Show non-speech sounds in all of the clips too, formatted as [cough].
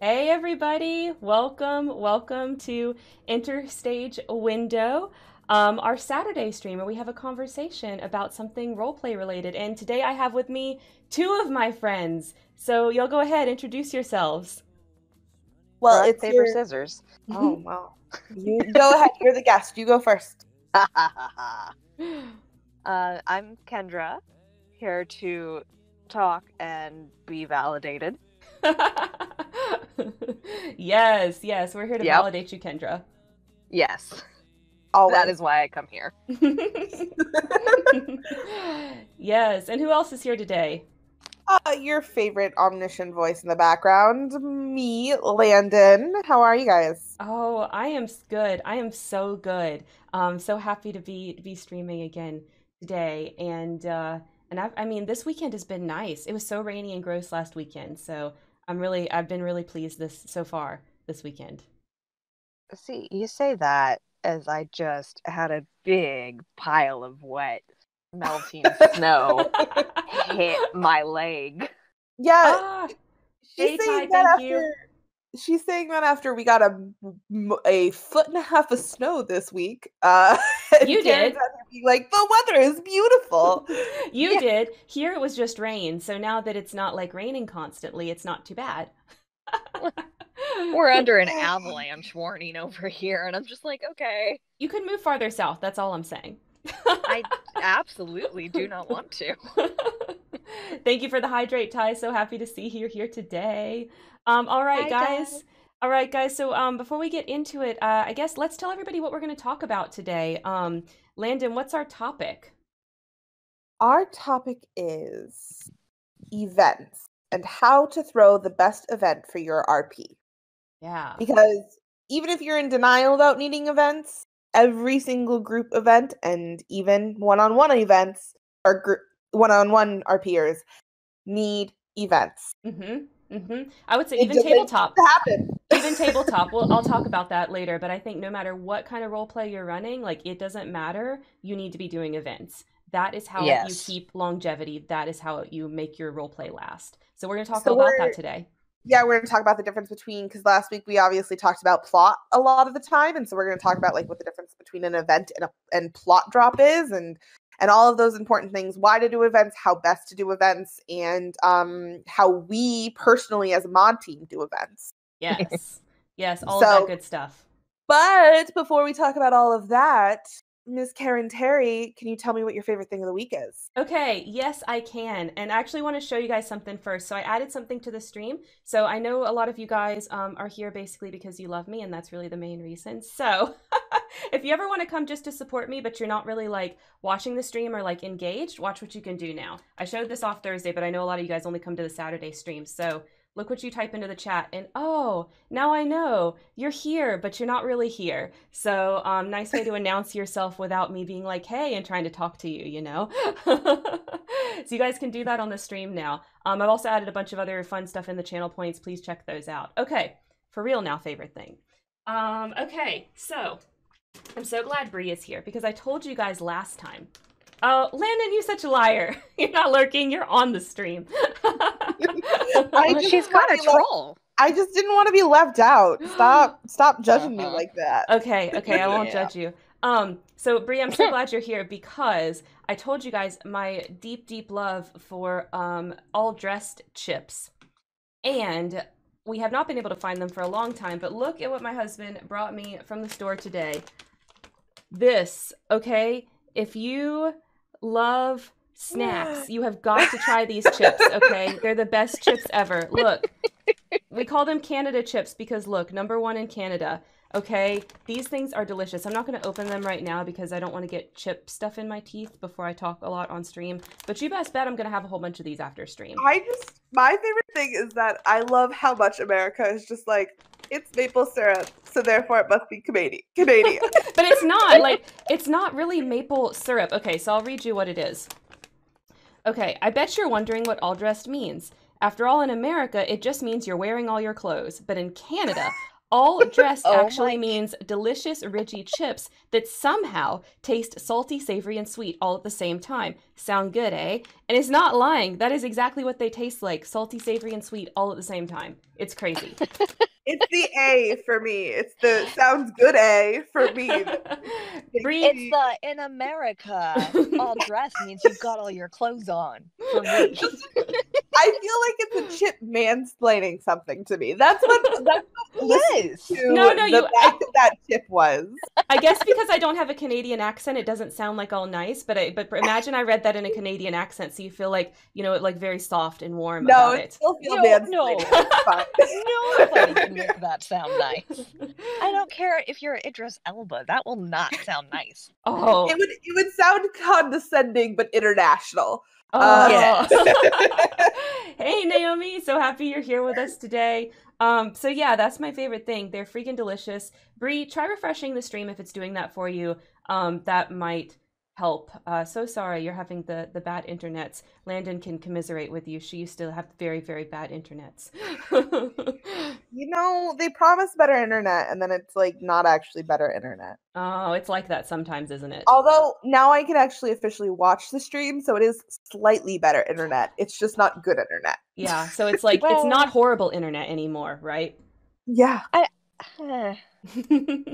Hey, everybody. Welcome, welcome to Enter Stage Window, um, our Saturday stream where we have a conversation about something roleplay related. And today I have with me two of my friends. So, y'all go ahead, introduce yourselves. Well, Rock, it's paper, your, scissors. [laughs] Oh wow! You go ahead. You're the guest. You go first. [laughs] uh, I'm Kendra, here to talk and be validated. [laughs] yes, yes, we're here to Yep. validate you, Kendra. Yes, All that is why I come here. [laughs] yes, and who else is here today? uh, your favorite omniscient voice in the background. Me, Landon. How are you guys? Oh, I am good. I am so good. Um, so happy to be to be streaming again today. And uh, and I, I mean, this weekend has been nice. It was so rainy and gross last weekend, so I'm really I've been really pleased this so far this weekend. See, you say that as I just had a big pile of wet, melting snow hit [laughs] my leg. Yeah, Ah, she's hey, that thank you. After. She's saying that after we got a a foot and a half of snow this week. Uh, [laughs] You did. out like the weather is beautiful. [laughs] you Yeah. did. Here it was just rain, so now that it's not like raining constantly, it's not too bad. [laughs] We're under an avalanche warning over here, and I'm just like, okay, You could move farther south. That's all I'm saying. I absolutely do not want to. [laughs] Thank you for the hydrate, Ty. So happy to see you here today. Um, all right, Hi, guys. All right, guys. So um, before we get into it, uh, I guess let's tell everybody what we're going to talk about today. Um, Landon, what's our topic? Our topic is events and how to throw the best event for your RP. Yeah. Because even if you're in denial about needing events, every single group event and even one-on-one events are group one-on-one RPers need events. Mm-hmm. Mm-hmm. I would say It even tabletop. happen. even [laughs] tabletop well i'll talk about that later but i think no matter what kind of role play you're running like it doesn't matter you need to be doing events that is how you keep longevity that is how you make your role play last so we're going to talk So about that today yeah, we're going to talk about the difference between because last week we obviously talked about plot a lot of the time, and so we're going to talk about like what the difference between an event and a and plot drop is, and and all of those important things. Why to do events, how best to do events, and um how we personally as a mod team do events. yes [laughs] yes all of So- that good stuff But before we talk about all of that, Ms. Karen Terry, can you tell me what your favorite thing of the week is? Okay, yes, I can. And I actually want to show you guys something first. So I added something to the stream. So I know a lot of you guys um, are here basically because you love me, and that's really the main reason. So [laughs] if you ever want to come just to support me, but you're not really like watching the stream or like engaged, watch what you can do now. I showed this off Thursday, but I know a lot of you guys only come to the Saturday stream. So look what you type into the chat and oh now i know. You're here but you're not really here. So um nice way to [laughs] announce yourself without me being like hey and trying to talk to you you know? [laughs] So you guys can do that on the stream now. Um i've also added a bunch of other fun stuff in the channel points. Please check those out. Okay for real now favorite thing. Um okay so i'm so glad Bree is here because i told you guys last time Oh, Landon, you're such a liar. [laughs] You're not lurking, you're on the stream. [laughs] I Well, just she's wanna got a be left- troll. I just didn't want to be left out. [gasps] Stop, stop judging me Uh-huh. like that. Okay, okay, I won't [laughs] Yeah. judge you. Um, so Brie, I'm so glad you're here because I told you guys my deep, deep love for um all dressed chips. And we have not been able to find them for a long time, but look at what my husband brought me from the store today. This, okay? If you love snacks, [gasps] you have got to try these chips, okay? They're the best chips ever. Look. We call them Canada chips because look, number 1 in Canada. Okay, these things are delicious. I'm not going to open them right now because I don't want to get chip stuff in my teeth before I talk a lot on stream. But you best bet I'm going to have a whole bunch of these after stream. I just my favorite thing is that I love how much America is just like it's maple syrup, so therefore it must be Canadian. Canadian. [laughs] but it's not [laughs] like it's not really maple syrup. Okay, so I'll read you what it is. Okay, I bet you're wondering what all dressed means. After all, in America, it just means you're wearing all your clothes. But in Canada, All [laughs] dressed Oh actually my- means delicious, ridgy chips that somehow taste salty, savory, and sweet all at the same time. Sound good, eh? And it's not lying. That is exactly what they taste like salty, savory, and sweet all at the same time. It's crazy. [laughs] It's the A for me. It's the [laughs] sounds good A for me. Bree, It's the in America, all dressed means you've got all your clothes on. For me. I feel like it's a chip mansplaining something to me. That's what that's what [laughs] yes. to No, no, the you- fact that that chip was. I guess because I don't have a Canadian accent, it doesn't sound like all nice. But I, but imagine I read that in a Canadian accent, so you feel like you know, like very soft and warm No, about it it. still feels No, mansplaining. no. It's. Nobody can make that sound nice. I don't care if you're Idris Elba. That will not sound nice. [laughs] oh, It would it would sound condescending but international. Oh. Uh, [laughs] hey Naomi, so happy you're here with us today. Um, so yeah, that's my favorite thing. They're freaking delicious. Brie, try refreshing the stream if it's doing that for you. Um, that might help. Uh, so sorry you're having the the bad internets. Landon can commiserate with you. She used to have very very bad internets. [laughs] You know, they promise better internet and then it's like not actually better internet. oh, it's like that sometimes, isn't it? Although now I can actually officially watch the stream, so it is slightly better internet. It's just not good internet. Yeah, so it's [laughs] like it's not horrible internet anymore, right? Yeah. Eh, [laughs]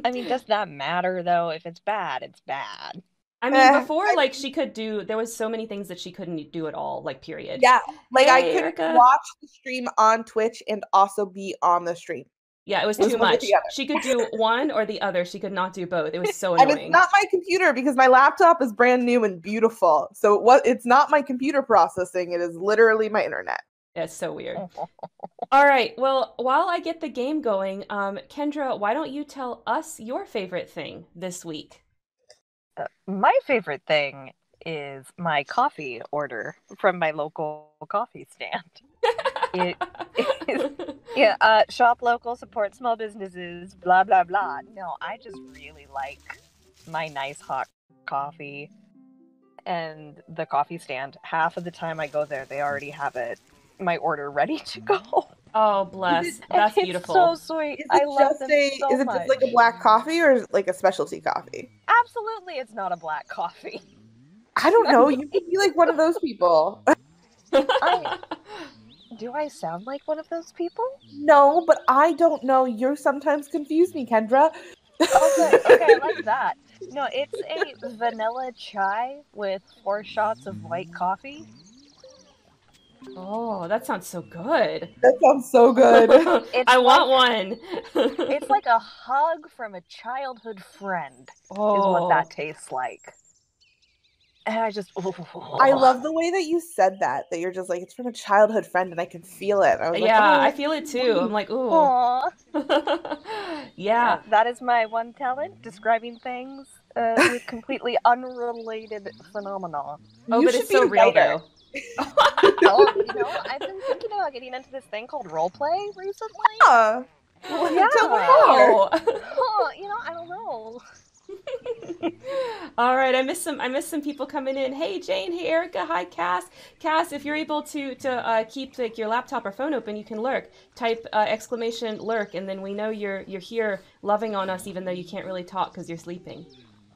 I mean, does that matter though? If it's bad, it's bad. I mean, Eh, before I- like she could do, there was so many things that she couldn't do at all, like period. Yeah. Like I could Erica. watch the stream on Twitch and also be on the stream. Yeah, it was It too much. She could do [laughs] one or the other. She could not do both. It was so And annoying. it's not my computer because my laptop is brand new and beautiful. So what it's not my computer processing, it is literally my internet. That's so weird. [laughs] All right. Well, while I get the game going, um, Kendra, why don't you tell us your favorite thing this week? My favorite thing is my coffee order from my local coffee stand. It is yeah, [laughs] uh, shop local, support small businesses, blah blah blah. No, I just really like my nice hot coffee and the coffee stand. Half of the time I go there, they already have it, my order ready to go. Oh, bless. it- That's [laughs] it's beautiful. so sweet. Is I it love just them a so is it much. just like a black coffee or is it like a specialty coffee? Absolutely, it's not a black coffee. I don't know. You could be like one of those people. I- [laughs] Do I sound like one of those people? No, but I don't know. You sometimes confuse me, Kendra. Okay, okay, I like [laughs] that. No, it's a vanilla chai with four shots of white coffee. Oh, that sounds so good. That sounds so good. [laughs] It's I want one. [laughs] It's like a hug from a childhood friend, oh. is what that tastes like. And I just, I love the way that you said that. That you're just like it's from a childhood friend, and I can feel it. I was like, yeah, oh, I feel it too. I'm like, ooh. Aw. [laughs] yeah. that is my one talent: describing things uh, with completely unrelated phenomena. Oh, you but it's so real writer. though. Oh, [laughs] you know, I've been thinking about getting into this thing called roleplay recently. Yeah. Well, Yeah. tell me more. Oh. Oh, you know, I don't know. [laughs] All right, I missed some. I missed some people coming in. Hey Jane. Hey Erica. Hi Cass. Cass, if you're able to to uh, keep like your laptop or phone open, you can lurk. Type uh, exclamation lurk, and then we know you're you're here loving on us, even though you can't really talk because you're sleeping.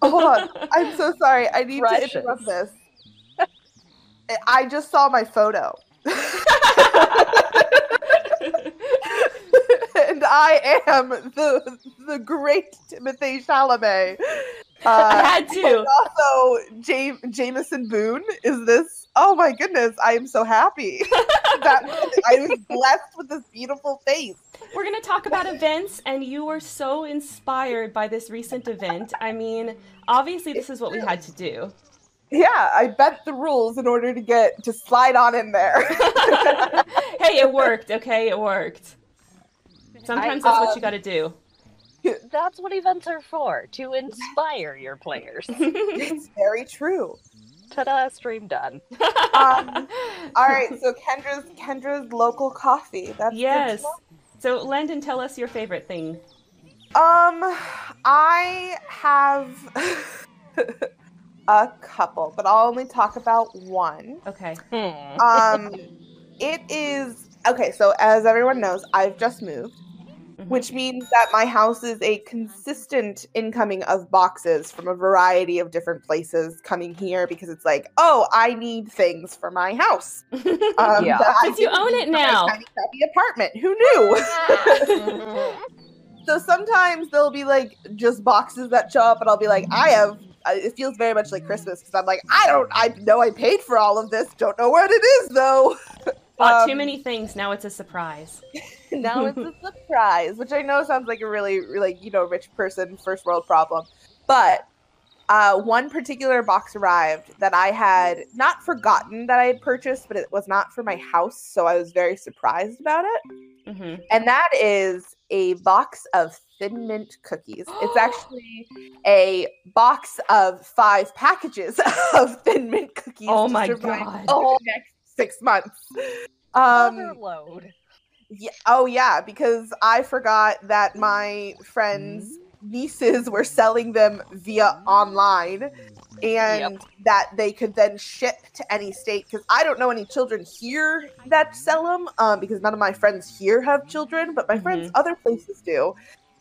Hold on. I'm so sorry. I need Precious. to interrupt this. I- I just saw my photo. and I am the the great Timothée Chalamet. I Uh, had to. also, Jam- Jameson Boone is this. Oh my goodness! I am so happy [laughs] that I was blessed with this beautiful face. We're going to talk about events, and you were so inspired by this recent event. I mean, obviously, this is what we had to do. Yeah, I bent the rules in order to get to slide on in there. [laughs] [laughs] hey, it worked, okay? It worked. Sometimes I- that's what um, you got to do. That's what events are for to inspire your players. [laughs] it's very true. Ta-da! Stream done. Um, All right, so Kendra's Kendra's local coffee. That's yes. So, Landon, tell us your favorite thing. Um, I have a couple, but I'll only talk about one. Okay. Hmm. Um, it is okay. So as everyone knows, I've just moved, hmm which means that my house is a consistent incoming of boxes from a variety of different places coming here because it's like, oh, I need things for my house. [laughs] Um, Yeah. that I Since you own it now. tiny, crappy apartment. Who knew? [laughs] [laughs] so sometimes there'll be like just boxes that show up, and I'll be like, I have. It feels very much like Christmas because I'm like, I don't, I know I paid for all of this. Don't know what it is though. [laughs] Bought too Um, many things. Now it's a surprise. [laughs] now it's a surprise, which I know sounds like a really, really, you know, rich person first world problem. But uh, one particular box arrived that I had not forgotten that I had purchased, but it was not for my house, so I was very surprised about it. hmm And that is a box of Thin Mint cookies. It's [gasps] actually a box of five packages [laughs] of Thin Mint cookies. Oh my God. the next six months. Um, Overload. yeah, oh yeah, because I forgot that my friends' nieces were selling them via online and that they could then ship to any state because I don't know any children here that sell them um, because none of my friends here have children, but my friends other places do.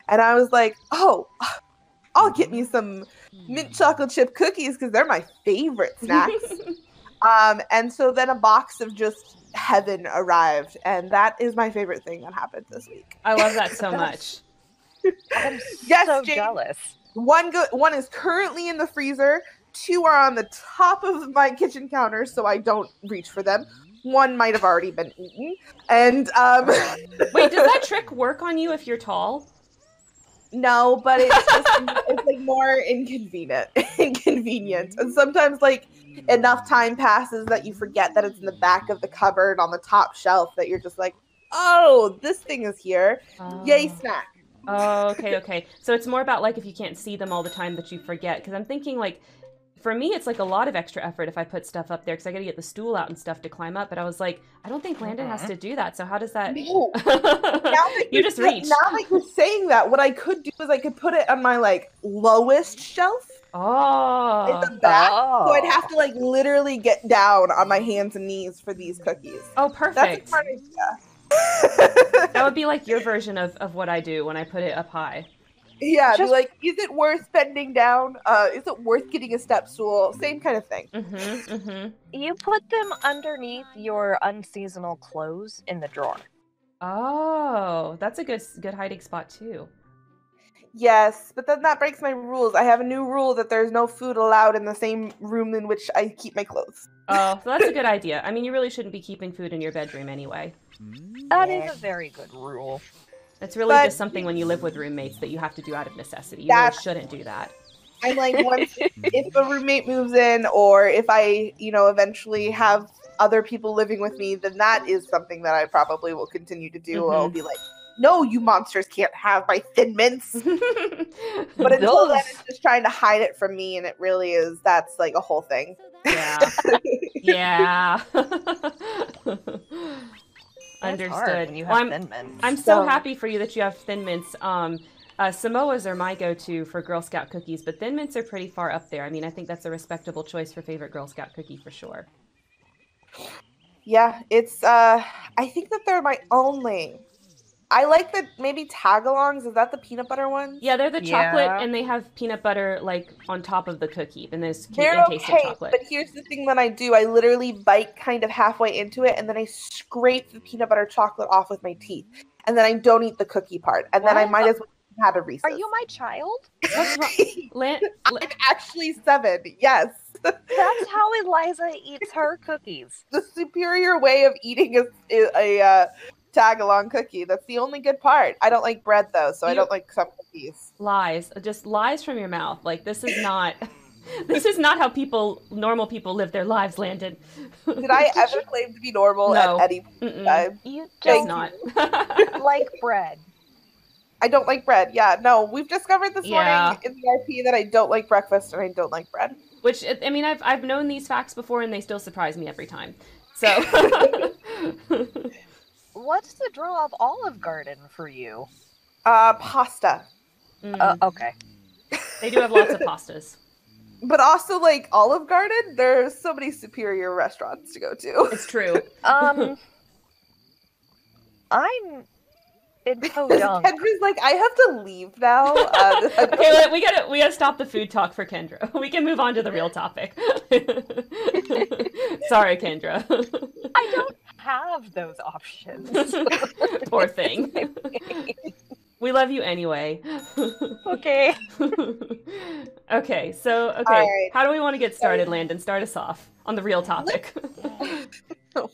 And I was like, oh, I'll get me some mint chocolate chip cookies because they're my favorite [laughs] snacks. Um, and so then a box of just heaven arrived, and that is my favorite thing that happened this week. I love that so [laughs] much. I'm [laughs] Yes, so Jane. jealous. One go- one is currently in the freezer. Two are on the top of my kitchen counter, so I don't reach for them. One might have already been eaten, and um, Wait, does that trick work on you if you're tall? No, but it's just it's like more inconvenient, [laughs] inconvenient, and sometimes like enough time passes that you forget that it's in the back of the cupboard on the top shelf that you're just like, oh, this thing is here. Yay, Oh. snack. Oh, okay, okay. So it's more about like if you can't see them all the time that you forget. Because I'm thinking like, for me, it's like a lot of extra effort if I put stuff up there because I got to get the stool out and stuff to climb up. But I was like, I don't think Landon has Mhm. to do that. So how does that? No. [laughs] Now that you just you're- reach. Now that you're saying that, what I could do is I could put it on my like lowest shelf Oh, in the back. So I'd Oh. have to like literally get down on my hands and knees for these cookies. oh, That's perfect. a smart idea. That would be like your version of, of what I do when I put it up high. Yeah, Just- like, is it worth bending down? Uh, is it worth getting a step stool? Same kind of thing. Mm-hmm. Mm-hmm. You put them underneath your unseasonal clothes in the drawer. Oh, that's a good good hiding spot too. Yes, but then that breaks my rules. I have a new rule that there's no food allowed in the same room in which I keep my clothes. Oh, so that's a good idea. I mean, you really shouldn't be keeping food in your bedroom anyway. That is a very good rule. It's really But- just something when you live with roommates that you have to do out of necessity. You really shouldn't do that. I'm like, [laughs] once if a roommate moves in, or if I, you know, eventually have other people living with me, then that is something that I probably will continue to do. I'll Mhm. be like, no, you monsters can't have my thin mints. [laughs] But until then, Those- it's just trying to hide it from me, and it really is. That's like a whole thing. yeah, [laughs] yeah. That's hard Understood. when you Well, have I'm, thin mints. I'm so So- happy for you that you have Thin Mints. Um, uh, Samoas are my go-to for Girl Scout cookies, but Thin Mints are pretty far up there. I mean, I think that's a respectable choice for favorite Girl Scout cookie for sure. Yeah, it's. uh I think that they're my only. I like the maybe tagalongs. Is that the peanut butter ones? Yeah, they're the chocolate, Yeah. and they have peanut butter like on top of the cookie, and there's They're encased in okay, chocolate. but here's the thing that I do: I literally bite kind of halfway into it, and then I scrape the peanut butter chocolate off with my teeth, and then I don't eat the cookie part, and then I might as well have a Reese's. Are you my child? What's wrong? [laughs] Lan- Lan- I'm actually seven. Yes, That's [laughs] how Eliza eats her cookies. the superior way of eating a a, a uh, tagalong cookie. That's the only good part. I don't like bread though, so I don't like some cookies. lies, just lies from your mouth. Like this is not. [laughs] This is not how people, normal people, live their lives, Landon. Did I ever claim to be normal No. at any time? You it's Thank [laughs] don't like bread. I don't like bread. Yeah, no, we've discovered this Yeah. morning in the RP that I don't like breakfast and I don't like bread. Which I mean, I've I've known these facts before, and they still surprise me every time. So. [laughs] What's the draw of Olive Garden for you? Uh, pasta. Mm, Uh, okay. they do have lots of [laughs] pastas. But also, like Olive Garden, there's so many superior restaurants to go to. It's true. [laughs] Um, I'm in [laughs] Podunk. Kendra's like, I have to leave now. Uh, okay, wait, we gotta we gotta stop the food talk for Kendra. We can move on to the real topic. Sorry, Kendra. I don't have those options. [laughs] Poor thing. [laughs] we love you anyway. [laughs] okay. okay, so okay, Alright. how do we want to get started, Landon? Start us off on the real topic.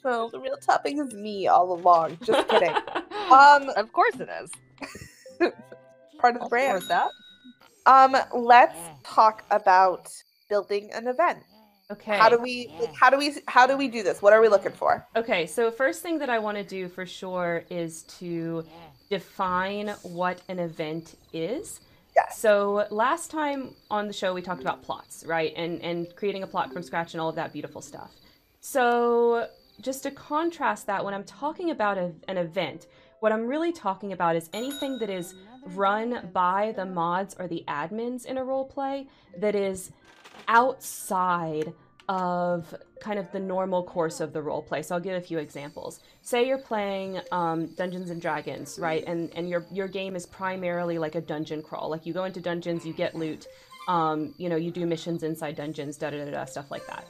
well, the real topic is me all along. Just kidding. Um, Of course it is. part of the brand. support that. Um, let's talk about building an event. Okay. How do we? like, How do we? How do we do this? What are we looking for? Okay, so first thing that I want to do for sure is to define what an event is. Yes. So last time on the show we talked about plots, right? And and creating a plot from scratch and all of that beautiful stuff. So just to contrast that when I'm talking about a, an event, what I'm really talking about is anything that is run by the mods or the admins in a role play that is outside of kind of the normal course of the role play. So I'll give a few examples. Say you're playing um, Dungeons and Dragons, right? And and your your game is primarily like a dungeon crawl. Like you go into dungeons, you get loot, um, you know, you do missions inside dungeons, da da da da, stuff like that.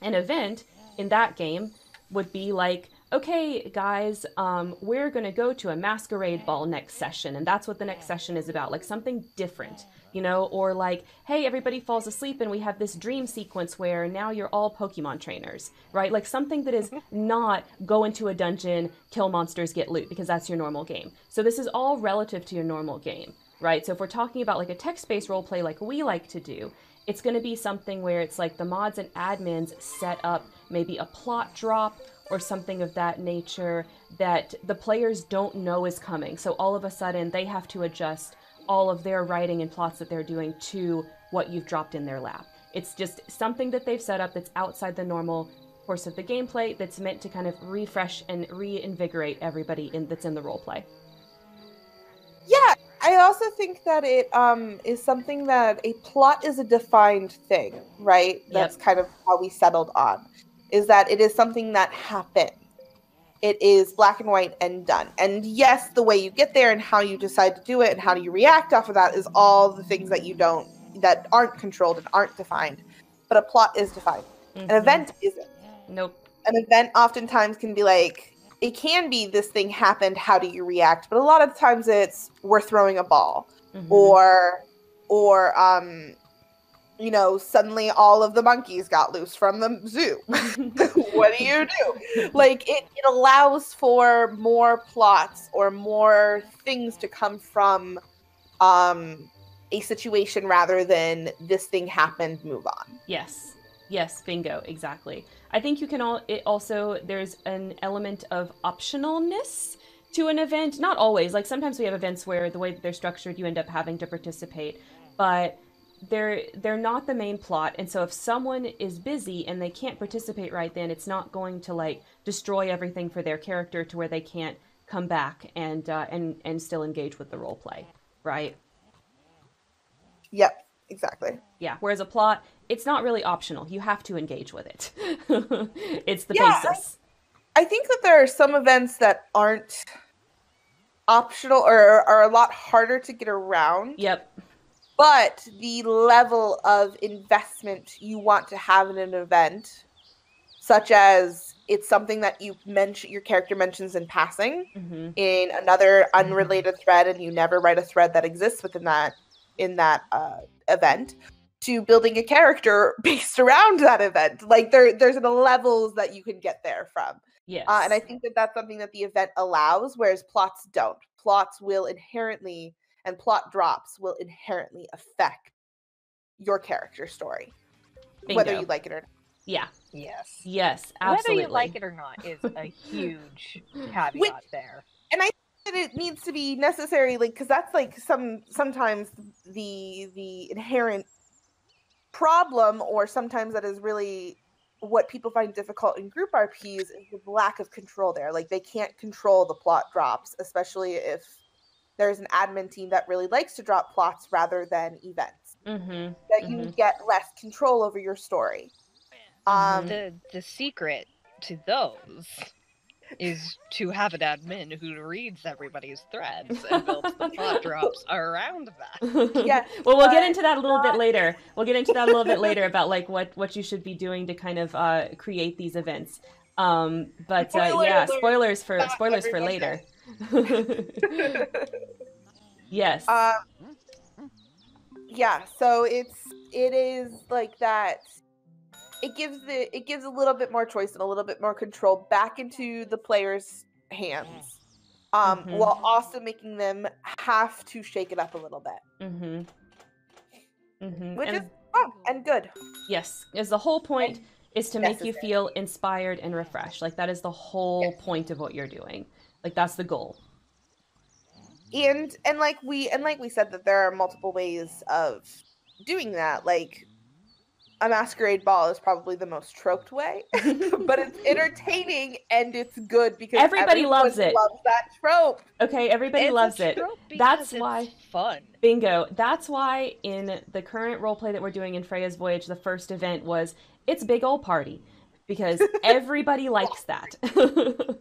An event in that game would be like, okay, guys, um, we're going to go to a masquerade ball next session. And that's what the next session is about, like something different, you know? Or like, hey, everybody falls asleep and we have this dream sequence where now you're all Pokemon trainers, right? Like something that is [laughs] not go into a dungeon, kill monsters, get loot, because that's your normal game. So this is all relative to your normal game, right? So if we're talking about like a text based role play like we like to do, it's going to be something where it's like the mods and admins set up maybe a plot drop or something of that nature that the players don't know is coming. So all of a sudden they have to adjust all of their writing and plots that they're doing to what you've dropped in their lap. It's just something that they've set up that's outside the normal course of the gameplay that's meant to kind of refresh and reinvigorate everybody in that's in the role play. Yeah, I also think that it um is something that a plot is a defined thing, right? That's kind of how we settled on. Is that it is something that happened. It is black and white and done. And yes, the way you get there and how you decide to do it and how do you react off of that is all the things that you don't that aren't controlled and aren't defined. But a plot is defined. An Mhm. event isn't. Nope. An event oftentimes can be like it can be this thing happened, how do you react? But a lot of times it's we're throwing a ball Mhm. or or um you know suddenly all of the monkeys got loose from the zoo [laughs] [laughs] what do you do like it, it allows for more plots or more things to come from um a situation rather than this thing happened move on Yes. Yes, bingo, exactly. I think you can all it also there's an element of optionalness to an event. Not always. Like sometimes we have events where the way that they're structured you end up having to participate, but they're they're not the main plot. And so if someone is busy and they can't participate right then, it's not going to like destroy everything for their character to where they can't come back and uh, and and still engage with the role play, right? yep exactly Yeah. Whereas a plot, it's not really optional. You have to engage with it. [laughs] it's the Yeah, I- basis. i think that there are some events that aren't optional or are a lot harder to get around Yep. But the level of investment you want to have in an event such as it's something that you mention your character mentions in passing hmm in another unrelated thread and you never write a thread that exists within that in that uh, event to building a character [laughs] based around that event like there there's the levels that you can get there from Yes. uh, and I think that that's something that the event allows, whereas plots don't. Plots will inherently, and plot drops will inherently affect your character story, whether you like it or not. Yeah. Yes. Yes. Absolutely. Whether you like it or not is a huge [laughs] caveat there. And I think that it needs to be necessary, like because that's like some sometimes the the inherent problem, or sometimes that is really what people find difficult in group RPs is the lack of control there. Like they can't control the plot drops, especially if there's an admin team that really likes to drop plots rather than events. Mm-hmm. That you get less control over your story. Um, The the secret to those is to have an admin who reads everybody's threads and builds the plot [laughs] drops around that. [laughs] Yeah, [laughs] well, we'll get into that a little bit later. We'll get into that a little bit later about like what what you should be doing to kind of uh, create these events. Um, but uh, yeah, spoilers for spoilers for everyone later. [laughs] yes. Uh, yeah, so it's it is like that. It gives the it gives a little bit more choice and a little bit more control back into the player's hands, um, Mhm. while also making them have to shake it up a little bit, mm-hmm. Mm-hmm. which and, is fun and good. yes, is the whole point is to make you feel inspired and refreshed. Like that is the whole Yes. point of what you're doing. Like that's the goal. and and like we and like we said that there are multiple ways of doing that like a masquerade ball is probably the most troped way [laughs] but it's entertaining and it's good because Everybody loves it. loves that trope Okay, everybody It's a loves it. trope That's because it's why- fun. Bingo. That's why in the current role play that we're doing in Freya's Voyage, the first event was it's big old party because [laughs] everybody likes that. [laughs]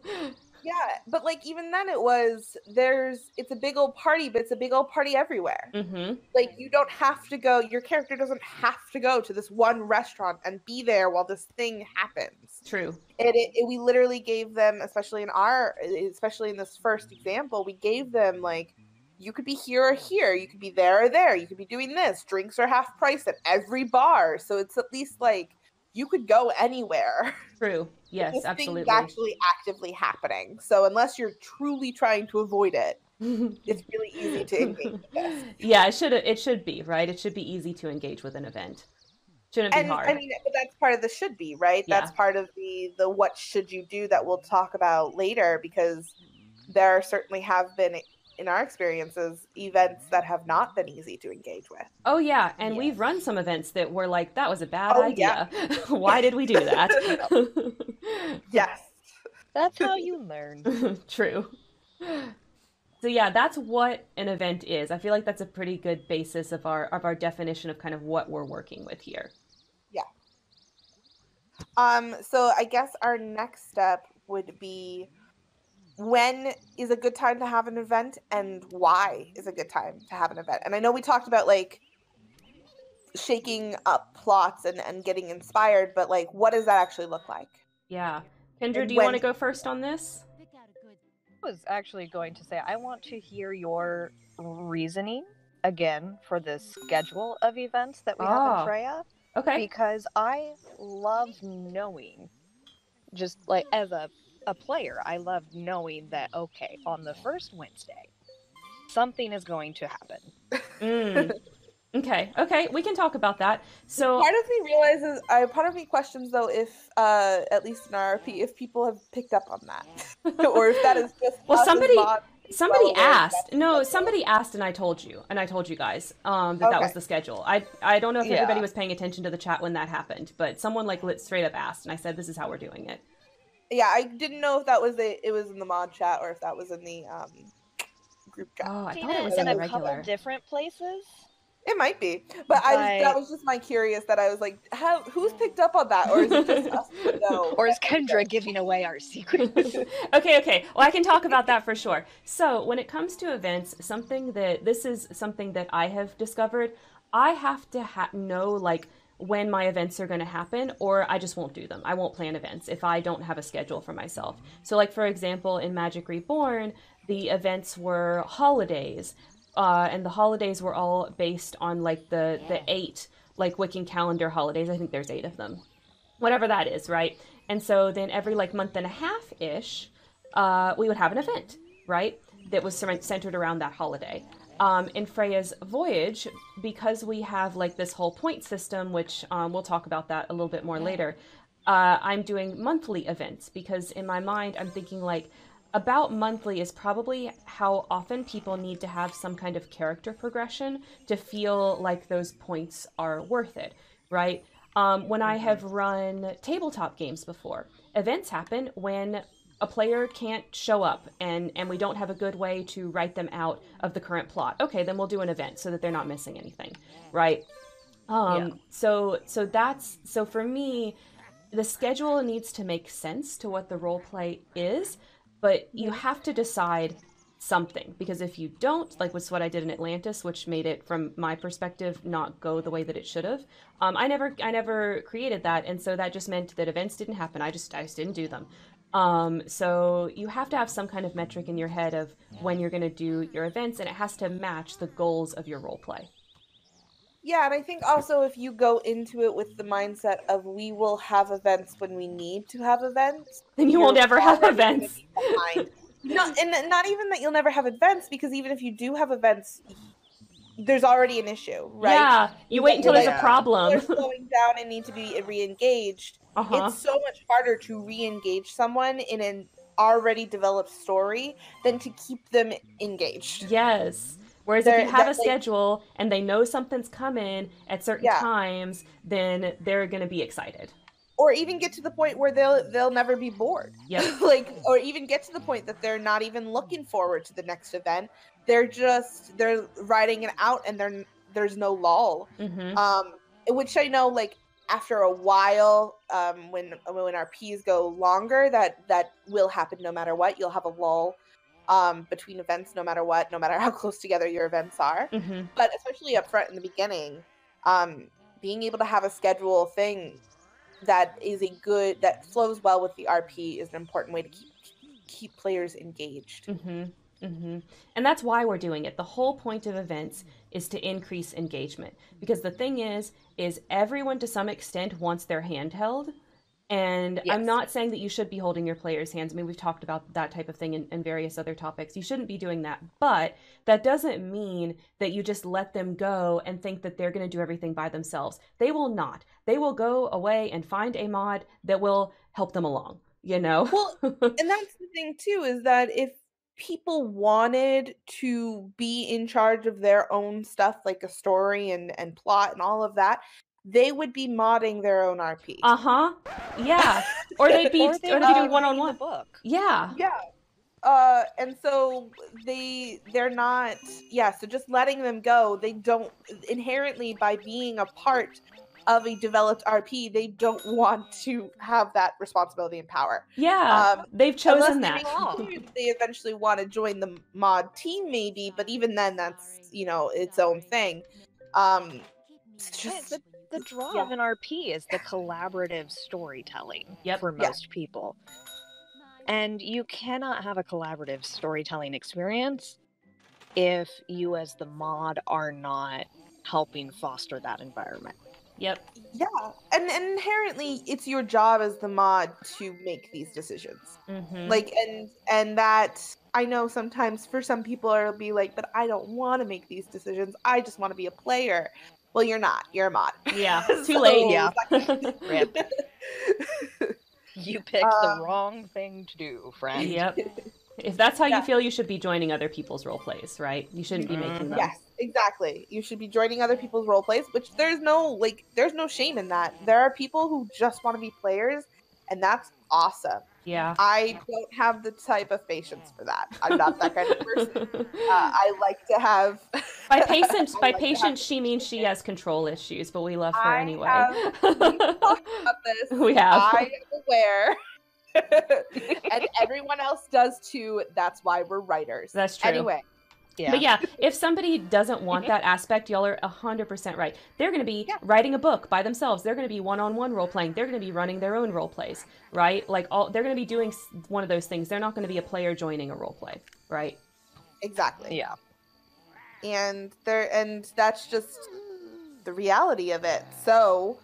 yeah but like even then it was there's it's a big old party but it's a big old party everywhere hmm like you don't have to go your character doesn't have to go to this one restaurant and be there while this thing happens True. it, it, it- we literally gave them especially in our especially in this first example we gave them like you could be here or here you could be there or there you could be doing this drinks are half price at every bar so it's at least like you could go anywhere [laughs] True. Yes, this absolutely. thing's actually actively happening so unless you're truly trying to avoid it [laughs] it's really easy to engage [laughs] yeah, it should it should be, right? It should be easy to engage with an event. Shouldn't be and hard. I mean, but that's part of the should be, right? Yeah. That's part of the the what should you do that we'll talk about later because there certainly have been in our experiences events that have not been easy to engage with. oh yeah, and Yeah. we've run some events that were like that was a bad Oh, idea. [laughs] Why did we do that? [laughs] Yes. That's how you learn. [laughs] True. So yeah, that's what an event is. I feel like that's a pretty good basis of our of our definition of kind of what we're working with here. Yeah. Um so I guess our next step would be when is a good time to have an event and why is a good time to have an event. And I know we talked about like shaking up plots and, and getting inspired, but like what does that actually look like? Yeah. Kendra, And do you want to go first on this? I was actually going to say I want to hear your reasoning again for the schedule of events that we have Ah. in Freya Okay. because I love knowing just like as a a player, I love knowing that okay, on the first Wednesday, something is going to happen. Mm. [laughs] Okay. Okay. We can talk about that. So part of me realizes I part of me questions though if uh at least in RP if people have picked up on that [laughs] or if that is [laughs] just Well, somebody- somebody well asked. No, somebody asked, and I told you, and I told you guys um, that that was the schedule. I I don't know if Yeah. everybody was paying attention to the chat when that happened, but someone like lit straight up asked, and I said, "This is how we're doing it." Yeah I didn't know if that was a it was in the mod chat or if that was in the um group chat Oh, I Seen thought it was in in a the couple different places. it might be but I was, that was just my curious that I was like how who's picked up on that or is it just us to [laughs] know Or is Kendra giving away our secrets? [laughs] okay, okay. Well, I can talk about that for sure. So, when it comes to events, something that this is something that I have discovered, I have to ha- know like when my events are going to happen or I just won't do them. I won't plan events if I don't have a schedule for myself. So like for example, in Magic Reborn, the events were holidays. Uh, and the holidays were all based on like the the 8 like Wiccan calendar holidays. I think there's 8 of them whatever that is, right? And so then every like month and a half ish, uh, we would have an event, right? That was centered around that holiday. Um, in Freya's voyage, because we have like this whole point system, which um, we'll talk about that a little bit more later. Uh, I'm doing monthly events because in my mind, I'm thinking like about monthly is probably how often people need to have some kind of character progression to feel like those points are worth it, right? Um, when I have run tabletop games before, events happen when a player can't show up and, and we don't have a good way to write them out of the current plot. Okay, then we'll do an event so that they're not missing anything, right? Um, Yeah. So so that's so for me, the schedule needs to make sense to what the role play is, but you have to decide something because if you don't like what's what i did in atlantis which made it from my perspective not go the way that it should have um, i never i never created that and so that just meant that events didn't happen i just i just didn't do them um, so you have to have some kind of metric in your head of when you're going to do your events and it has to match the goals of your role play Yeah, and I think also if you go into it with the mindset of we will have events when we need to have events, then you won't ever have events be behind. not and not even that you'll never have events because even if you do have events, there's already an issue, right? yeah you wait until there's a problem They're slowing down and need to be re-engaged. Uh-huh It's so much harder to re-engage someone in an already developed story than to keep them engaged. Yes. Whereas if They're- you have a that, like- schedule and they know something's coming at certain Yeah. times, then they're going to be excited. Or even get to the point where they'll they'll never be bored. Yep. [laughs] like or even get to the point that they're not even looking forward to the next event. They're just they're writing it out and they're there's no lull. hmm um which i know like after a while um when when our p's go longer that that will happen no matter what. You'll have a lull um between events no matter what no matter [laughs] how close together your events are. Hmm but especially up front in the beginning um being able to have a schedule thing that is a good that flows well with the rp is an important way to keep keep players engaged. Hmm hmm And that's why we're doing it. The whole point of events is to increase engagement. Because the thing is, is everyone to some extent wants their hand held. And I'm not saying that you should be holding your players' hands. I mean, we've talked about that type of thing in, in various other topics. You shouldn't be doing that. But that doesn't mean that you just let them go and think that they're going to do everything by themselves. They will not. They will go away and find a mod that will help them along, you know? well [laughs] and that's the thing too is that if people wanted to be in charge of their own stuff like a story and and plot and all of that they would be modding their own rp Uh huh. Yeah. [laughs] Or they'd be, Or or they they'd be doing be one-on-one book. Yeah. yeah uh and so they they're not yeah so just letting them go they don't inherently by being a part of a developed rp they don't want to have that responsibility and power Yeah. um They've chosen that. make it clear that they eventually want to join the mod team, maybe, but even then, that's you know its own thing. Um, it's just the, the draw yeah. of an RP is the collaborative storytelling Yep. for Yeah. most people. And you cannot have a collaborative storytelling experience if you, as the mod, are not helping foster that environment. Yep. yeah, and, and inherently, it's your job as the mod to make these decisions. Mm-hmm. Like, and and that I know sometimes for some people it'll be like, but I don't want to make these decisions. I just want to be a player. Well, you're not. You're a mod. yeah. [laughs] Too So, late. Yeah. [laughs] [laughs] You picked Um, the wrong thing to do, friend. yep. If that's how Yeah. you feel, you should be joining other people's role plays, right? You shouldn't be making them. Yes, exactly. You should be joining other people's role plays, which there's no like there's no shame in that. There are people who just want to be players, and that's awesome. Yeah. I don't have the type of patience for that. I'm not that kind of person. Uh, [laughs] I like to have [laughs] by patient, I by like patient, she means she has control issues, but we love her I anyway. have- we've talked about this. [laughs] We have. I am aware. And everyone else does too. That's why we're writers. That's true. Anyway, Yeah. But yeah, if somebody doesn't want mm-hmm. that aspect, y'all are 100% right. They're going to be Yeah. writing a book by themselves. They're going to be one-on-one role playing. They're going to be running their own role plays, right? Like all they're going to be doing s- one of those things. They're not going to be a player joining a role play, right? exactly. yeah. and there and that's just the reality of it so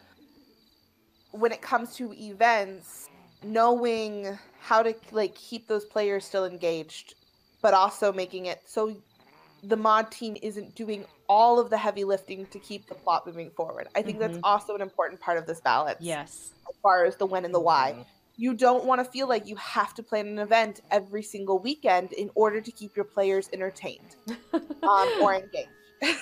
when it comes to events knowing how to like keep those players still engaged but also making it so the mod team isn't doing all of the heavy lifting to keep the plot moving forward i think that's Mhm. also an important part of this balance Yes. as far as the when and the why you don't want to feel like you have to plan an event every single weekend in order to keep your players entertained [laughs] um, or engaged.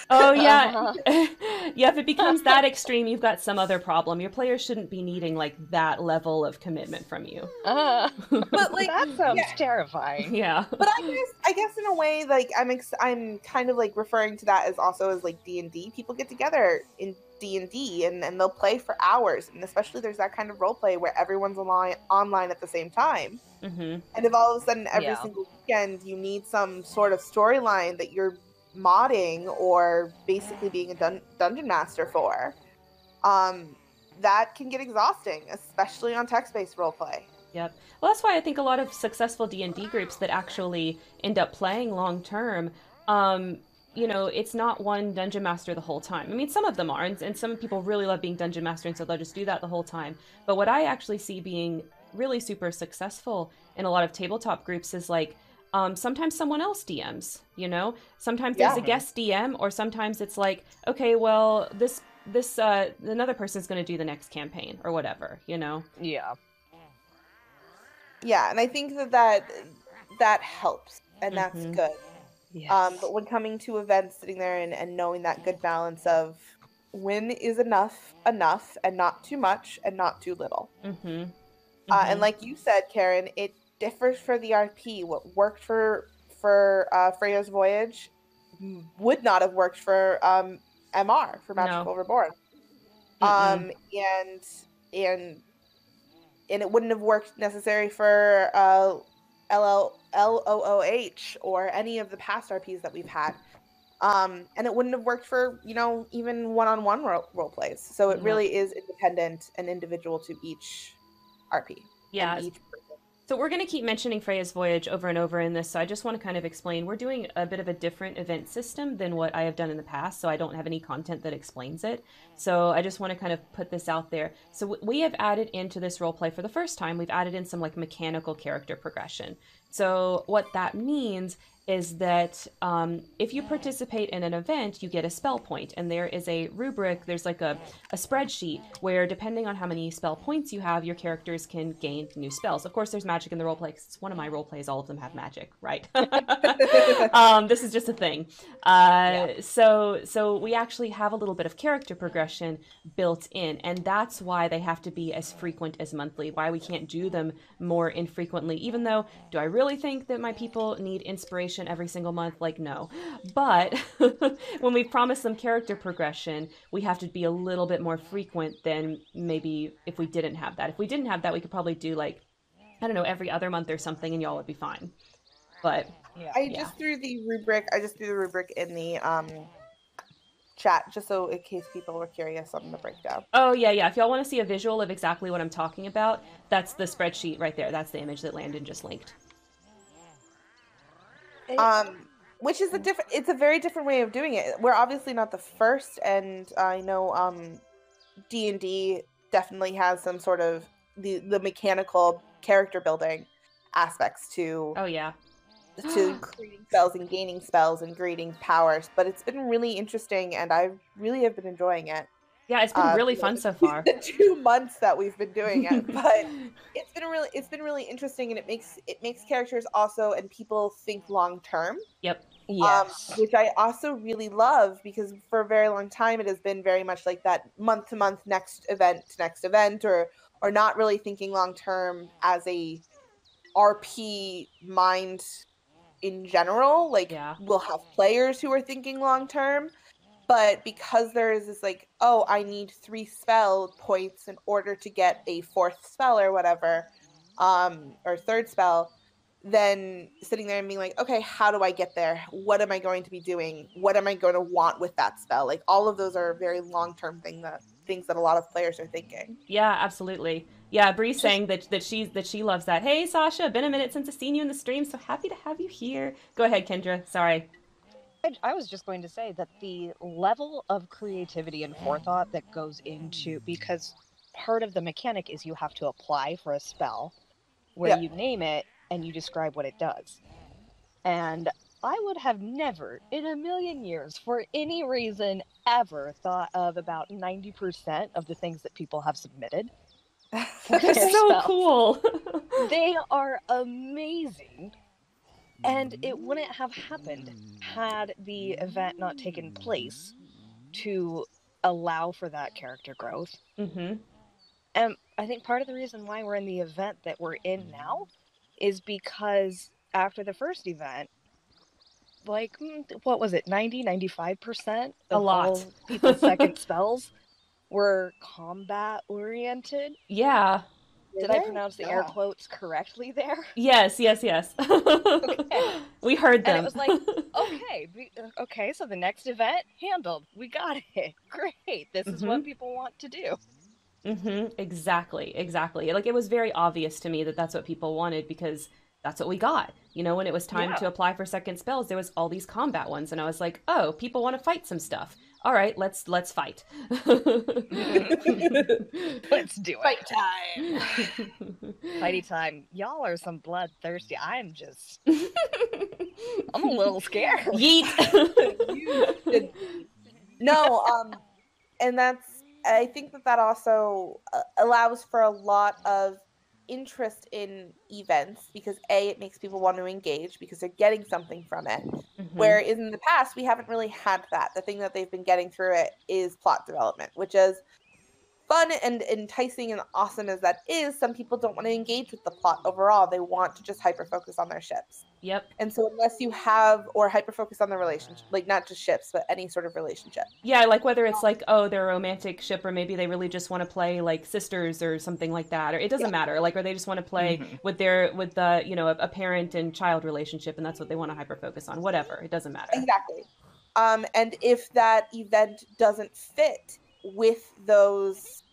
Oh yeah, [laughs] yeah. If it becomes that extreme, you've got some other problem. Your players shouldn't be needing like that level of commitment from you. Uh, But like that sounds yeah. terrifying. Yeah. but I guess I guess in a way, like I'm ex- I'm kind of like referring to that as also as like D and D. People get together in D and D and and they'll play for hours, and especially there's that kind of role play where everyone's online online at the same time. hmm And if all of a sudden every Yeah. single weekend you need some sort of storyline that you're modding or basically being a dun- dungeon master for, um, that can get exhausting, especially on text-based roleplay. Yep. Well, that's why I think a lot of successful D and D groups that actually end up playing long term, um, you know, it's not one dungeon master the whole time. I mean, some of them are, and, and some people really love being dungeon master, and so they'll just do that the whole time. But what I actually see being really super successful in a lot of tabletop groups is like um, sometimes someone else DMs. You know, sometimes there's a guest DM, or sometimes it's like, okay, well, this this uh, another person's going to do the next campaign or whatever. You know. Yeah. Yeah, and I think that that, that helps, and that's Mhm. good. Yes. Um, but when coming to events, sitting there and, and knowing that good balance of when is enough enough, and not too much, and not too little. Mm-hmm. Uh, and like you said, Karen, it differs for the RP. What worked for for uh, Freya's voyage would not have worked for um, MR for No. Magical Reborn. Mm-mm. Um, and and and it wouldn't have worked necessary for uh, LL, LOOH or any of the past RPs that we've had. Um, and it wouldn't have worked for you know even one-on-one role, role plays. So it No. really is independent and individual to each RP. yeah. each. So we're going to keep mentioning Freya's voyage over and over in this. So I just want to kind of explain we're doing a bit of a different event system than what I have done in the past. So I don't have any content that explains it. So I just want to kind of put this out there. So we have added into this role play for the first time. We've added in some like mechanical character progression. So what that means is that um, if you participate in an event, you get a spell point, and there is a rubric. There's like a, a spreadsheet where, depending on how many spell points you have, your characters can gain new spells. Of course, there's magic in the roleplay. 'cause it's one of my role plays. All of them have magic, right? [laughs] um, this is just a thing. Uh, So, so we actually have a little bit of character progression built in, and that's why they have to be as frequent as monthly. Why we can't do them more infrequently. Even though, do I really think that my people need inspiration every single month? Like, no. But [laughs] when we promise them character progression, we have to be a little bit more frequent than maybe if we didn't have that. If we didn't have that, we could probably do like, I don't know, every other month or something, and y'all would be fine. But yeah. I Yeah. just threw the rubric. I just threw the rubric in the um chat just so in case people were curious on the breakdown. Oh yeah, yeah. If y'all want to see a visual of exactly what I'm talking about, that's the spreadsheet right there. That's the image that Landon just linked. Um, which is a different. It's a very different way of doing it. We're obviously not the first, and I know um D and D definitely has some sort of the the mechanical character building aspects to Oh yeah. to [gasps] creating spells and gaining spells and grading powers. But it's been really interesting, and I really have been enjoying it. Yeah, it's been Uh, really fun so far. [laughs] the two months that we've been doing it, [laughs] but it's been really it's been really interesting, and it makes it makes characters also and people think long term, Yep. yes. um, which I also really love because for a very long time it has been very much like that month to month, next event to next event, or or not really thinking long term as a RP mind in general. Like Yeah. we'll have players who are thinking long term, but because there is this like, oh, I need three spell points in order to get a fourth spell or whatever, um, or third spell, then sitting there and being like, okay, how do I get there? What am I going to be doing? What am I going to want with that spell? Like all of those are very long term thing that things that a lot of players are thinking. Yeah, absolutely. Yeah, Bree's saying that that she's that she loves that. Hey, Sasha, been a minute since I've seen you in the stream. So happy to have you here. Go ahead, Kendra. Sorry. I, I was just going to say that the level of creativity and forethought that goes into because part of the mechanic is you have to apply for a spell where Yeah. you name it and you describe what it does. And I would have never in a million years, for any reason ever, thought of about 90% of the things that people have submitted. [laughs] for so spells. cool. [laughs] They are amazing. And it wouldn't have happened had the event not taken place to allow for that character growth. Mm-hmm. And I think part of the reason why we're in the event that we're in now is because after the first event, like, mm, what was it, 90, 95% A of lot. all people's second [laughs] spells were combat oriented. Yeah. Did I pronounce the air quotes correctly there? [laughs] Yes, yes, yes. okay. [laughs] we heard them. And it was like, [laughs] okay, we, uh, okay, so the next event handled. We got it. Great. This is what people want to do. Mm-hmm. Exactly, exactly. Like it was very obvious to me that that's what people wanted because that's what we got. You know, when it was time Yeah. to apply for second spells, there was all these combat ones, and I was like, oh, people want to fight some stuff. All right, let's let's fight. [laughs] Let's do it. Fight time. [laughs] Fighty time. Y'all are some bloodthirsty. I'm just, I'm a little scared. [laughs] Yeet. No, um, and that's I think that that also uh, allows for a lot of interest in events because a it makes people want to engage because they're getting something from it. Mhm. Where in the past we haven't really had that. The thing that they've been getting through it is plot development, which is fun and enticing and awesome as that is. Some people don't want to engage with the plot overall. They want to just hyper focus on their ships. Yep. And so unless you have or hyper focus on the relationship, like not just ships, but any sort of relationship. Yeah, like whether it's like, oh, they're a romantic ship, or maybe they really just want to play like sisters or something like that, or it doesn't Yeah. matter. Like, or they just want to play Mhm. with their with the you know a, a parent and child relationship, and that's what they want to hyper focus on. Whatever, it doesn't matter. Exactly. Um, and if that event doesn't fit with those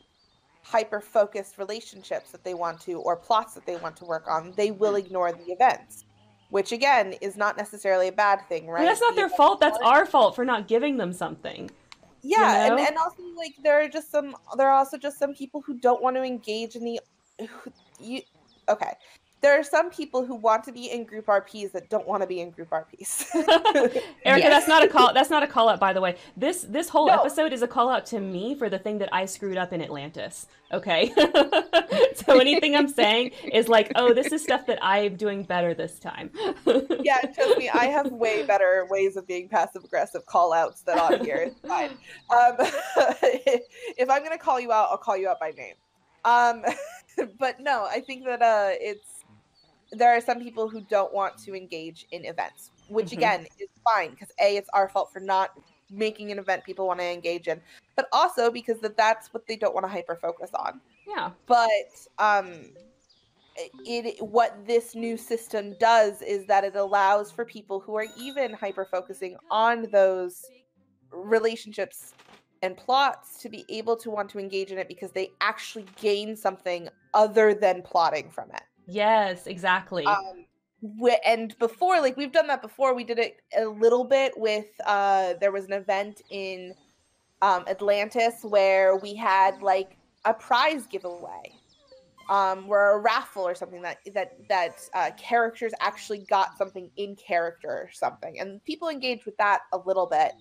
hyper focused relationships that they want to or plots that they want to work on, they will ignore the events. Which again is not necessarily a bad thing, right? And that's not The their fault. That's our fault for not giving them something. yeah know? and, and also like there are just some there are also just some people who don't want to engage in the who, you okay there are some people who want to be in group rps that don't want to be in group rps [laughs] Erica, Yes. that's not a call. That's not a call out, by the way. This this whole No. episode is a call out to me for the thing that I screwed up in Atlantis. Okay, [laughs] so anything I'm saying is like, oh, this is stuff that I'm doing better this time. [laughs] yeah trust me i have way better ways of being passive aggressive call outs than on here it's fine um, if i'm going to call you out i'll call you out by name um, but no i think that uh, it's there are some people who don't want to engage in events which Mhm. again is fine because a it's our fault for not making an event people want to engage in but also because that that's what they don't want to hyper focus on yeah. but um it what this new system does is that it allows for people who are even hyper focusing on those relationships and plots to be able to want to engage in it because they actually gain something other than plotting from it Yes, exactly. um wh- and before like we've done that before we did it a little bit with uh there was an event in um atlantis where we had like a prize giveaway um where a raffle or something that that that uh, characters actually got something in character or something and people engaged with that a little bit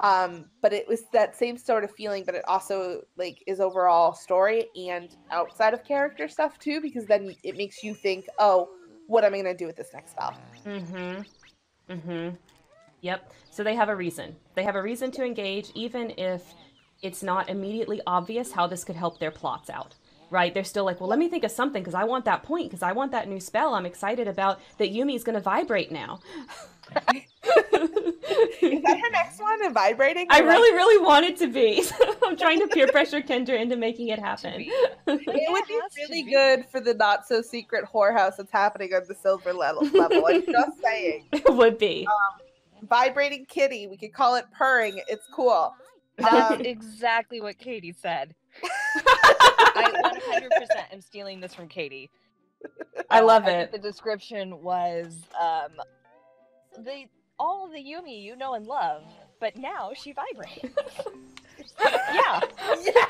um but it was that same sort of feeling but it also like is overall story and outside of character stuff too because then it makes you think oh what am i going to do with this next spell Mm-hmm. Mm-hmm. Yep. So they have a reason. They have a reason to engage, even if it's not immediately obvious how this could help their plots out. Right? They're still like, well, let me think of something because I want that point because I want that new spell. I'm excited about that Yumi's going to vibrate now. [laughs] [laughs] is that her next one and vibrating I Or, like, really, really want it to be. [laughs] I'm trying to peer pressure Kendra into making it happen. [laughs] it would be It has to really be. good for the not so secret whorehouse that's happening on the silver level level i'm just saying it would be. vibrating kitty we could call it purring it's cool That's Um, exactly what Katie said. I 100% am stealing this from Katie. I Uh, love think it. The description was um, the all the Yumi you know and love, but now she vibrates. [laughs] yeah,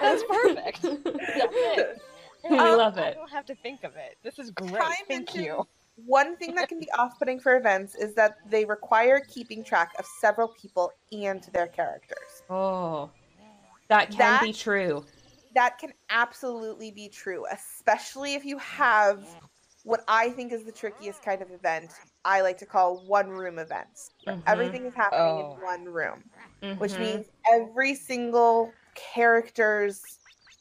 that's perfect. That's it. [laughs] We um, I- love it. I don't have to think of it. This is great. Time Thank into- you. One thing that can be off putting for events is that they require keeping track of several people and their characters. Oh, that can That- be true. That can absolutely be true, especially if you have what I think is the trickiest kind of event I like to call one room events. Mhm. Everything is happening Oh. in one room, which Mhm. means every single character's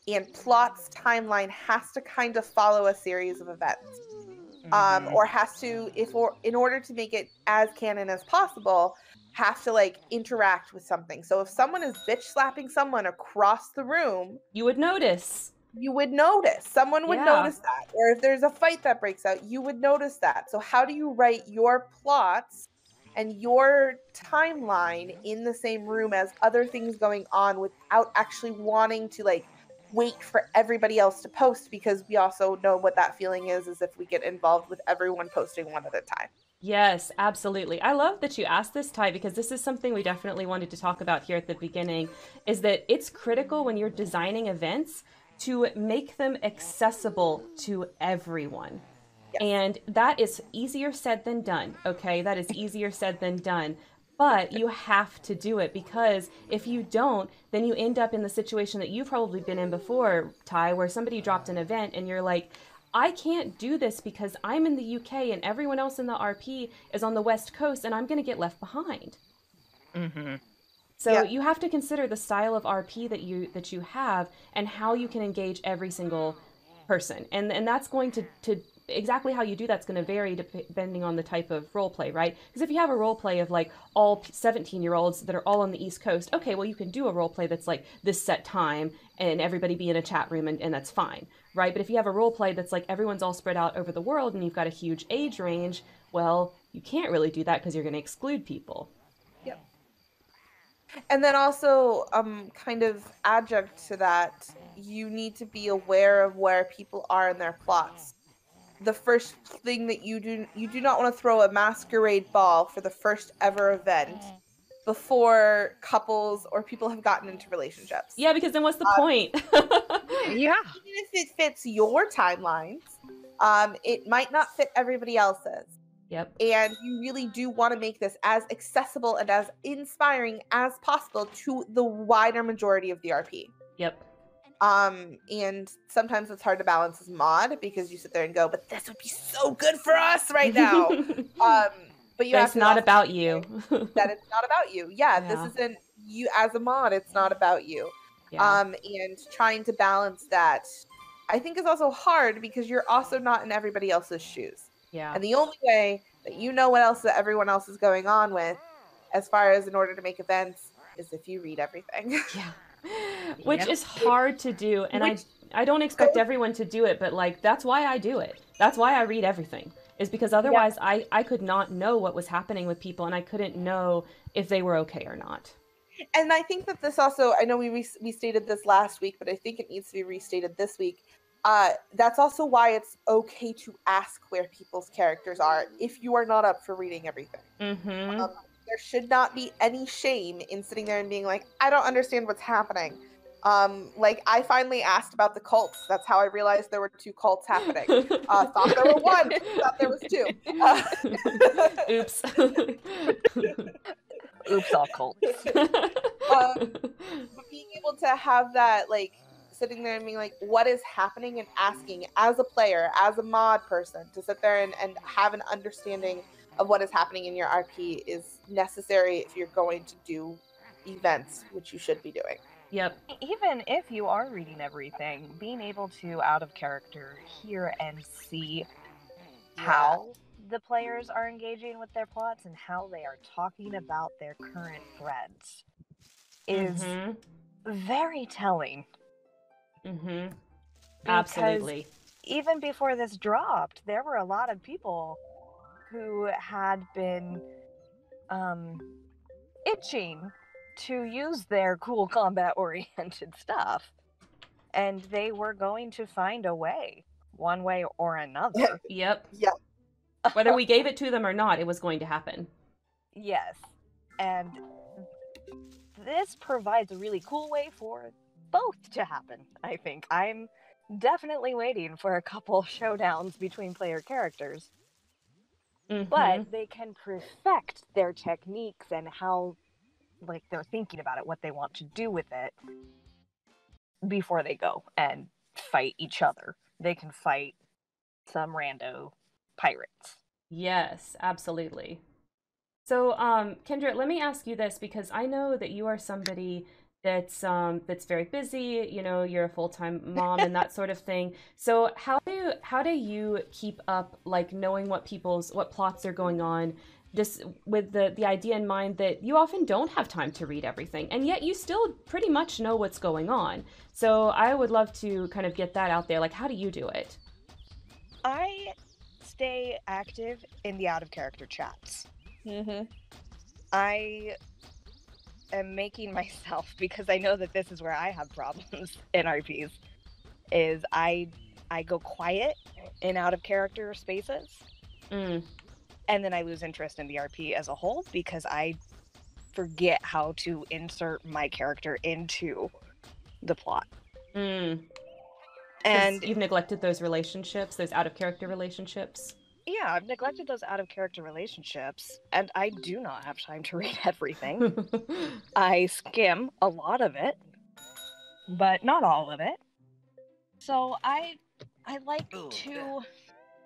and plot's timeline has to kind of follow a series of events. Um, Mhm. or has to, if or in order to make it as canon as possible, have to like interact with something. So if someone is bitch slapping someone across the room, you would notice. You would notice. Someone would Yeah. notice that. Or if there's a fight that breaks out, you would notice that. So how do you write your plots and your timeline in the same room as other things going on without actually wanting to like wait for everybody else to post because we also know what that feeling is is if we get involved with everyone posting one at a time. Yes, absolutely. I love that you asked this, Ty, because this is something we definitely wanted to talk about here at the beginning. Is that it's critical when you're designing events to make them accessible to everyone. Yes. And that is easier said than done, okay? That is easier said than done. But you have to do it because if you don't, then you end up in the situation that you've probably been in before, Ty, where somebody dropped an event and you're like, I can't do this because I'm in the UK and everyone else in the RP is on the West Coast and I'm going to get left behind. Mhm. So Yeah. you have to consider the style of RP that you that you have and how you can engage every single person. And and that's going to to exactly how you do that's going to vary depending on the type of role play, right? Because if you have a role play of like all 17 year olds that are all on the East Coast, okay, well you can do a role play that's like this set time and everybody be in a chat room and, and that's fine, right? But if you have a role play that's like everyone's all spread out over the world and you've got a huge age range, well, you can't really do that because you're going to exclude people. And then also, um, kind of adjunct to that, you need to be aware of where people are in their plots. The first thing that you do, you do not want to throw a masquerade ball for the first ever event before couples or people have gotten into relationships. Yeah, because then what's the Uh, point? [laughs] Yeah. Even if it fits your timelines, um, it might not fit everybody else's. Yep. and you really do want to make this as accessible and as inspiring as possible to the wider majority of the RP. Yep. Um, and sometimes it's hard to balance as mod because you sit there and go, "But this would be so good for us right now." [laughs] um, but you it's not about you. that it's not about you. Yeah, Yeah. this isn't you as a mod. It's not about you. yeah. Um, and trying to balance that, I think, is also hard because you're also not in everybody else's shoes. Yeah. And the only way that you know what else that everyone else is going on with, as far as in order to make events, is if you read everything. [laughs] Yeah. [laughs] Which Yep. is hard to do and Which- I I don't expect everyone to do it, but like that's why I do it. That's why I read everything. Is because otherwise I I could not know what was happening with people and I couldn't know if they were okay or not. and I think that this also, I know we re- we stated this last week, but I think it needs to be restated this week. Uh, that's also why it's okay to ask where people's characters are if you are not up for reading everything. Mhm. Um, there should not be any shame in sitting there and being like, I don't understand what's happening. Um, like I finally asked about the cults. That's how I realized there were two cults happening. [laughs] Uh, thought there were one, thought there was two. Uh, [laughs] Oops. Oops, all cults. [laughs] Um, but being able to have that like sitting there and being like what is happening and asking as a player as a mod person to sit there and, and have an understanding of what is happening in your rp is necessary if you're going to do events which you should be doing yep. Even if you are reading everything, being able to, out of character, hear and see how the players are engaging with their plots and how they are talking about their current threads is Mhm. very telling. Mhm. Absolutely. even before this dropped, there were a lot of people who had been um, itching to use their cool combat [laughs] oriented stuff. And they were going to find a way, one way or another. Yep. Yep. Whether we gave it to them or not, it was going to happen. yes. And this provides a really cool way for both to happen, I think. I'm definitely waiting for a couple [laughs] showdowns between player characters. Mhm. but they can perfect their techniques and how like they're thinking about it what they want to do with it before they go and fight each other they can fight some rando pirates Yes, absolutely. So, um, Kendra, let me ask you this because I know that you are somebody that's um that's very busy, you know, you're a full-time mom and that sort of thing. So, how do how do you keep up like knowing what people's what plots are going on just with the the idea in mind that you often don't have time to read everything and yet you still pretty much know what's going on. So, I would love to kind of get that out there. Like how do you do it? I stay active in the out of character chats. Mm-hmm. I am making myself [laughs] because I know that this is where I have problems [laughs] in RPs. Is I I go quiet in out of character spaces, Mm. and then I lose interest in the RP as a whole because I forget how to insert my character into the plot. Mm. And you've neglected those relationships, those out of character relationships. Yeah, I've neglected mm. those out of character relationships, and I do not have time to [laughs] read everything. [laughs] I skim a lot of it, but not all of it. So I I like to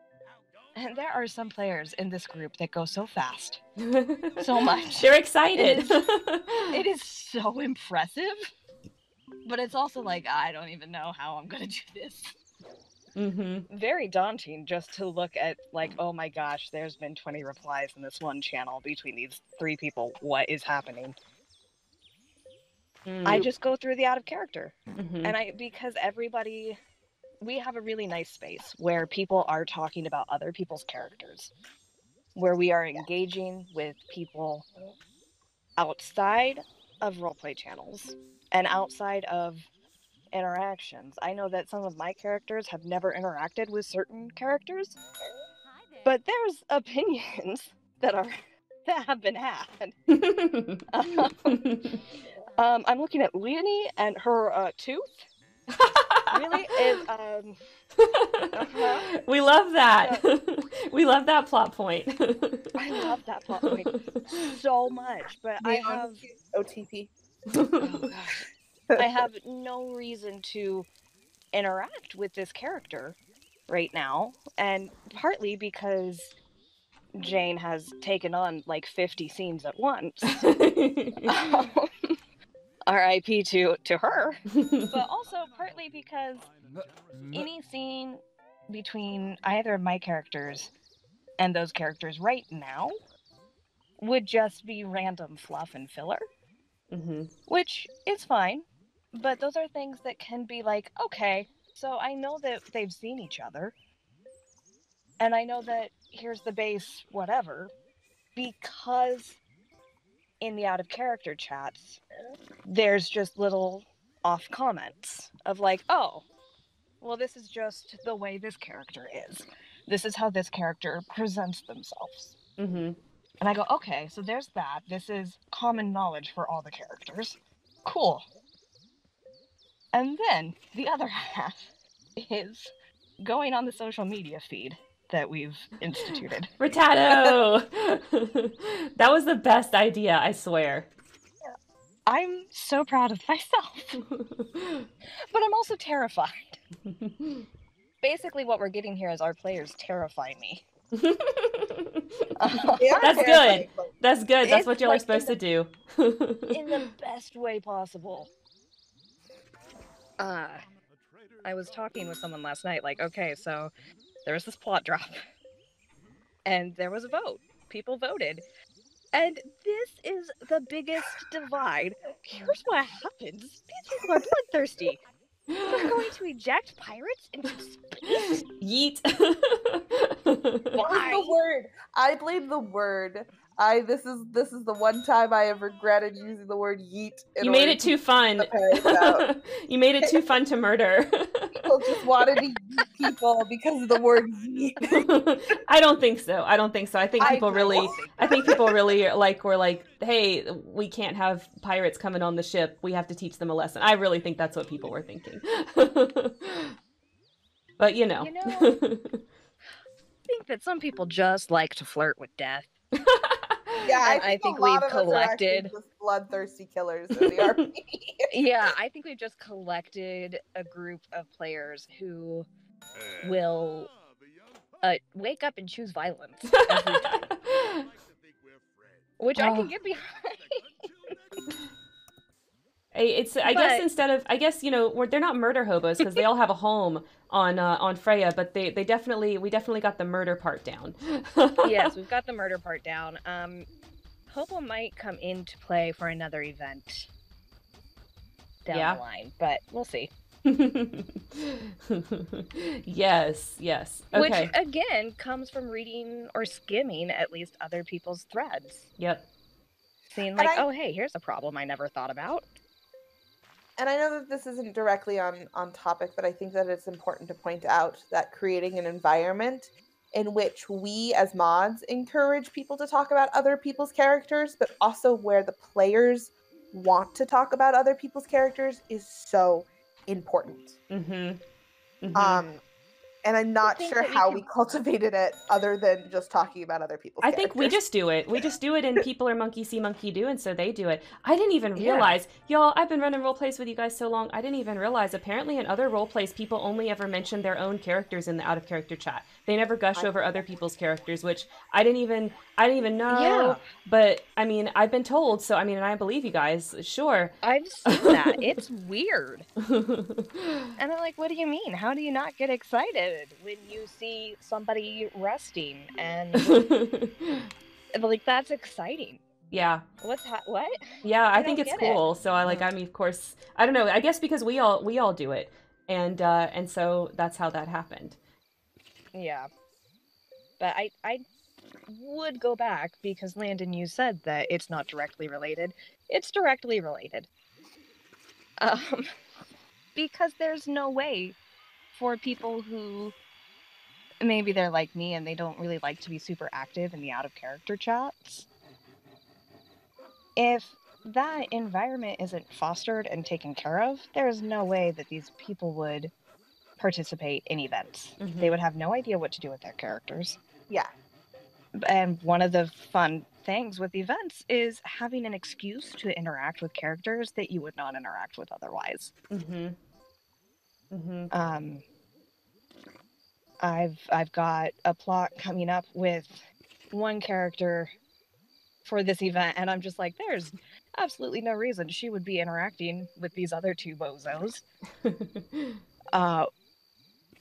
[laughs] and there are some players in this group that go so fast. So much. They're excited. It is so impressive. But it's also like I don't even know how I'm going to do this. Hmm Very daunting just to look at like oh my gosh, there's been 20 replies in this one channel between these three people. What is happening? I just go through the out of character. Mhm. and i because everybody we have a really nice space where people are talking about other people's characters where we are engaging with people outside of roleplay channels and outside of interactions i know that some of my characters have never interacted with certain characters but there's opinions [laughs] that are [laughs] that have been had [laughs] um, i'm looking at leonie and her uh, tooth really is um Uh-huh. We love that. we love that plot point. I love that plot point so much, but I have OTP. oh gosh, I [laughs] have no reason to interact with this character right now, and partly because Jane has taken on like 50 scenes at once. [laughs] [laughs] Um, R.I.P. to to her, but also partly because any scene between either of my characters and those characters right now would just be random fluff and filler, hmm which is fine. But those are things that can be like, okay, so I know that they've seen each other, and I know that here's the base, whatever, because in the out of character chats, there's just little off comments of like, oh, well, this is just the way this character is. This is how this character presents themselves. Mm-hmm. And I go, okay, so there's that. This is common knowledge for all the characters. Cool. And then the other [laughs] half is going on the social media feed that we've instituted. [laughs] Ritato! [laughs] that was the best idea, I swear. I'm so proud of myself, but I'm also terrified. Basically, what we're getting here is our players terrify me. They are That's good. That's good. That's what y'all are like in supposed to do. in the best way possible. Uh, I was talking with someone last night, like, okay, so there was this plot drop, [laughs] and there was a vote. People voted. And this is the biggest divide. Here's what happens these people are bloodthirsty. They're going to eject pirates into space. Yeet. [laughs] I blame the word. I blame the word. I this is this is the one time I have regretted using the word yeet. in you made it too fun. to parse out. you made it too fun to murder. People just wanted to yeet people because of the word yeet. [laughs] I don't think so. I don't think so. I think I people really don't I think people really like were like, "Hey, we can't have pirates coming on the ship. We have to teach them a lesson." I really think that's what people were thinking. [laughs] but you know. You know- I think that some people just like to flirt with death. Yeah, I And I think, think a lot we've of us are collected- just bloodthirsty killers in the [laughs] RP. [laughs] yeah, I think we've just collected a group of players who will uh, wake up and choose violence, every [laughs] time, which I Oh. can get behind. I- It's I guess instead of I guess you know they're not murder hobos because they all have a home on uh, on Freya, but they they definitely we definitely got the murder part down. [laughs] yes, we've got the murder part down. Um, Hobo might come into play for another event down Yeah. the line, but we'll see. [laughs] yes, yes. Okay. Which again comes from reading or skimming at least other people's threads, Yep. seeing like, I- oh hey, here's a problem I never thought about. And I know that this isn't directly on on topic, but I think that it's important to point out that creating an environment in which we as mods encourage people to talk about other people's characters, but also where the players want to talk about other people's characters is so important. Mm-hmm. mm-hmm. Um and I'm not sure that we how can- we cultivated it other than just talking about other people's I think we just do it. We just do it, and people are monkey see, monkey do, and so they do it. I didn't even Yeah. realize, y'all. I've been running role plays with you guys so long. I didn't even realize. Apparently, in other role plays, people only ever mention their own characters in the out of character chat. They never gush I- over other people's characters, which I didn't even. I didn't even know. Yeah. But I mean, I've been told, so I mean, and I believe you guys. Sure. I've seen that. [laughs] It's weird. [laughs] And I'm like, what do you mean? How do you not get excited when you see somebody resting? And [laughs] like, that's exciting. yeah. What's ha- what? Yeah, I, I think it's get it. cool. So I like. I mean, of course, I don't know. I guess because we all we all do it, and uh, and so that's how that happened. Yeah. But I I would go back because Landon, you said that it's not directly related. It's directly related. Um, [laughs] because there's no way for people who maybe they're like me and they don't really like to be super active in the out of character chats. If that environment isn't fostered and taken care of, there's no way that these people would participate in events. Mhm. They would have no idea what to do with their characters. Yeah. And one of the fun things with events is having an excuse to interact with characters that you would not interact with otherwise. Mm-hmm. Mm-hmm. Um, I've I've got a plot coming up with one character for this event, and I'm just like, there's absolutely no reason she would be interacting with these other two bozos [laughs] uh,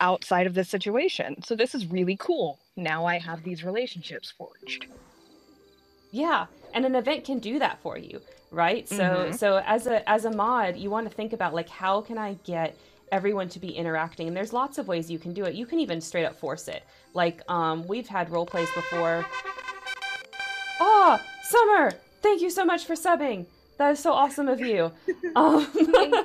outside of this situation. So this is really cool. Now I have these relationships forged. yeah, and an event can do that for you, right? So Mhm. so as a as a mod, you want to think about like how can I get everyone to be interacting and there's lots of ways you can do it. You can even straight up force it. Like um we've had role plays before. Oh summer thank you so much for subbing. That is so awesome of you. [laughs] Um,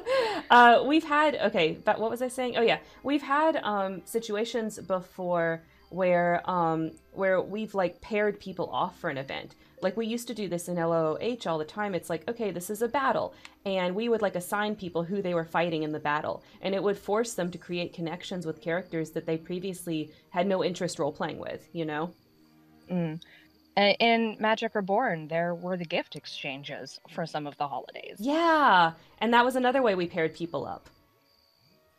[laughs] uh, we've had okay but what was i saying? Oh yeah. We've had um situations before where um where we've like paired people off for an event like we used to do this in LOH all the time. It's like, okay, this is a battle, and we would like assign people who they were fighting in the battle, and it would force them to create connections with characters that they previously had no interest role playing with. You know? Mm. In Magic Reborn, there were the gift exchanges for some of the holidays. Yeah, and that was another way we paired people up.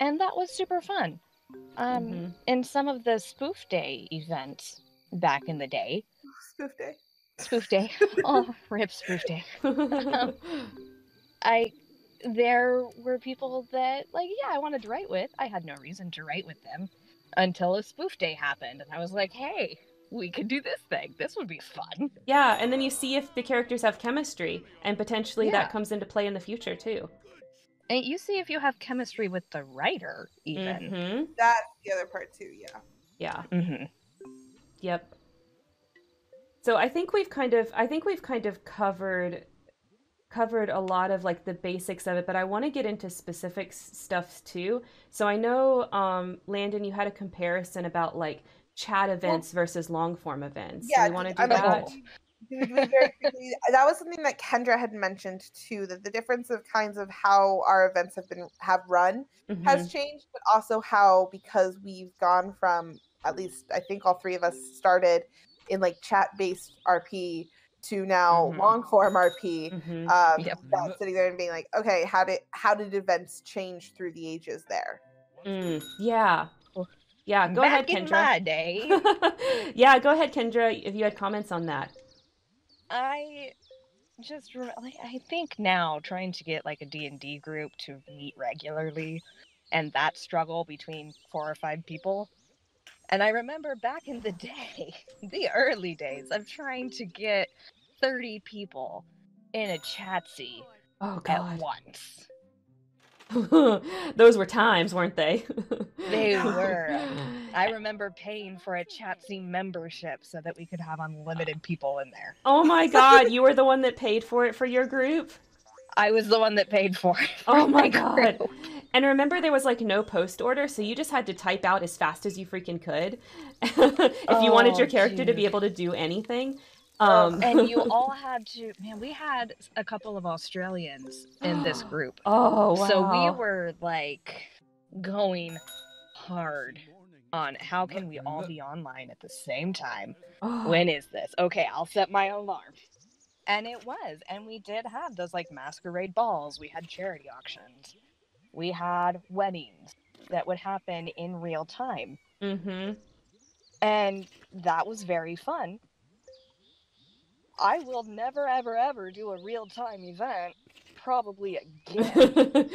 And that was super fun. Um, Mhm. In some of the Spoof Day events back in the day, Spoof day. Spoof Day, [laughs] oh, rip Spoof Day. I there were people that like yeah I wanted to write with. I had no reason to write with them until a spoof day happened, and I was like, hey, we could do this thing. This would be fun. yeah, and then you see if the characters have chemistry, and potentially Yeah. that comes into play in the future too. And you see if you have chemistry with the writer, even. hmm That's the other part too, yeah. Yeah. Mm-hmm. Yep. So I think we've kind of I think we've kind of covered covered a lot of like the basics of it, but I want to get into specific stuff too. So I know um Landon you had a comparison about like chat events versus long form events. Yeah, do we want to do I'm that? Really very quickly, [laughs] that was something that Kendra had mentioned too, that the difference of kinds of how our events have been have run Mhm. has changed, but also how because we've gone from at least I think all three of us started in like chat based RP to now Mhm. long form RP. Mhm. Um, Yep. that sitting there and being like, okay, how did how did events change through the ages there? Mm, yeah. Yeah, go Back ahead, in Kendra. my [laughs] day, yeah, go ahead, Kendra, if you had comments on that. I just re- like I think now trying to get like a D&D group to meet regularly and that struggle between four or five people. And I remember back in the [laughs] day, the early days of trying to get 30 people in a Chatzy Oh at once. [laughs] Those were times, weren't they? They [laughs] were. I eh. remember paying for a Chatzy membership so that we could have unlimited people in there. Oh my god, you were the one that paid for it for your group? I was the one that paid for it. Oh for my god. group. And remember there was like no post order, so you just had to type out as fast as you freaking could. [laughs] if you wanted your Oh, character to be able to do anything. Oh, Um and you [laughs] all had to man we had a couple of australians in this [gasps] group Oh wow. so we were like going hard on how can we all be online at the same time Oh, [gasps] when is this okay i'll set my alarm and it was and we did have those like masquerade balls we had charity auctions we had weddings that would happen in real time Mhm. and that was very fun. I will never, ever, ever do a real time event, probably again. [laughs]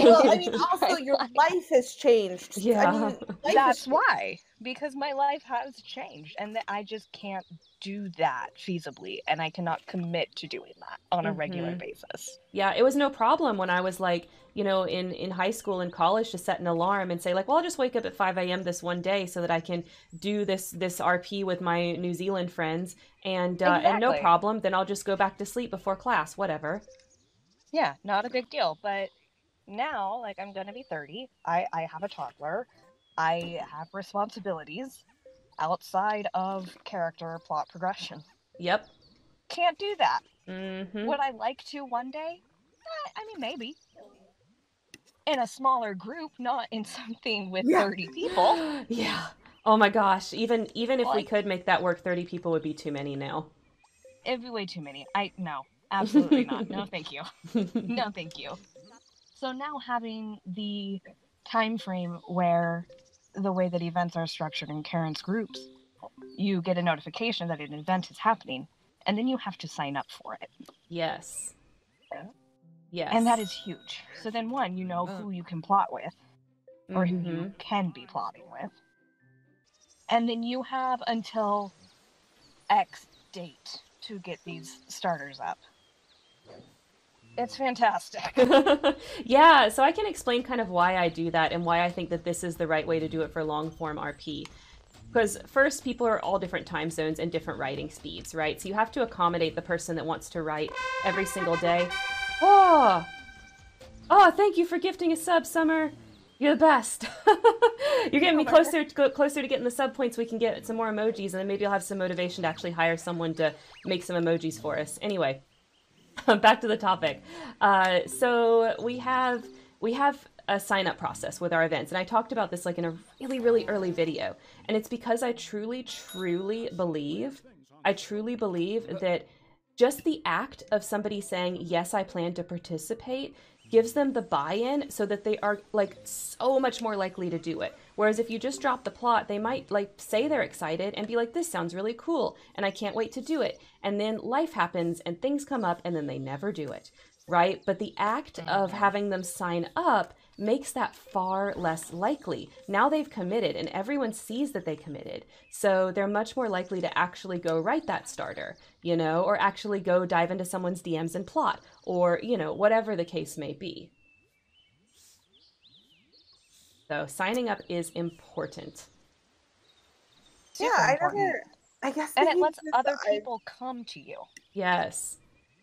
well, I mean, also your life. life has changed. Yeah. I mean, That's changed. why, because my life has changed, and that I just can't do that feasibly, and I cannot commit to doing that on a regular Mhm. basis. Yeah, it was no problem when I was like, you know, in in high school and college to set an alarm and say like, well, I'll just wake up at 5 a.m. this one day so that I can do this this RP with my New Zealand friends and uh, and no problem. Then I'll just go back to sleep before class, whatever. Yeah, not a big deal. But now, like, I'm gonna be 30. I I have a toddler. I have responsibilities outside of character plot progression. Yep. Can't do that. Mm-hmm. Would I like to one day? Eh, I mean, maybe. In a smaller group, not in [laughs] something with Yeah. 30 people. [gasps] yeah. Oh my gosh. Even even if we could make that work, 30 people would be too many now. It'd be way too many. I no, absolutely not. No, [laughs] thank you. No, thank you. So now having the time frame where the way that events are structured in Karen's groups, you get a notification that an event is happening, and then you have to sign up for it. yes. Yes. And that is huge. So then one, you know who you can plot with. or who you Mhm. can be plotting with. And then you have until X date to get these starters up. It's fantastic. [laughs] yeah, so I can explain kind of why I do that and why I think that this is the right way to do it for long form RP. Because first, people are all different time zones and different writing speeds, right? So you have to accommodate the person that wants to write every single day. Oh, oh, thank you for gifting a sub, Summer. You're the best. [laughs] You're getting me closer to closer to getting the sub points. We can get some more emojis, and then maybe I'll have some motivation to actually hire someone to make some emojis for us. Anyway, [laughs] back to the topic. Uh, so we have we have a sign up process with our events, and I talked about this like in a really really early video, and it's because I truly truly believe I truly believe that just the act of somebody saying yes I plan to participate gives them the buy-in so that they are like so much more likely to do it. Whereas if you just drop the plot, they might like say they're excited and be like this sounds really cool and I can't wait to do it. And then life happens and things come up and then they never do it. Right? But the act of having them sign up makes that far less likely. Now they've committed and everyone sees that they committed. So they're much more likely to actually go write that starter, you know, or actually go dive into someone's DMs and plot, or, you know, whatever the case may be. So signing up is important. Yeah, I important. never. I guess. And it lets other people come to you. Yes.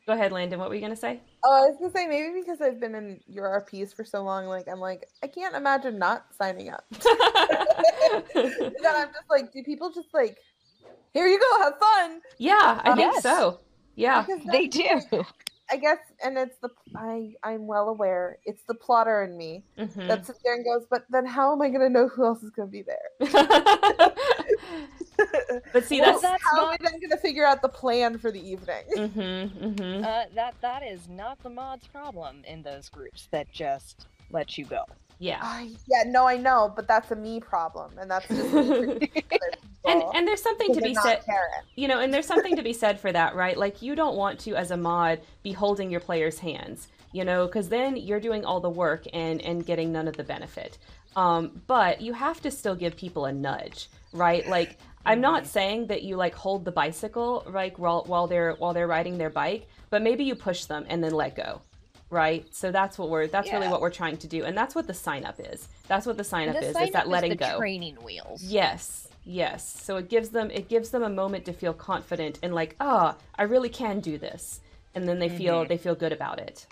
Go ahead, Landon. What were you going to say? Oh, I was gonna say maybe because I've been in your RPs for so long, like I'm like I can't imagine not signing up. [laughs] [laughs] then I'm just like, do people just like, here you go, have fun? yeah, I think Yes. so. Yeah. They do. like, I guess, and it's the I I'm well aware it's the plotter in me Mhm. that sits there and goes, but then how am I gonna know who else is gonna be there? [laughs] [laughs] but see, Well, that's. that's how am I not- then gonna figure out the plan for the evening? Mm-hmm, [laughs] mm-hmm. Uh, that that is not the mod's problem in those groups that just let you go. Yeah. I, yeah, no, I know, but that's a me problem, and that's just me [laughs] critiquing other And and there's something to be said you know, and there's something to be said for that, right? Like you don't want to as a mod be holding your players' hands, you know, cuz then you're doing all the work and and getting none of the benefit. Um but you have to still give people a nudge, right? Like I'm not saying that you like hold the bicycle like while while they're while they're riding their bike, but maybe you push them and then let go. Right? So that's what we're that's really what we're trying to do. And that's what the sign up is. That's what the sign up The is, sign is that letting the go. training wheels. Yes, yes. So it gives them it gives them a moment to feel confident and like, ah, I really can do this, and then they feel Mhm. they feel good about it.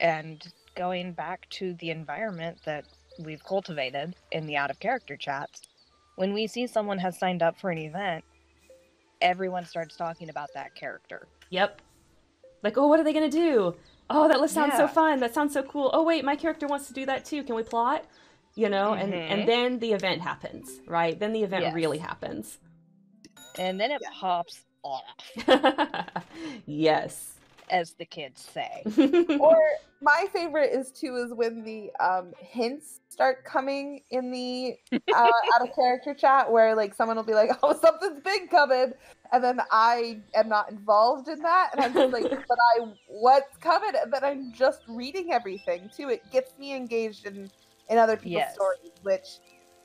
And going back to the environment that we've cultivated in the out of character chats, when we see someone has signed up for an event, everyone starts talking about that character. Yep. Like, oh, what are they gonna do? Oh, that list sounds so fun. That sounds so cool. Oh, wait, my character wants to do that too. Can we plot? You know, and Mhm. and then the event happens, right? Then the event Yes. really happens. And then it Yeah. pops off, [laughs] yes. As the kids say. [laughs] Or my favorite is too is when the um, hints start coming in the uh, out of character chat where like someone will be like, [laughs] "Oh, something's big coming," and then I am not involved in that, and I'm just like, [laughs] "But I, what's coming?" And then I'm just reading everything too. It gets me engaged in in other people's Yes. stories, which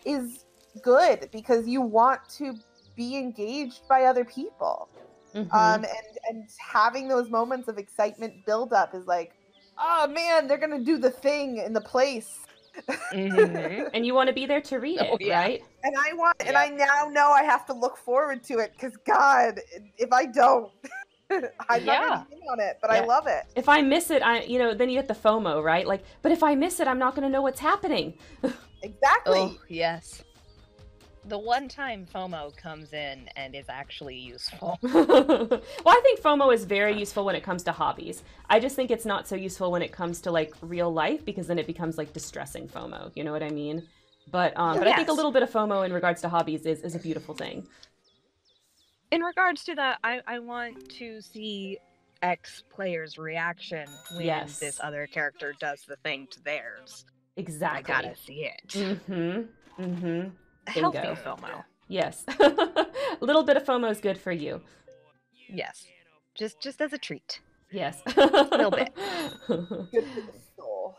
is good because you want to be engaged by other people Mhm. um and and having those moments of excitement build up is like oh man they're gonna do the thing in the place Mhm. and you want to be there to read [laughs] it, Oh, yeah. right? and i want and i now know i have to look forward to it because god if i don't [laughs] i'm Yeah. not gonna be on it but i love it if I miss it, I you know, then you get the FOMO, right? Like, but if I miss it, I'm not going to know what's happening. [laughs] exactly Oh, yes. The one time FOMO comes in and is actually useful. [laughs] well, I think FOMO is very useful when it comes to hobbies. I just think it's not so useful when it comes to like real life because then it becomes like distressing FOMO. You know what I mean? But um, but I think a little bit of FOMO in regards to hobbies is, is a beautiful thing. In regards to that, I, I want to see X player's reaction when Yes. this other character does the thing to theirs. Exactly. I gotta see it. Mm-hmm. Mm-hmm. Healthy bingo. FOMO. Yes. a [laughs] little bit of FOMO is good for you. Yes. Just just as a treat. Yes. A little bit. [laughs] good for the soul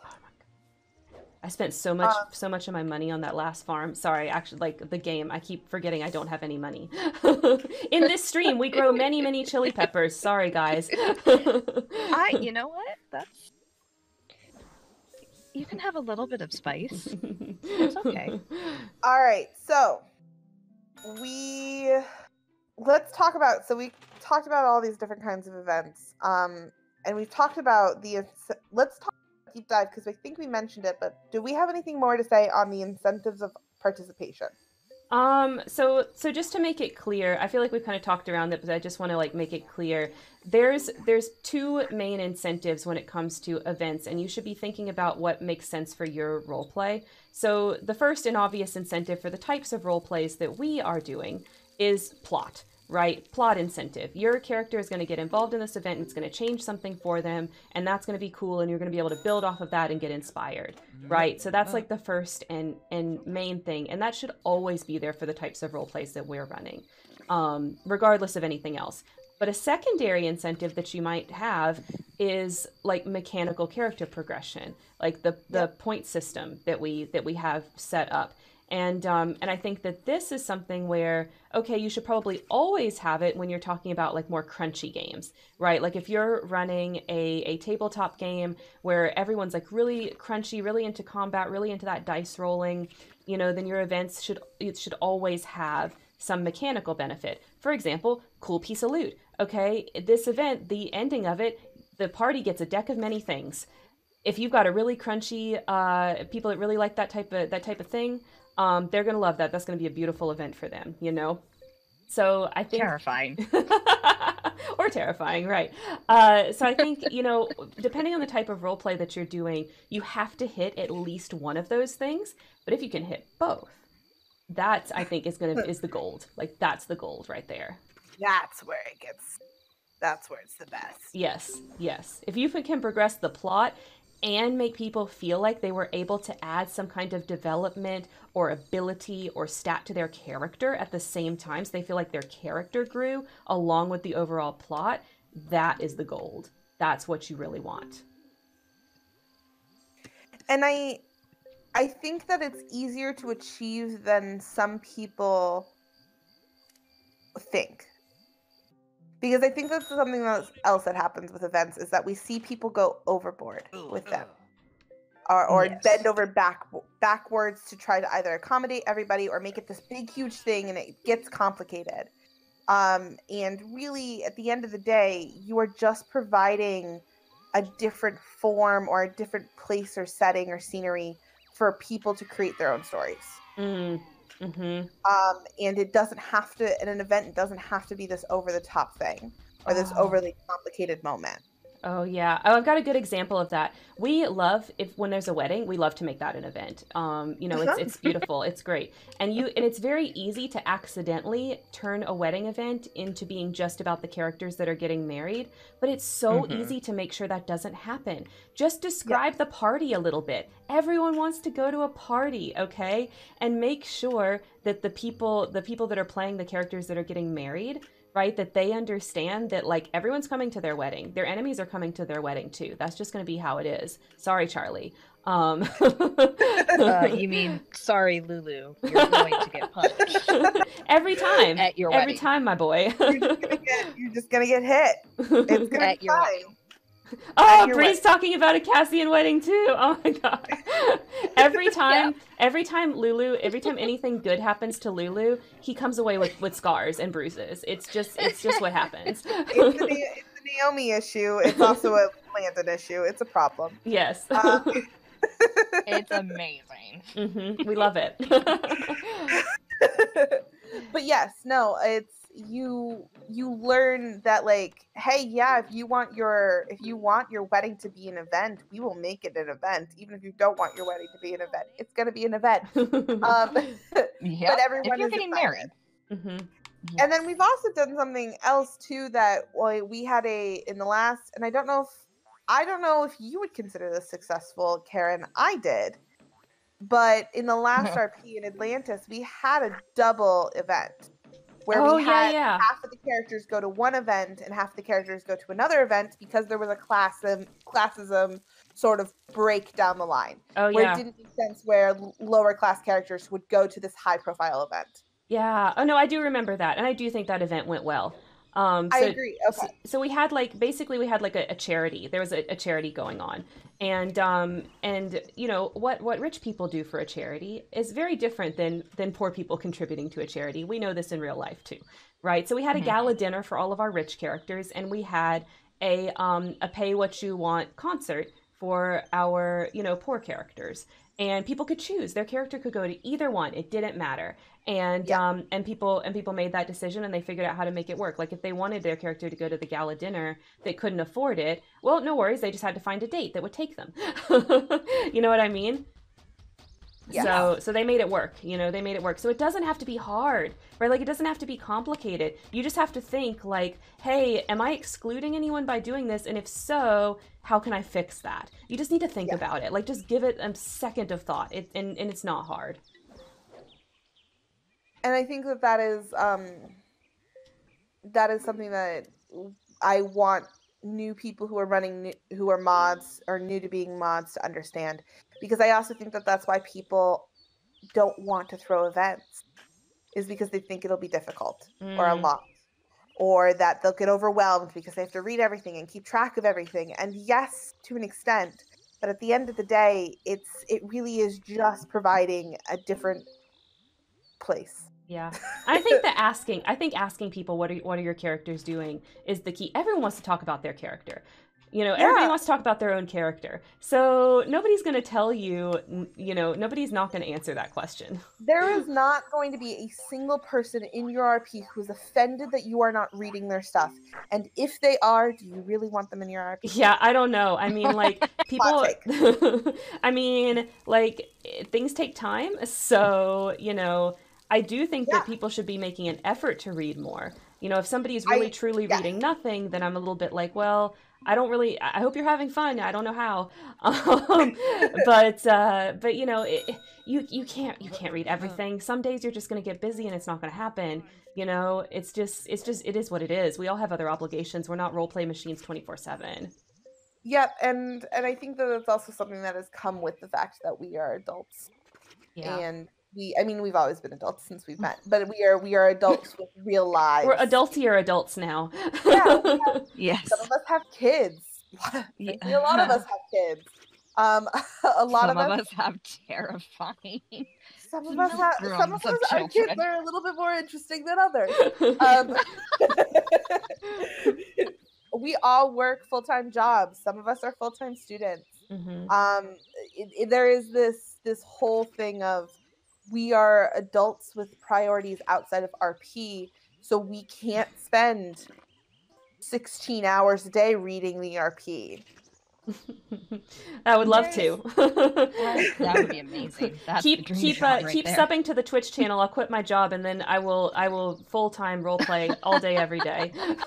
I spent so much Um, so much of my money on that last farm. Sorry, actually like the game. I keep forgetting I don't have any money. [laughs] In this stream, we grow many, many chili peppers. Sorry guys. I you know what? That's you can have a little bit of spice. it's okay. [laughs] all right so we let's talk about so we talked about all these different kinds of events um and we've talked about the let's talk deep dive because i think we mentioned it but do we have anything more to say on the incentives of participation Um, so so just to make it clear, I feel like we've kind of talked around it, but I just want to like make it clear. There's there's two main incentives when it comes to events, and you should be thinking about what makes sense for your role play. So the first and obvious incentive for the types of role plays that we are doing is plot. Right, plot incentive. Your character is going to get involved in this event and it's going to change something for them, and that's going to be cool, and you're going to be able to build off of that and get inspired right? So that's like the first and and main thing and that should always be there for the types of role plays that we're running um, regardless of anything else. But a secondary incentive that you might have is like mechanical character progression like the the point system that we that we have set up and um, and I think that this is something where okay, you should probably always have it when you're talking about like more crunchy games, right? Like if you're running a, a tabletop game where everyone's like really crunchy, really into combat, really into that dice rolling, you know, then your events should it should always have some mechanical benefit. For example, cool piece of loot. Okay, this event, the ending of it, the party gets a deck of many things. If you've got a really crunchy uh, people that really like that type of that type of thing, um, they're gonna love that. That's gonna be a beautiful event for them, you know. So I think Terrifying. [laughs] or terrifying, right? Uh, so I think you know, depending on the type of role play that you're doing, you have to hit at least one of those things. But if you can hit both, that I think is gonna is the gold. Like that's the gold right there. that's where it gets that's where it's the best Yes, yes. If you can progress the plot and make people feel like they were able to add some kind of development or ability or stat to their character at the same time so they feel like their character grew along with the overall plot that is the gold. That's what you really want. And i i think that it's easier to achieve than some people think because I think that's something else that happens with events is that we see people go overboard with them, or, or yes. bend over back backwards to try to either accommodate everybody or make it this big huge thing, and it gets complicated. Um, and really, at the end of the day, you are just providing a different form or a different place or setting or scenery for people to create their own stories. Mm. Mm-hmm. Um, and it doesn't have to, in an event, it doesn't have to be this over the top thing or this oh. overly complicated moment. Oh yeah. Oh, I've got a good example of that. We love if when there's a wedding, we love to make that an event. Um, you know, it's it's [laughs] beautiful, it's great, and you and it's very easy to accidentally turn a wedding event into being just about the characters that are getting married. But it's so mm-hmm. easy to make sure that doesn't happen. Just describe yeah. the party a little bit. Everyone wants to go to a party, okay? And make sure that the people the people that are playing the characters that are getting married right? That they understand that like everyone's coming to their wedding. Their enemies are coming to their wedding too. That's just going to be how it is. Sorry, Charlie. Um uh, [laughs] you mean sorry, Lulu? You're going to get punched [laughs] every time at your every time, my boy. you're, just gonna get, you're just gonna get hit. [laughs] It's gonna at be fine. Wedding. Oh, Bree's talking about a Cassian wedding too. [laughs] Oh my god! [laughs] every time, yeah. every time Lulu, every time anything good happens to Lulu, he comes away with, with scars and bruises. It's just, it's just what happens. [laughs] it's, a, it's a Naomi issue. It's also a Landon issue. It's a problem. Yes. Uh, it's amazing. Mm-hmm. We love it. but yes, no, it's you you learn that like hey yeah if you want your if you want your wedding to be an event we will make it an event even if you don't want your wedding to be an event it's going to be an event um [laughs] [laughs] yep. but everyone if you're getting married mm-hmm. yes. and then we've also done something else too that well, we had a in the last and i don't know if i don't know if you would consider this successful karen i did but in the last [laughs] rp in atlantis we had a double event where oh, we had yeah, yeah. half of the characters go to one event and half the characters go to another event because there was a classism classism sort of break down the line. Oh where yeah. it didn't make sense where lower class characters would go to this high profile event. Yeah. Oh no, I do remember that, and I do think that event went well. Um, so, I agree. Okay. So, so, we had like basically we had like a, a charity. There was a, a, charity going on, and um, and you know what what rich people do for a charity is very different than than poor people contributing to a charity. We know this in real life too, right? So we had a mm-hmm. gala dinner for all of our rich characters, and we had a um, a pay what you want concert for our you know poor characters and people could choose. Their character could go to either one. It didn't matter. And yeah. um and people and people made that decision and they figured out how to make it work. Like if they wanted their character to go to the gala dinner they couldn't afford it well no worries. They just had to find a date that would take them. [laughs] You know what i mean yeah. So so they made it work, you know, they made it work. So it doesn't have to be hard, right? Like it doesn't have to be complicated. You just have to think like, "Hey, am I excluding anyone by doing this? And if so, how can I fix that?" You just need to think yeah. about it. Like just give it a second of thought. It and and it's not hard and I think that that is um, that is something that I want new people who are running new, who are mods or new to being mods to understand because I also think that that's why people don't want to throw events is because they think it'll be difficult mm. or a mm. lot or that they'll get overwhelmed because they have to read everything and keep track of everything and yes to an extent but at the end of the day it's it really is just providing a different place yeah, [laughs] I think that asking, I think asking people what are what are your characters doing is the key. Everyone wants to talk about their character. You know, yeah. everybody wants to talk about their own character. So nobody's going to tell you, you know, nobody's not going to answer that question. [laughs] There is not going to be a single person in your RP who's offended that you are not reading their stuff. And if they are, do you really want them in your RP? Yeah, I don't know. I mean, like [laughs] people I mean, like eh, things take time, so, you know, I do think yeah. that people should be making an effort to read more. You know, if somebody is really I- truly yeah. reading nothing, then I'm a little bit like, well, I don't really. I hope you're having fun. I don't know how, [laughs] um, but uh, but you know, it, you you can't you can't read everything. Some days you're just gonna get busy and it's not gonna happen. You know, it's just it's just it is what it is. We all have other obligations. We're not role play machines twenty four seven. Yep, and and I think that it's also something that has come with the fact that we are adults, Yeah, and we. I mean, we've always been adults since we've met, [laughs] but we are we are adults with real [laughs] lives. we're adultier adults now. Yeah, [laughs] have- Yes. some of us have kids. Yeah. A lot of us have kids. Um, a lot Some of us, have terrifying. some of us have, some of us, of our kids are a little bit more interesting than others. Um, we all work full time jobs. Some of us are full time students. Mhm. Um, it, it- there is this this whole thing of we are adults with priorities outside of RP, so we can't spend 16 hours a day reading the RP. [laughs] I would love to. [laughs] that would be amazing. That's keep keep uh, right keep there. subbing to the Twitch channel. I'll quit my job and then I will I will full time role play all day every day. [laughs]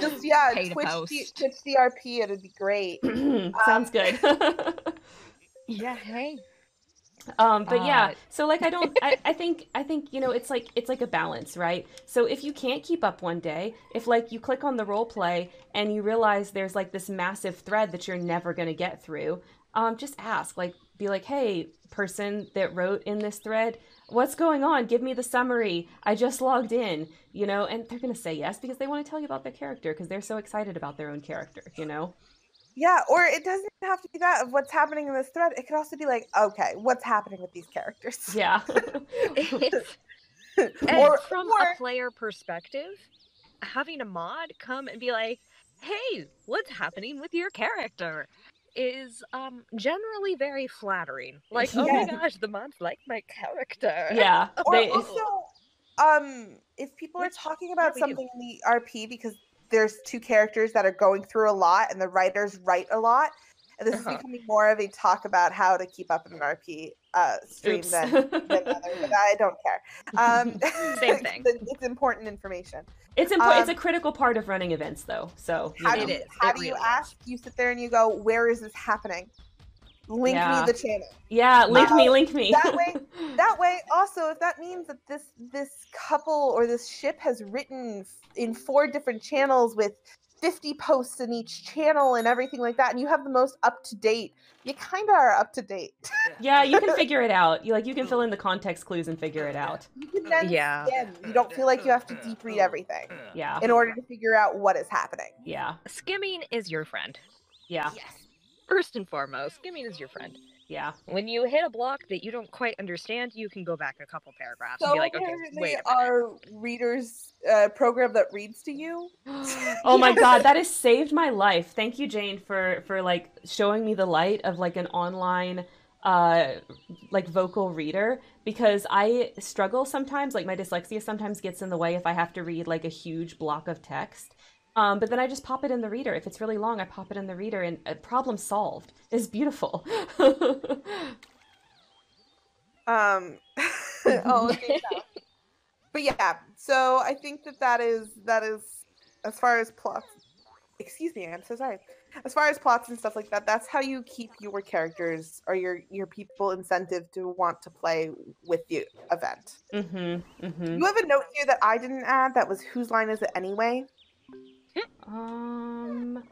Just yeah, Pay Twitch, the, Twitch the RP, it'd be great. [clears throat] Sounds good. Yeah. Hey. Um but yeah Uh, so like i don't I, I think i think you know it's like it's like a balance right? So if you can't keep up one day if like you click on the role play and you realize there's like this massive thread that you're never going to get through um just ask like be like hey person that wrote in this thread what's going on? Give me the summary. I just logged in you know? And they're going to say yes because they want to tell you about their character because they're so excited about their own character you know Yeah, or it doesn't have to be that of what's happening in this thread. It could also be like, okay, what's happening with these characters? yeah [laughs] and Or- from or- a player perspective, having a mod come and be like, "Hey, what's happening with your character?" is um generally very flattering. Like, "Oh my gosh, the mods like my character." yeah Or they, also, um, if people are talking about something in the RP because there's two characters that are going through a lot and the writers write a lot, and this Uh-huh. is becoming more of a talk about how to keep up in an RP uh, stream Oops. than, [laughs] than other, but I don't care. Um, [laughs] Same [laughs] thing. it's- it's important information. It's important. it's Um, a critical part of running events, though. So you How know. do you, is, how it do you really is. ask? You sit there and you go, "Where is this happening?" Link Yeah. me the channel. Yeah, link me, link me. that way- [laughs] that way also if that means that this this couple or this ship has written in four different channels with 50 posts in each channel and everything like that and you have the most up to date you kind of are up to date yeah, you can figure it [laughs] out. You like you can fill in the context clues and figure it out. you can then Yeah. skim. you don't feel like you have to deep read everything Yeah, in order to figure out what is happening yeah, Skimming is your friend. yeah, yes First and foremost, skimming is your friend. yeah. When you hit a block that you don't quite understand, you can go back a couple paragraphs and be like, okay, wait a minute. our readers uh, program that reads to you [gasps] [laughs] oh my god, that has saved my life. Thank you, Jane, for for like showing me the light of like an online uh like vocal reader because I struggle sometimes like my dyslexia sometimes gets in the way if I have to read like a huge block of text. Um, but then I just pop it in the reader. If it's really long, I pop it in the reader and uh, problem solved. It's beautiful. [laughs] Um. [laughs] oh, okay. But yeah, so I think that that is that is as far as plots. Excuse me, I'm so sorry. As far as plots and stuff like that, that's how you keep your characters or your your people incentive to want to play with the event. mm-hmm. Mm-hmm. You have a note here that I didn't add. That was whose line is it anyway? Um,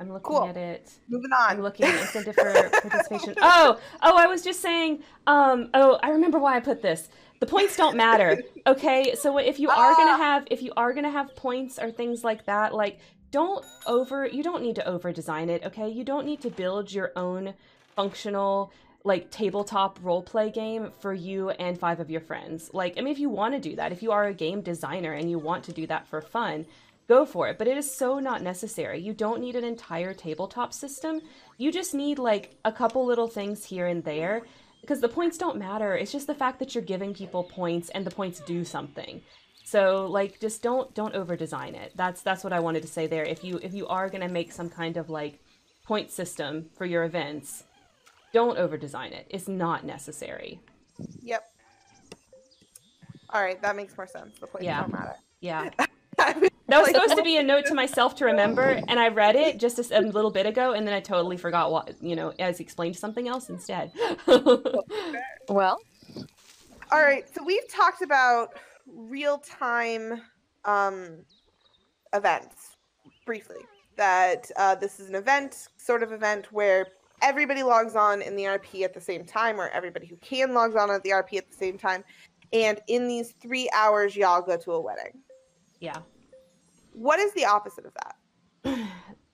I'm looking Cool. at it. Moving on. I'm looking at incentive for [laughs] participation. Oh, oh, I was just saying. Um, oh, I remember why I put this. The points don't matter. [laughs] Okay, so if you are gonna Ah. have, if you are gonna have points or things like that, like don't over. You don't need to over design it. Okay, you don't need to build your own functional like tabletop role play game for you and five of your friends. Like, I mean, if you want to do that, if you are a game designer and you want to do that for fun, go for it. But it is so not necessary. You don't need an entire tabletop system. You just need like a couple little things here and there because the points don't matter. It's just the fact that you're giving people points and the points do something. So like just don't don't over design it. That's that's what I wanted to say there. If you if you are going to make some kind of like point system for your events, don't over design it. It's not necessary. Yep. All right, that makes more sense. The points Yeah. don't matter. Yeah. [laughs] I was That was supposed to be a note to myself to remember, and I read it just a little bit ago, and then I totally forgot what you know, as explained something else instead. [laughs] Well, All right, so we've talked about real time um, events briefly. That uh, this is an event, sort of event where everybody logs on in the RP at the same time, or everybody who can logs on at the RP at the same time. And in these three hours, y'all go to a wedding. yeah. What is the opposite of that? [sighs]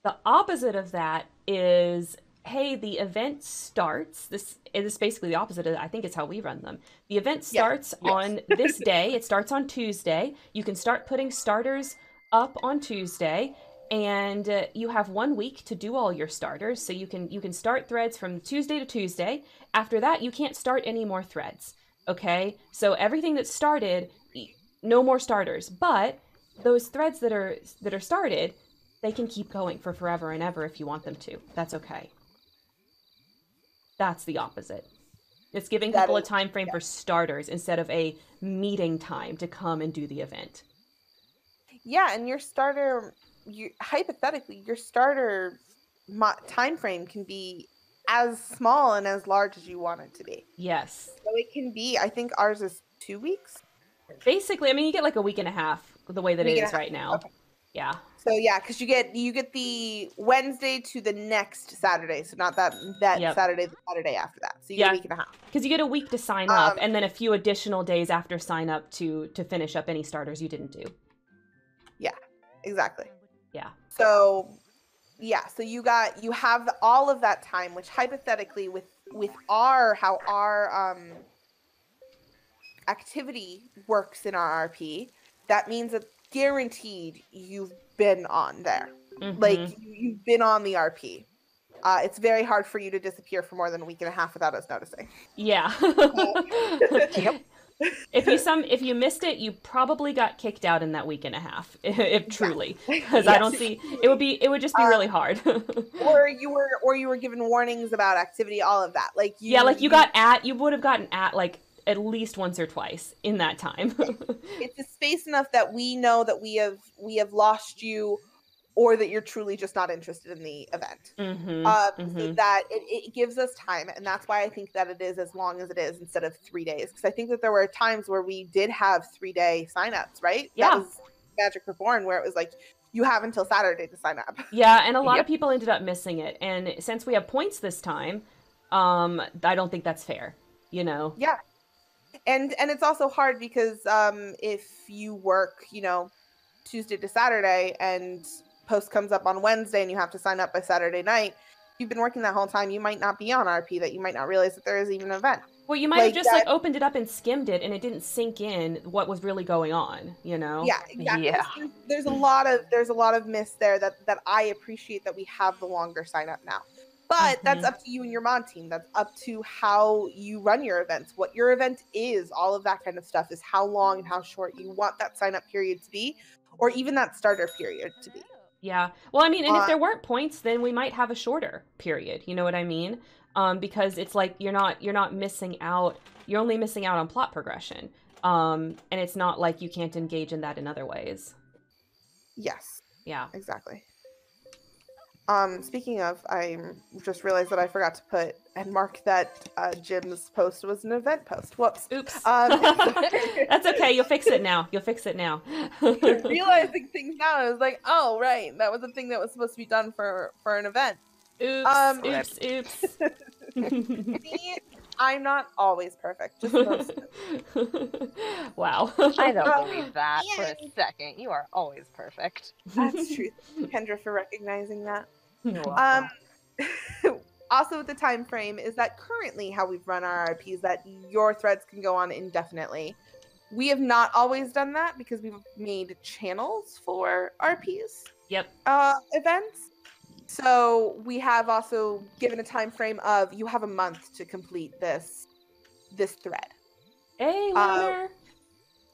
The opposite of that is hey, the event starts. This is basically the opposite of I think it's how we run them. The event Yeah, starts yes. on this day. It starts on Tuesday. You can start putting starters up on Tuesday and uh, you have one week to do all your starters so you can you can start threads from Tuesday to Tuesday. After that, you can't start any more threads. Okay? So everything that started no more starters. But those threads that are that are started they can keep going for forever and ever if you want them to. That's okay. That's the opposite. It's giving That people a time frame for starters instead of a meeting time to come and do the event. Yeah, and your starter, you hypothetically, your starter mo- time frame can be as small and as large as you want it to be. Yes. So it can be. I think ours is two weeks. Basically, I mean, you get like a week and a half the way that it a is right now. okay. Yeah. So yeah, because you get you get the Wednesday to the next Saturday. So not that that Yep. Saturday, the Saturday after that. So you Yeah. get a week and a half. Because you get a week to sign up Um, and then a few additional days after sign up to to finish up any starters you didn't do. Yeah, exactly. Yeah. So yeah, so you got you have all of that time, which hypothetically with with our how our um activity works in our RP, that means that guaranteed you've been on there. Like Mhm. you, you've been on the RP. Uh, it's very hard for you to disappear for more than a week and a half without us noticing. Yeah. [laughs] Yep. if you some if you missed it, you probably got kicked out in that week and a half. [laughs] If truly, [laughs] because I don't see it would be it would just be Uh, really hard. or you were or you were given warnings about activity, all of that. Like you, yeah, like you got at you would have gotten at like at least once or twice in that time. it's a space enough that we know that we have we have lost you or that you're truly just not interested in the event hmm um, so mhm. that it, it gives us time and that's why i think that it is as long as it is instead of three days because i think that there were times where we did have three day signups right Yeah. that was magic reborn where it was like you have until saturday to sign up Yeah, and a lot Yep. of people ended up missing it. And since we have points this time, um, I don't think that's fair. You know. yeah and and it's also hard because um if you work you know tuesday to saturday and post comes up on wednesday and you have to sign up by saturday night you've been working that whole time you might not be on rp that you might not realize that there is even an event Well, you might have Like just like opened it up and skimmed it, and it didn't sink in what was really going on. You know. yeah exactly Yeah. There's- there's a lot of there's a lot of miss there that that i appreciate that we have the longer sign up now but that's Mhm. up to you and your mod team that's up to how you run your events what your event is all of that kind of stuff is how long and how short you want that sign up period to be or even that starter period to be Yeah. Well, I mean, and if Uh, there weren't points, then we might have a shorter period. You know what I mean? Um, because it's like you're not you're not missing out. You're only missing out on plot progression. Um, and it's not like you can't engage in that in other ways. yes Yeah. exactly um speaking of i just realized that i forgot to put and mark that uh jim's post was an event post whoops Oops. Um, [laughs] [laughs] That's okay. You'll fix it now. You'll fix it now. [laughs] realizing things now i was like oh right that was a thing that was supposed to be done for for an event oops. Um, oops. Oops. Me, i'm not always perfect just most [laughs] wow. I don't [laughs] believe that for a second. You are always perfect. that's true [laughs] kendra for recognizing that um also with the time frame is that currently how we've run our rps that your threads can go on indefinitely we have not always done that because we've made channels for rps Yep. uh, events so we have also given a time frame of you have a month to complete this this thread Hey, Uh,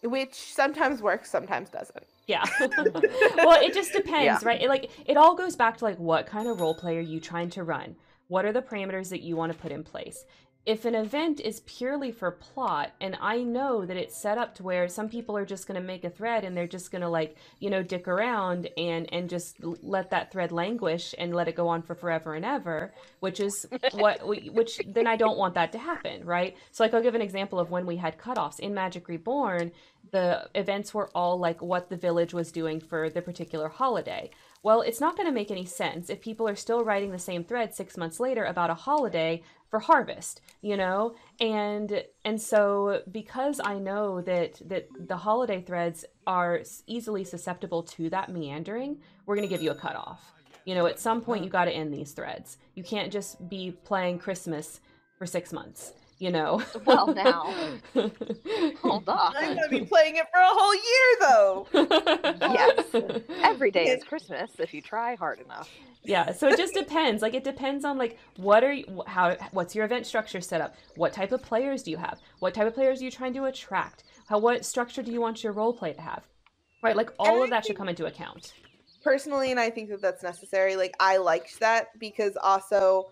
which sometimes works sometimes doesn't Yeah. [laughs] well, it just depends, Yeah. right? It, like it all goes back to like what kind of role play are you trying to run? What are the parameters that you want to put in place? If an event is purely for plot and i know that it's set up to where some people are just going to make a thread and they're just going to like you know dick around and and just let that thread languish and let it go on for forever and ever which is what we, which then i don't want that to happen right? So like i'll give an example of when we had cutoffs. In magic reborn the events were all like what the village was doing for the particular holiday well, it's not going to make any sense if people are still writing the same thread 6 months later about a holiday for harvest, you know? And and so because I know that that the holiday threads are easily susceptible to that meandering, we're going to give you a cutoff. You know, at some point you got to end these threads. You can't just be playing Christmas for 6 months you know. Well, now. [laughs] Hold on. I'm going to be [laughs] playing it for a whole year, though. yes. Every day is [laughs] Christmas if you try hard enough. Yeah, so it just depends. Like it depends on like what are you, how what's your event structure set up? What type of players do you have? What type of players are you trying to attract? How what structure do you want your role play to have? Right, like all of that should come into account. Personally, and I think that that's necessary. Like I liked that because also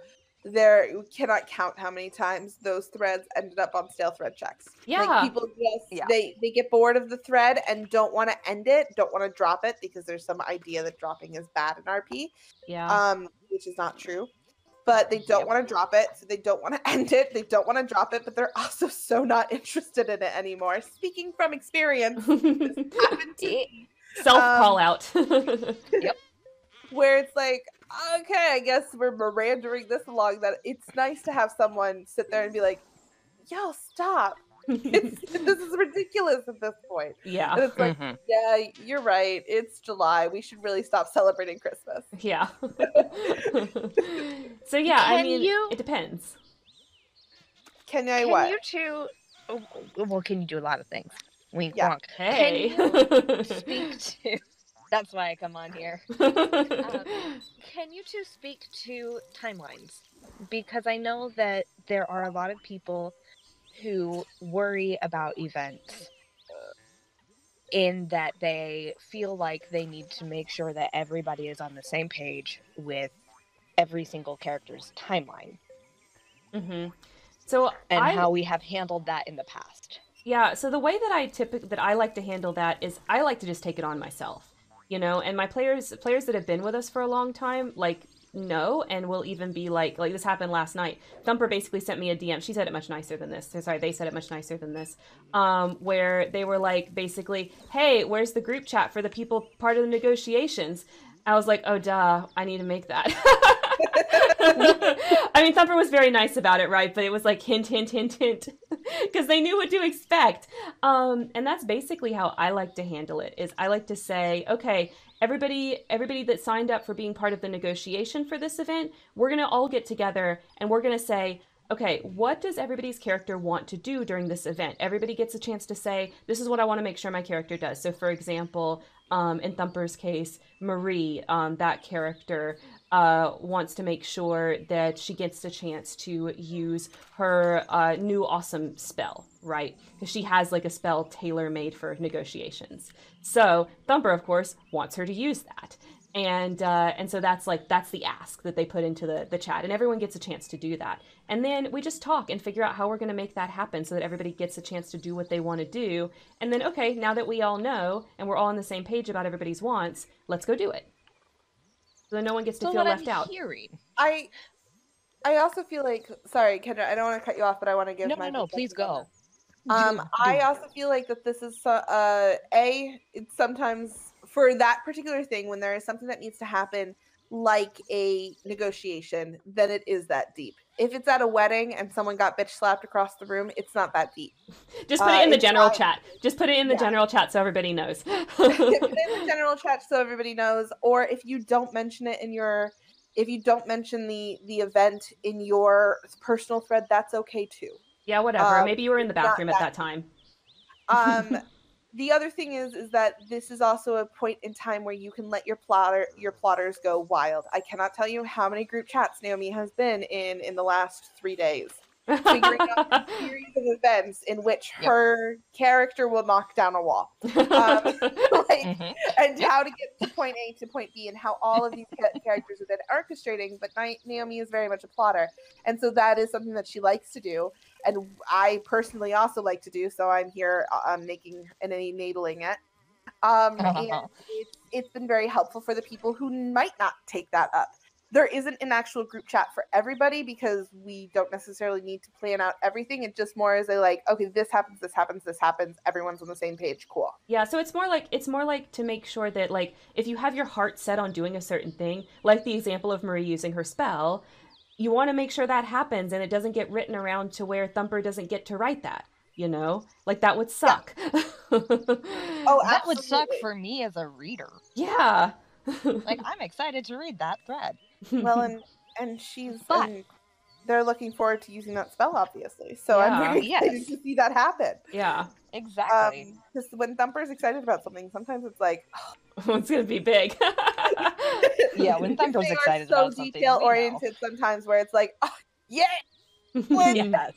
there you cannot count how many times those threads ended up on stale thread checks. Yeah. Like people just yeah. they they get bored of the thread and don't want to end it, don't want to drop it because there's some idea that dropping is bad in RP. Yeah. Um, which is not true. But they don't yep. want to drop it, so they don't want to [laughs] end it. They don't want to drop it, but they're also so not [laughs] interested in it anymore. Speaking from experience, [laughs] self call um, out. yep. Where it's like, okay, I guess we're mirandering this along that it's nice to have someone sit there and be like, yo, stop. [laughs] this is ridiculous at this point. Yeah. And it's like, mm-hmm. yeah, you're right. It's July. We should really stop celebrating Christmas. Yeah. [laughs] so yeah, Can I mean, you... it depends. Can I Can what? you two? Oh, well, can you do a lot of things? Wink, yeah. wonk. Hey. Can you [laughs] speak to that's why I come on here. [laughs] um, can you two speak to timelines? Because I know that there are a lot of people who worry about events in that they feel like they need to make sure that everybody is on the same page with every single character's timeline. Mm-hmm. So and I... how we have handled that in the past. Yeah, so the way that I typically that I like to handle that is I like to just take it on myself you know and my players players that have been with us for a long time like know and will even be like like this happened last night. Thumper basically sent me a dm she said it much nicer than this. Sorry they said it much nicer than this. Um where they were like basically hey where's the group chat for the people part of the negotiations? I was like oh duh i need to make that [laughs] [laughs] I mean, Thumper was very nice about it, right? But it was like hint, hint, hint, hint, [laughs] because they knew what to expect. Um, and that's basically how I like to handle it. Is I like to say, okay, everybody, everybody that signed up for being part of the negotiation for this event, we're gonna all get together and we're gonna say, okay, what does everybody's character want to do during this event? Everybody gets a chance to say, this is what I want to make sure my character does. So, for example, um, in Thumper's case, Marie, um, that character, uh, wants to make sure that she gets the chance to use her uh, new awesome spell, right? Because she has like a spell tailor made for negotiations. So Thumper, of course, wants her to use that. And uh, and so that's like that's the ask that they put into the the chat, and everyone gets a chance to do that. And then we just talk and figure out how we're going to make that happen, so that everybody gets a chance to do what they want to do. And then okay, now that we all know and we're all on the same page about everybody's wants, let's go do it so that no one gets to so feel left I'm out. Hearing. I I also feel like sorry, Kendra, I don't want to cut you off, but I want to give no, my no, no, please go. Um, do, do. I also feel like that this is uh a it's sometimes for that particular thing when there is something that needs to happen like a negotiation, then it is that deep. If it's at a wedding and someone got bitch slapped across the room, it's not that deep. Just put it in uh, the general not, chat. Just put it in the yeah. general chat so everybody knows. [laughs] put it in the general chat so everybody knows. Or if you don't mention it in your if you don't mention the the event in your personal thread, that's okay too. Yeah, whatever. Um, Maybe you were in the bathroom at that time. Um [laughs] the other thing is is that this is also a point in time where you can let your plotter your plotters go wild. I cannot tell you how many group chats Naomi has been in in the last three days. Figuring out a [laughs] series of events in which Yep. her character will knock down a wall. [laughs] Um, [laughs] like, Mhm. and Yep. how to get to point A to point B, and how all of these characters are then orchestrating. But Naomi is very much a plotter, and so that is something that she likes to do, and I personally also like to do. So I'm here, um, making and enabling it. Um, and it's it's been very helpful for the people who might not take that up. There isn't an actual group chat for everybody because we don't necessarily need to plan out everything. It just more is a like, okay, this happens, this happens, this happens. Everyone's on the same page. Cool. Yeah, so it's more like it's more like to make sure that like if you have your heart set on doing a certain thing, like the example of Marie using her spell, you want to make sure that happens and it doesn't get written around to where Thumper doesn't get to write that, you know? Like that would suck. Oh, [laughs] that would suck for me as a reader. yeah. Like [laughs] I'm excited to read that thread. well [laughs] and and she's But- and they're looking forward to using that spell obviously so i'm Yeah. very excited Yes. to see that happen yeah. Exactly. Um, because when thumper's excited about something sometimes it's like [gasps] [laughs] it's going to be big. Yeah, when Thumper's they are excited so about something, we detail oriented sometimes where it's like oh, yeah yes.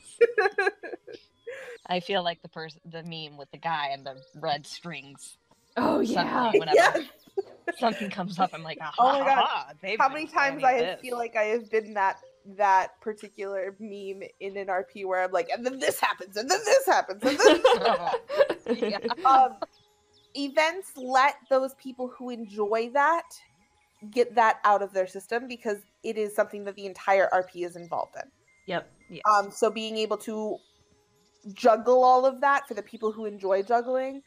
I feel like the person, the meme with the guy and the red strings. Oh [laughs] yeah. Suddenly, whenever Yes. [laughs] something comes up, I'm like, [laughs] ah, Oh my God. ha, ha, how many times i this." feel like i have been that that particular meme in an rp where i'm like and then this happens and then this happens and then Yeah. um, events let those people who enjoy that get that out of their system because it is something that the entire RP is involved in. Yep. Yes. Um, so being able to juggle all of that for the people who enjoy juggling,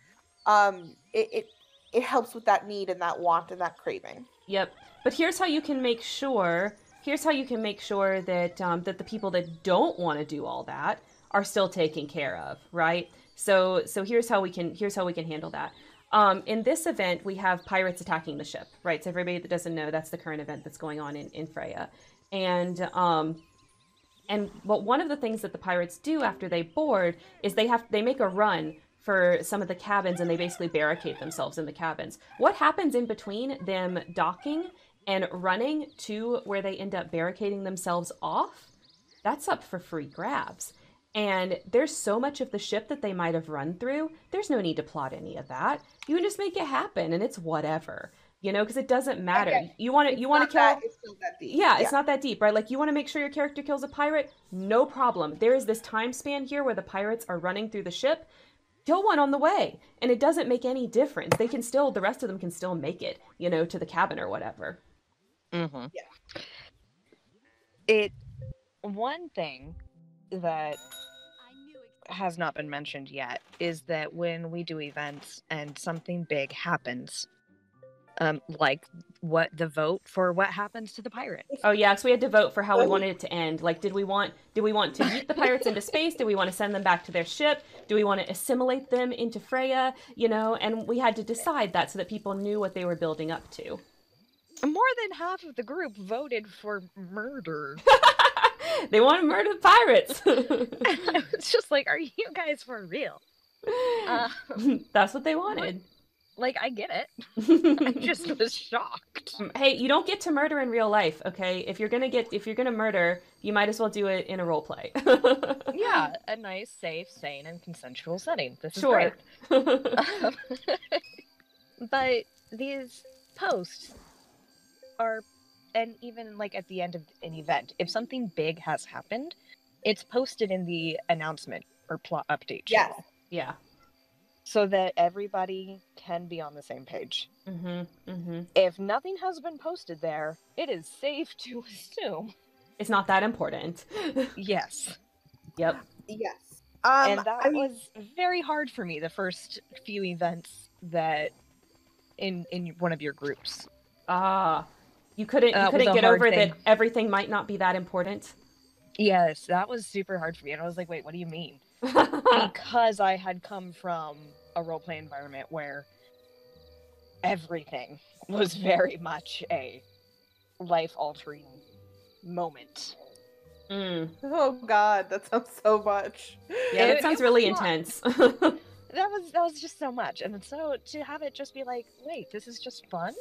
um, it, it it helps with that need and that want and that craving. Yep. But here's how you can make sure. Here's how you can make sure that um, that the people that don't want to do all that are still taken care of, right? So so here's how we can here's how we can handle that. Um, in this event, we have pirates attacking the ship, right? So everybody that doesn't know, that's the current event that's going on in, in Freya, and um, and what one of the things that the pirates do after they board is they have they make a run for some of the cabins and they basically barricade themselves in the cabins. What happens in between them docking and running to where they end up barricading themselves off? That's up for free grabs. And there's so much of the ship that they might have run through. There's no need to plot any of that. You can just make it happen and it's whatever. You know, because it doesn't matter. Okay. You want to you want to kill that, it's still that deep. yeah, it's not that deep, right? Like you want to make sure your character kills a pirate, no problem. There is this time span here where the pirates are running through the ship. Kill one on the way, and it doesn't make any difference. They can still, the rest of them can still make it, you know, to the cabin or whatever. Mm-hmm. Yeah. It one thing that has not been mentioned yet is that when we do events and something big happens, um, like what the vote for what happens to the pirates. Oh yeah, because we had to vote for how we wanted it to end. Like, did we want, did we want to [laughs] yeet the pirates into space? Do we want to send them back to their ship? Do we want to assimilate them into Freya? You know, and we had to decide that so that people knew what they were building up to. More than half of the group voted for murder. [laughs] they want to murder the pirates. [laughs] it's just like, are you guys for real? Uh, That's what they wanted. Like, I get it. [laughs] I just was shocked. Um, hey, you don't get to murder in real life, okay? If you're gonna get, if you're gonna murder, you might as well do it in a role play. [laughs] Yeah, a nice, safe, sane, and consensual setting. This is Sure. great. [laughs] Um, but these posts are and even like at the end of an event if something big has happened it's posted in the announcement or plot update Yes. channel yeah. So that everybody can be on the same page Mhm. Mhm. if nothing has been posted there it is safe to [laughs] assume It's not that important. [laughs] yes yep. Yes. Um, and that I mean, was very hard for me the first few events that in in one of your groups Ah. You couldn't. You That couldn't get over thing. that everything might not be that important. yes that was super hard for me and i was like wait what do you mean because I had come from a roleplay environment where everything was very much a life altering moment. Mm. oh god, that sounds so much. Yeah, It- that it sounds was really intense. [laughs] That was that was just so much. And so to have it just be like, wait, this is just fun?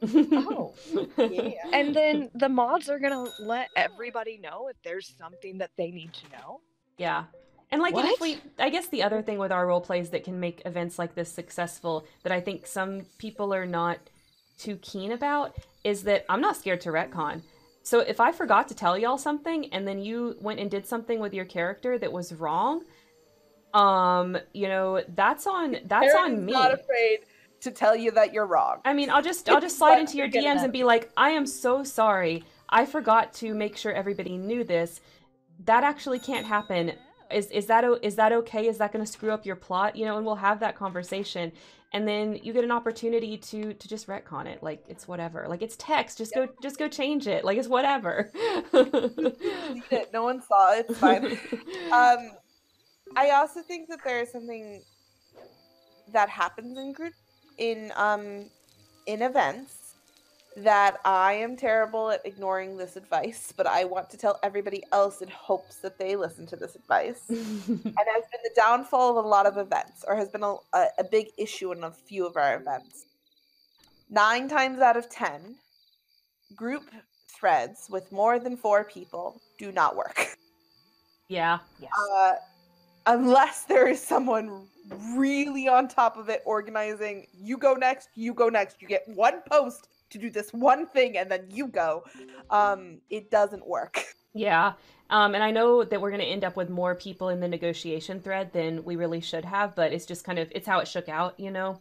Oh. [laughs] Yeah. and then the mods are gonna let everybody know if there's something that they need to know. Yeah. And like and if we I guess the other thing with our role plays that can make events like this successful that I think some people are not too keen about is that I'm not scared to retcon. So if I forgot to tell y'all something and then you went and did something with your character that was wrong, um, you know, that's on that's on Aaron's me. Not afraid to tell you that you're wrong. I mean, I'll just I'll just slide into your DMs and be like, "I am so sorry. I forgot to make sure everybody knew this. That actually can't happen. Is is that is that okay? Is that going to screw up your plot? You know?" And we'll have that conversation, and then you get an opportunity to to just retcon it. Like it's whatever. Like it's text. Just go just go change it. Like it's whatever. No one saw it. It's fine. um, I also think that there is something that happens in group in um in events that I am terrible at ignoring this advice, but I want to tell everybody else in hopes that they listen to this advice. [laughs] and has been the downfall of a lot of events, or has been a, a, a big issue in a few of our events. Nine times out of ten, group threads with more than four people do not work. yeah. Yes. Uh, unless there is someone really on top of it organizing, you go next, you go next, you get one post to do this one thing, and then you go. Um, it doesn't work. [laughs] Yeah. Um, and I know that we're going to end up with more people in the negotiation thread than we really should have, but it's just kind of it's how it shook out, you know.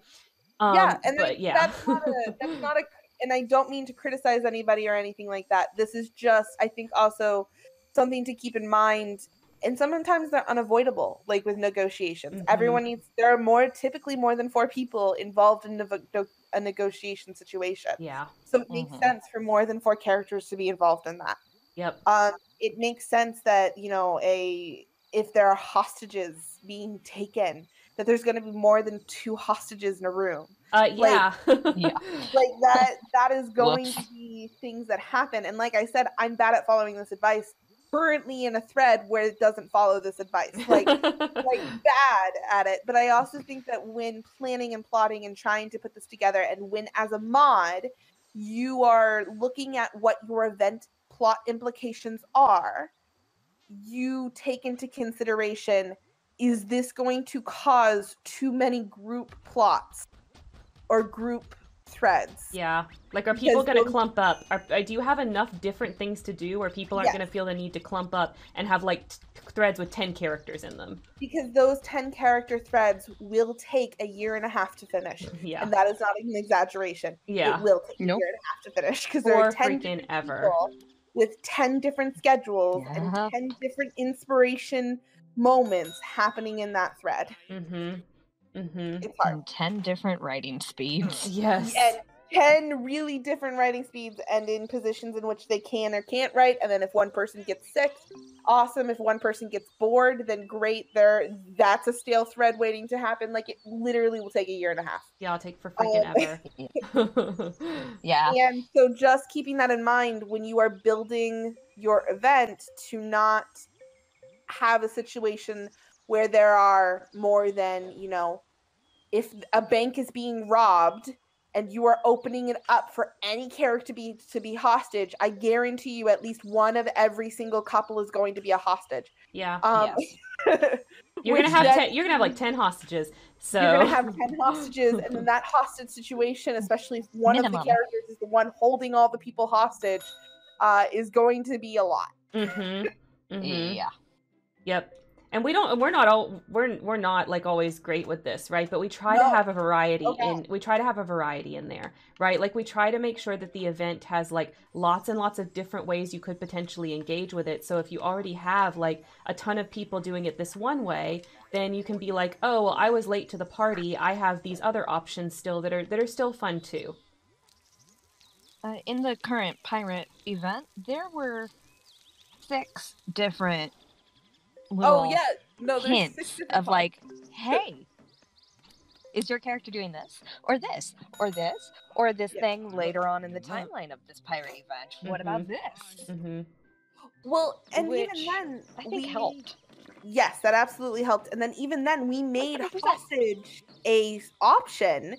Um, yeah, and but yeah, that's not a [laughs] that's not a and I don't mean to criticize anybody or anything like that. This is just I think also something to keep in mind and sometimes they're unavoidable like with negotiations. Mhm. Everyone needs there are more typically more than 4 people involved in no- a negotiation situation. yeah, So it makes Mhm. sense for more than 4 characters to be involved in that. yep, Um, it makes sense that you know a if there are hostages being taken, that there's going to be more than two hostages in a room uh, yeah, Yeah. [laughs] like that that is going Whoops. to be things that happen and like i said i'm bad at following this advice currently in a thread where it doesn't follow this advice like [laughs] like bad at it. But i also think that when planning and plotting and trying to put this together and when as a mod you are looking at what your event plot implications are you take into consideration is this going to cause too many group plots or group threads yeah. Like, are people going to those- clump up? Are, uh, do you have enough different things to do where people aren't Yes. going to feel the need to clump up and have like t- threads with ten characters in them? because those 10 character threads will take a year and a half to finish [laughs] Yeah, and that is not an exaggeration yeah, it will take Nope. a year and a half to finish because there are 10 freaking different ever. people with 10 different schedules Yeah. and 10 different inspiration moments happening in that thread Mm-hmm. Mm-hmm. it's hard And ten different writing speeds. Yes. and 10 really different writing speeds and in positions in which they can or can't write and then if one person gets sick awesome if one person gets bored then great there that's a stale thread waiting to happen like it literally will take a year and a half yeah, I'll take for freaking ever. [laughs] [laughs] Yeah. and so just keeping that in mind when you are building your event to not have a situation where there are more than you know if a bank is being robbed and you are opening it up for any character to be to be hostage i guarantee you at least one of every single couple is going to be a hostage yeah. um [laughs] You're gonna have then ten. You're gonna have like ten hostages. So you're gonna have 10 hostages and then [laughs] that hostage situation especially if one of the characters is the one holding all the people hostage uh, is going to be a lot Mm-hmm. Mm-hmm. Yeah. Yep. And we don't. We're not all. We're we're not like always great with this, right? But we try to have a variety Okay. in. We try to have a variety in there, right? Like we try to make sure that the event has like lots and lots of different ways you could potentially engage with it. So if you already have like a ton of people doing it this one way, then you can be like, oh well, I was late to the party. I have these other options still that are that are still fun too. Uh, in the current pirate event, there were six different little oh yeah no there's six hints of like, [laughs] hey, is your character doing this or this or this or this Yeah. thing later on in the timeline of this pirate event? What about Mm-hmm. this? Mm-hmm. well and Which even then I think we- helped. yes that absolutely helped and then even then we made 100%. hostage a s- option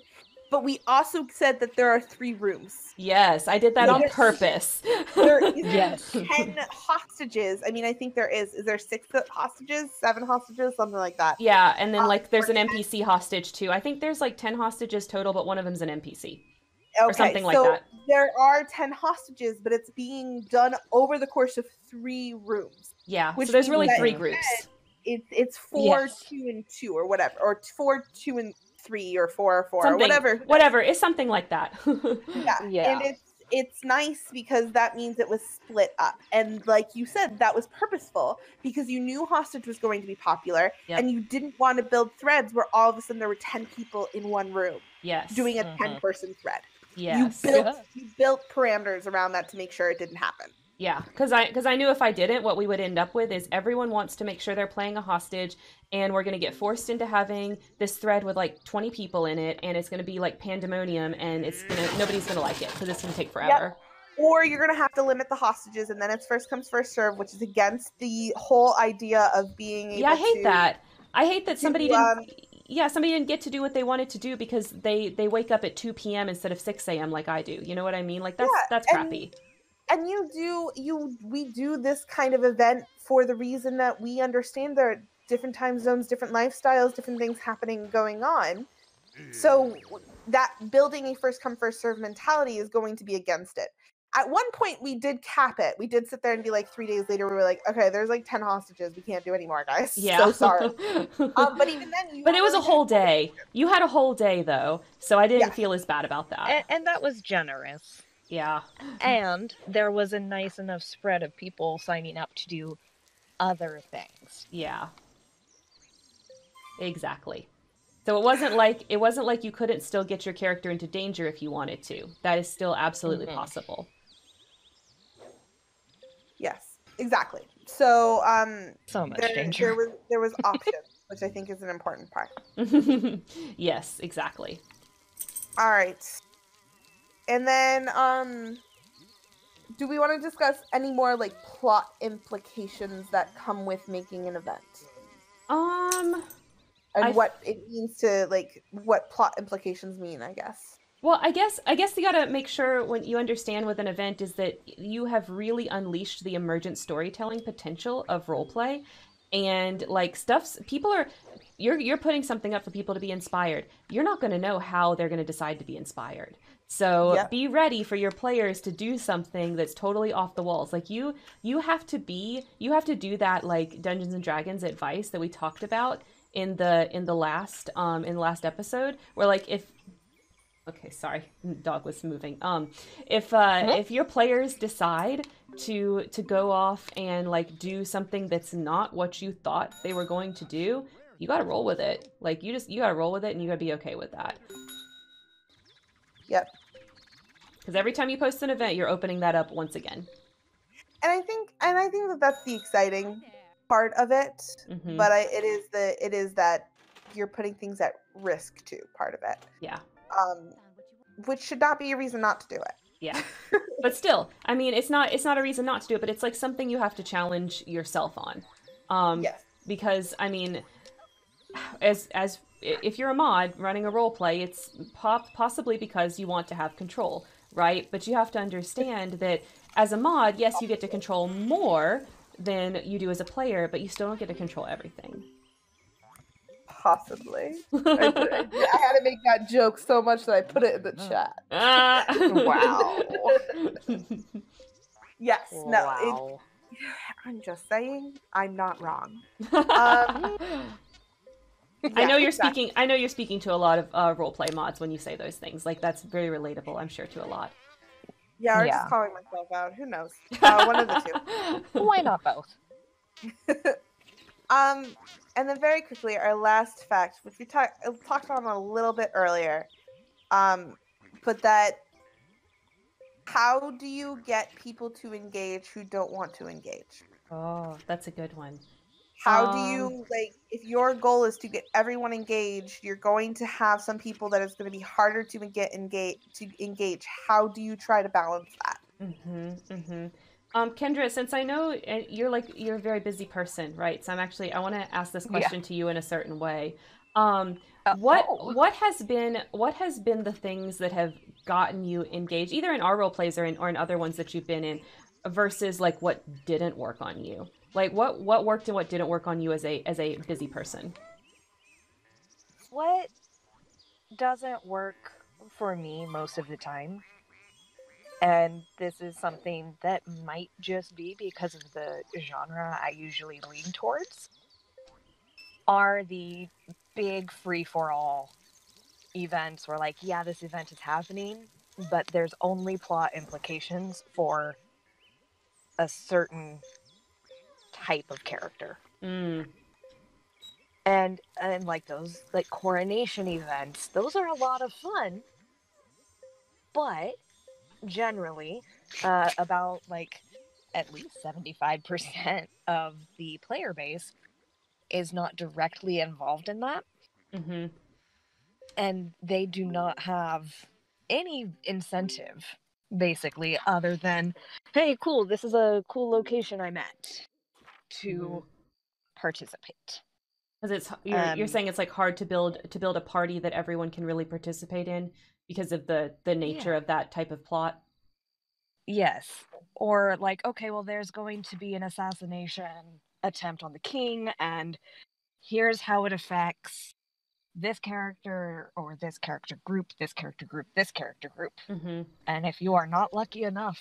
but we also said that there are three rooms. Yes, I did that on purpose. There is [laughs] Yes. ten hostages. I mean, I think there is. Is there six hostages, seven hostages, something like that? yeah, and then Uh, like there's an NPC hostage too. I think there's like 10 hostages total, but one of them's an NPC. Okay, or something like so that. there are ten hostages, but it's being done over the course of three rooms. Yeah. Which so there's really three groups. It's it's four, Yes. two, and two, or whatever, or four, two, and three, or four, or four, or Something, whatever. Whatever. It's something like that. Yeah. [laughs] Yeah. And it's it's nice because that means it was split up. And like you said, that was purposeful because you knew hostage was going to be popular Yep. and you didn't want to build threads where all of a sudden there were 10 people in one room yes. doing a Mhm. 10 person thread. yes. You built Yeah. [laughs] you built parameters around that to make sure it didn't happen. Yeah, because I because I knew if I didn't, what we would end up with is everyone wants to make sure they're playing a hostage, and we're gonna get forced into having this thread with like twenty people in it, and it's gonna be like pandemonium, and it's gonna nobody's gonna like it because it's gonna take forever. Or you're gonna have to limit the hostages and then it's first comes first serve, which is against the whole idea of being Yeah, I hate to that. I hate that somebody to, didn't. um, yeah, somebody didn't get to do what they wanted to do because they they wake up at two p.m. instead of six a.m. like I do. You know what I mean? Like that's Yeah, that's crappy. and you do you we do this kind of event for the reason that we understand there are different time zones different lifestyles different things happening going on so that building a first come first serve mentality is going to be against it at one point we did cap it we did sit there and be like three days later we were like okay there's like 10 hostages we can't do anymore guys [laughs] Yeah. so sorry [laughs] um, but even then you but it was a whole day. You had a whole day though, so I didn't Yeah. feel as bad about that. and, and that was generous. Yeah. And there was a nice enough spread of people signing up to do other things. Yeah. Exactly. So it wasn't like it wasn't like you couldn't still get your character into danger if you wanted to. That is still absolutely Mhm. possible. yes exactly so um So much there, danger. there was there was [laughs] options which i think is an important part [laughs] yes, exactly. All right. And then um do we want to discuss any more like plot implications that come with making an event? Um And I- what it means to like what plot implications mean, I guess. Well, I guess I guess you got to make sure when you understand with an event is that you have really unleashed the emergent storytelling potential of roleplay and like stuff's people are you're you're putting something up for people to be inspired. You're not going to know how they're going to decide to be inspired. So Yep. be ready for your players to do something that's totally off the walls. Like you you have to be you have to do that like Dungeons and Dragons advice that we talked about in the in the last um in the last episode where like if okay sorry [laughs] dog was moving um if uh Hmm? if your players decide to to go off and like do something that's not what you thought they were going to do you got to roll with it like you just you got to roll with it and you got to be okay with that Yep. Because every time you post an event you're opening that up once again And I think and I think that that's the exciting part of it, Mhm. but I it is the it is that you're putting things at risk too part of it. yeah Um which should not be a reason not to do it. yeah [laughs] but still i mean it's not it's not a reason not to do it but it's like something you have to challenge yourself on um yes. because I mean, as as if you're a mod running a role play, it's pop, possibly because you want to have control, right? But you have to understand that as a mod, yes, you get to control more than you do as a player, but you still don't get to control everything. Possibly. [laughs] I, I- I had to make that joke so much that I put it in the chat. Ah. [laughs] Wow. [laughs] Yes. No. It, wow. [sighs] I'm just saying. I'm not wrong. I Yeah, know you're exactly. speaking. I know you're speaking to a lot of uh, role play mods when you say those things. Like that's very relatable, I'm sure, to a lot. Yeah, or Yeah. just calling myself out. Who knows? Uh, one of the two. [laughs] Why not both? [laughs] Um, and then very quickly, our last fact, which we talked talked on a little bit earlier, um, but that how do you get people to engage who don't want to engage? Oh, that's a good one. How do Um, you like if your goal is to get everyone engaged, you're going to have some people that it's going to be harder to get engage to engage. How do you try to balance that? Mm-hmm. Mm-hmm. Um, Kendra, since I know uh, you're like you're a very busy person, right? So I'm actually I want to ask this Yeah. question to you in a certain way. Um, Uh, what oh. what has been what has been the things that have gotten you engaged, either in our role plays or in or in other ones that you've been in, versus like what didn't work on you? Like what what worked and what didn't work on you as a as a busy person? What doesn't work for me most of the time, and this is something that might just be because of the genre I usually lean towards, are the big free for all events where, like, yeah, this event is happening, but there's only plot implications for a certain type of character. Mm, and and like those like coronation events those are a lot of fun. But generally uh, about like at least 75% of the player base is not directly involved in that. Hmm and they do not have any incentive basically other than hey cool this is a cool location i'm at to participate Because it's you're, you're Um, saying it's like hard to build to build a party that everyone can really participate in because of the the nature Yeah. of that type of plot. Yes. Or like, okay, well, there's going to be an assassination attempt on the king, and here's how it affects this character or this character group, this character group, this character group. hmm And if you are not lucky enough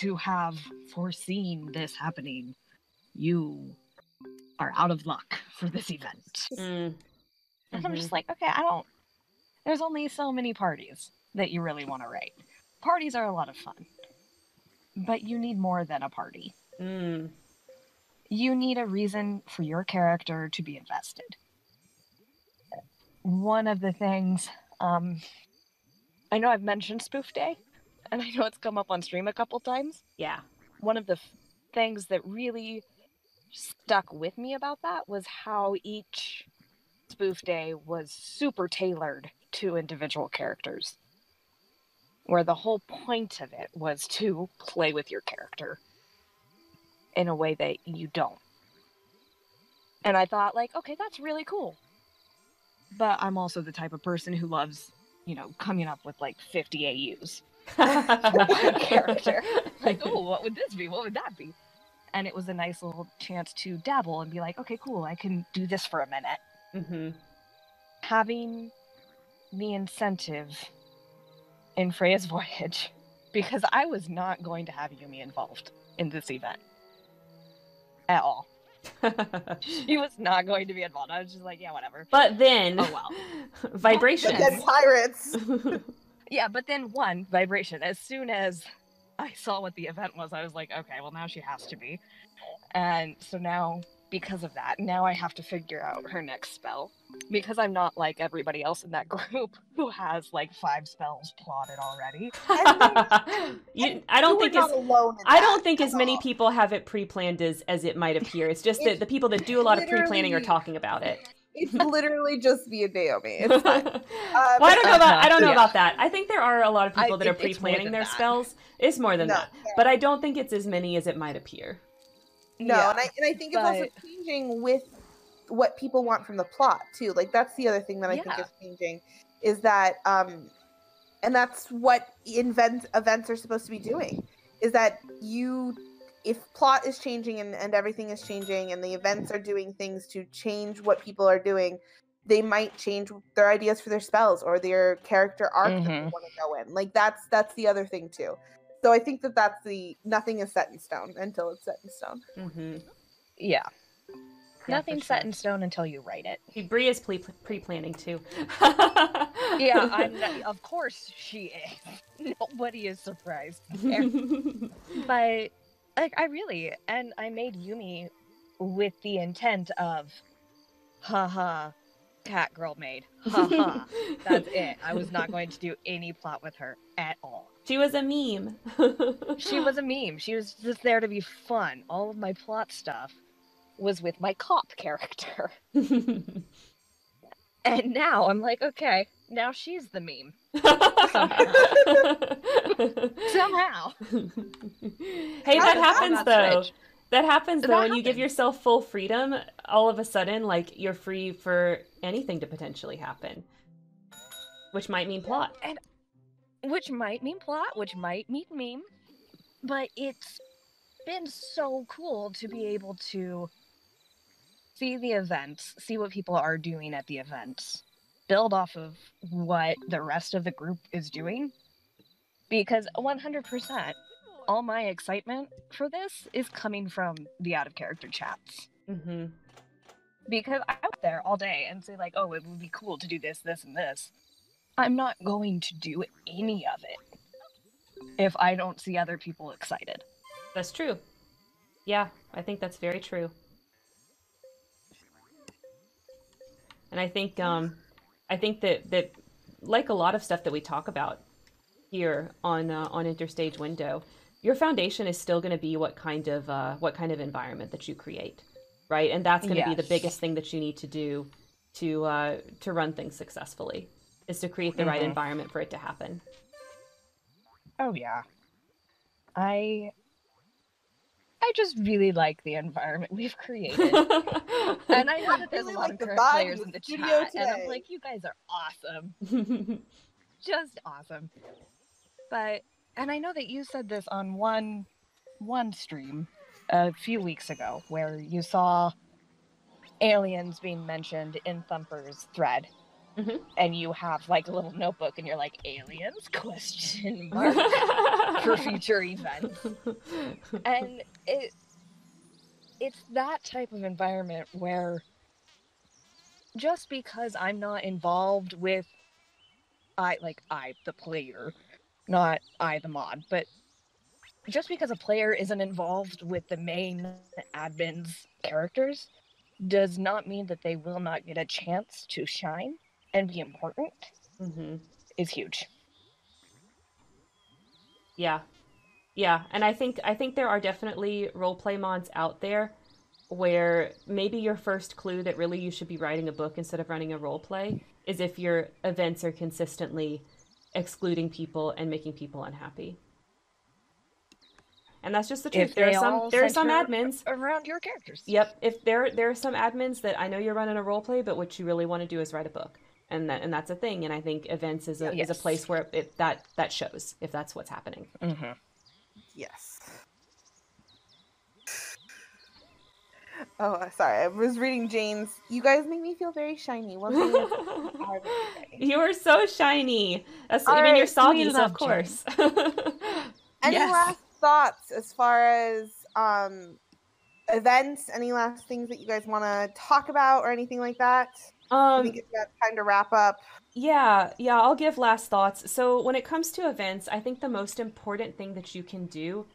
to have foreseen this happening, you are out of luck for this event. Mm. And I'm just like, okay, I don't. There's only so many parties that you really want to write. Parties are a lot of fun, but you need more than a party. Mm. You need a reason for your character to be invested. One of the things, um, I know I've mentioned Spoof Day, and I know it's come up on stream a couple times. Yeah. One of the f- things that really stuck with me about that was how each spoof day was super tailored to individual characters. Where the whole point of it was to play with your character in a way that you don't. And I thought, like, okay, that's really cool. But I'm also the type of person who loves, you know, coming up with like 50 AUs for [laughs] [laughs] one character. [laughs] like, oh, what would this be? What would that be? And it was a nice little chance to dabble and be like, okay, cool, I can do this for a minute. hmm Having the incentive in Freya's [laughs] voyage, because I was not going to have Yumi involved in this event at all. [laughs] She was not going to be involved. I was just like, yeah, whatever. but then, Oh, well. [laughs] vibrations. Dead pirates. Yeah, but then one vibration. As soon as I saw what the event was, I was like, okay, well now she has to be. And so now, because of that, now I have to figure out her next spell. Because I'm not like everybody else in that [laughs] group who has like five spells plotted already. [laughs] you, I don't think were it's. alone in I don't think as many all. people have it pre-planned as as it might appear. It's just that the people that do a lot of pre-planning are talking about it. It's literally just me and Naomi. It's [laughs] fine. well, I don't know about I don't know Yeah. about that. I think there are a lot of I people that are think it's more pre-planning their that. spells. It's more than No, that, but I don't think it's as many as it might appear. No, Yeah, and I and I think it's also changing with what people want from the plot too. Like that's the other thing that I think is changing is that um and that's what invent events are supposed to be doing is that you if plot is changing and, and everything is changing and the events are doing things to change what people are doing they might change their ideas for their spells or their character arc that they Mhm. want to go in like that's that's the other thing too so i think that that's the nothing is set in stone until it's set in stone hmm Yeah. Yeah, Nothing's for set in stone until you write it. Bree is pre- pre-planning too. Yeah, [laughs] I'm, of course she is. [laughs] Nobody is surprised there. [laughs] but like I really and I made Yumi with the intent of haha cat girl maid. Haha. That's it. I was not going to do any plot with her at all. She was a meme. [laughs] She was a meme. She was just there to be fun. All of my plot stuff was with my cop character. [laughs] And now I'm like, okay, now she's the meme. Somehow. [laughs] hey, How that does that happens though. switch? That happens though That when you give yourself full freedom. all of a sudden like you're free for anything to potentially happen, which might mean plot. And which might mean plot, which might mean meme, but it's been so cool to be able to see the events, see what people are doing at the events, build off of what the rest of the group is doing. Because 100%, all my excitement for this is coming from the out of character chats. Mm-hmm. Because I'm out there all day and say, like, oh, it would be cool to do this, this, and this. I'm not going to do any of it if I don't see other people excited. That's true. Yeah, I think that's very true. And I think um I think that that like a lot of stuff that we talk about here on uh, on Enter Stage Window, your foundation is still going to be what kind of uh, what kind of environment that you create, right? And that's going to be the biggest thing that you need to do to uh, to run things successfully is to create the right Mhm. environment for it to happen. Oh yeah. I I just really like the environment we've created. and I know that [laughs] there's really a lot like of the current players in the chat, and I'm like, you guys are awesome. [laughs] Just awesome. But and I know that you said this on one one stream a few weeks ago where you saw aliens being mentioned in Thumper's thread. Mhm. And you have like a little notebook and you're like aliens [laughs] question [laughs] mark for future events. and it it's that type of environment where just because i'm not involved with i like i the player not i the mod but just because a player isn't involved with the main admin's characters does not mean that they will not get a chance to shine and be important hmm is huge Yeah. Yeah, and I think I think there are definitely roleplay mods out there where maybe your first clue that really you should be writing a book instead of running a roleplay is if your events are consistently excluding people and making people unhappy. And that's just the truth. if There are some there are some admins around your characters Yep. If there there are some admins that I know you're running a role play, but what you really want to do is write a book, and that and that's a thing. And I think events is a is a place where it, that that shows if that's what's happening. hmm Yes. Oh, sorry. I was reading Jane's. You guys make me feel very shiny. What you are they? you are so shiny. That's, I All mean, you're right, soggy, sweet so of course. [laughs] Any Yes. last thoughts as far as um events? Any last things that you guys want to talk about or anything like that? I um, think it's time to wrap up. Yeah, yeah, I'll give last thoughts. So, when it comes to events, I think the most important thing that you can do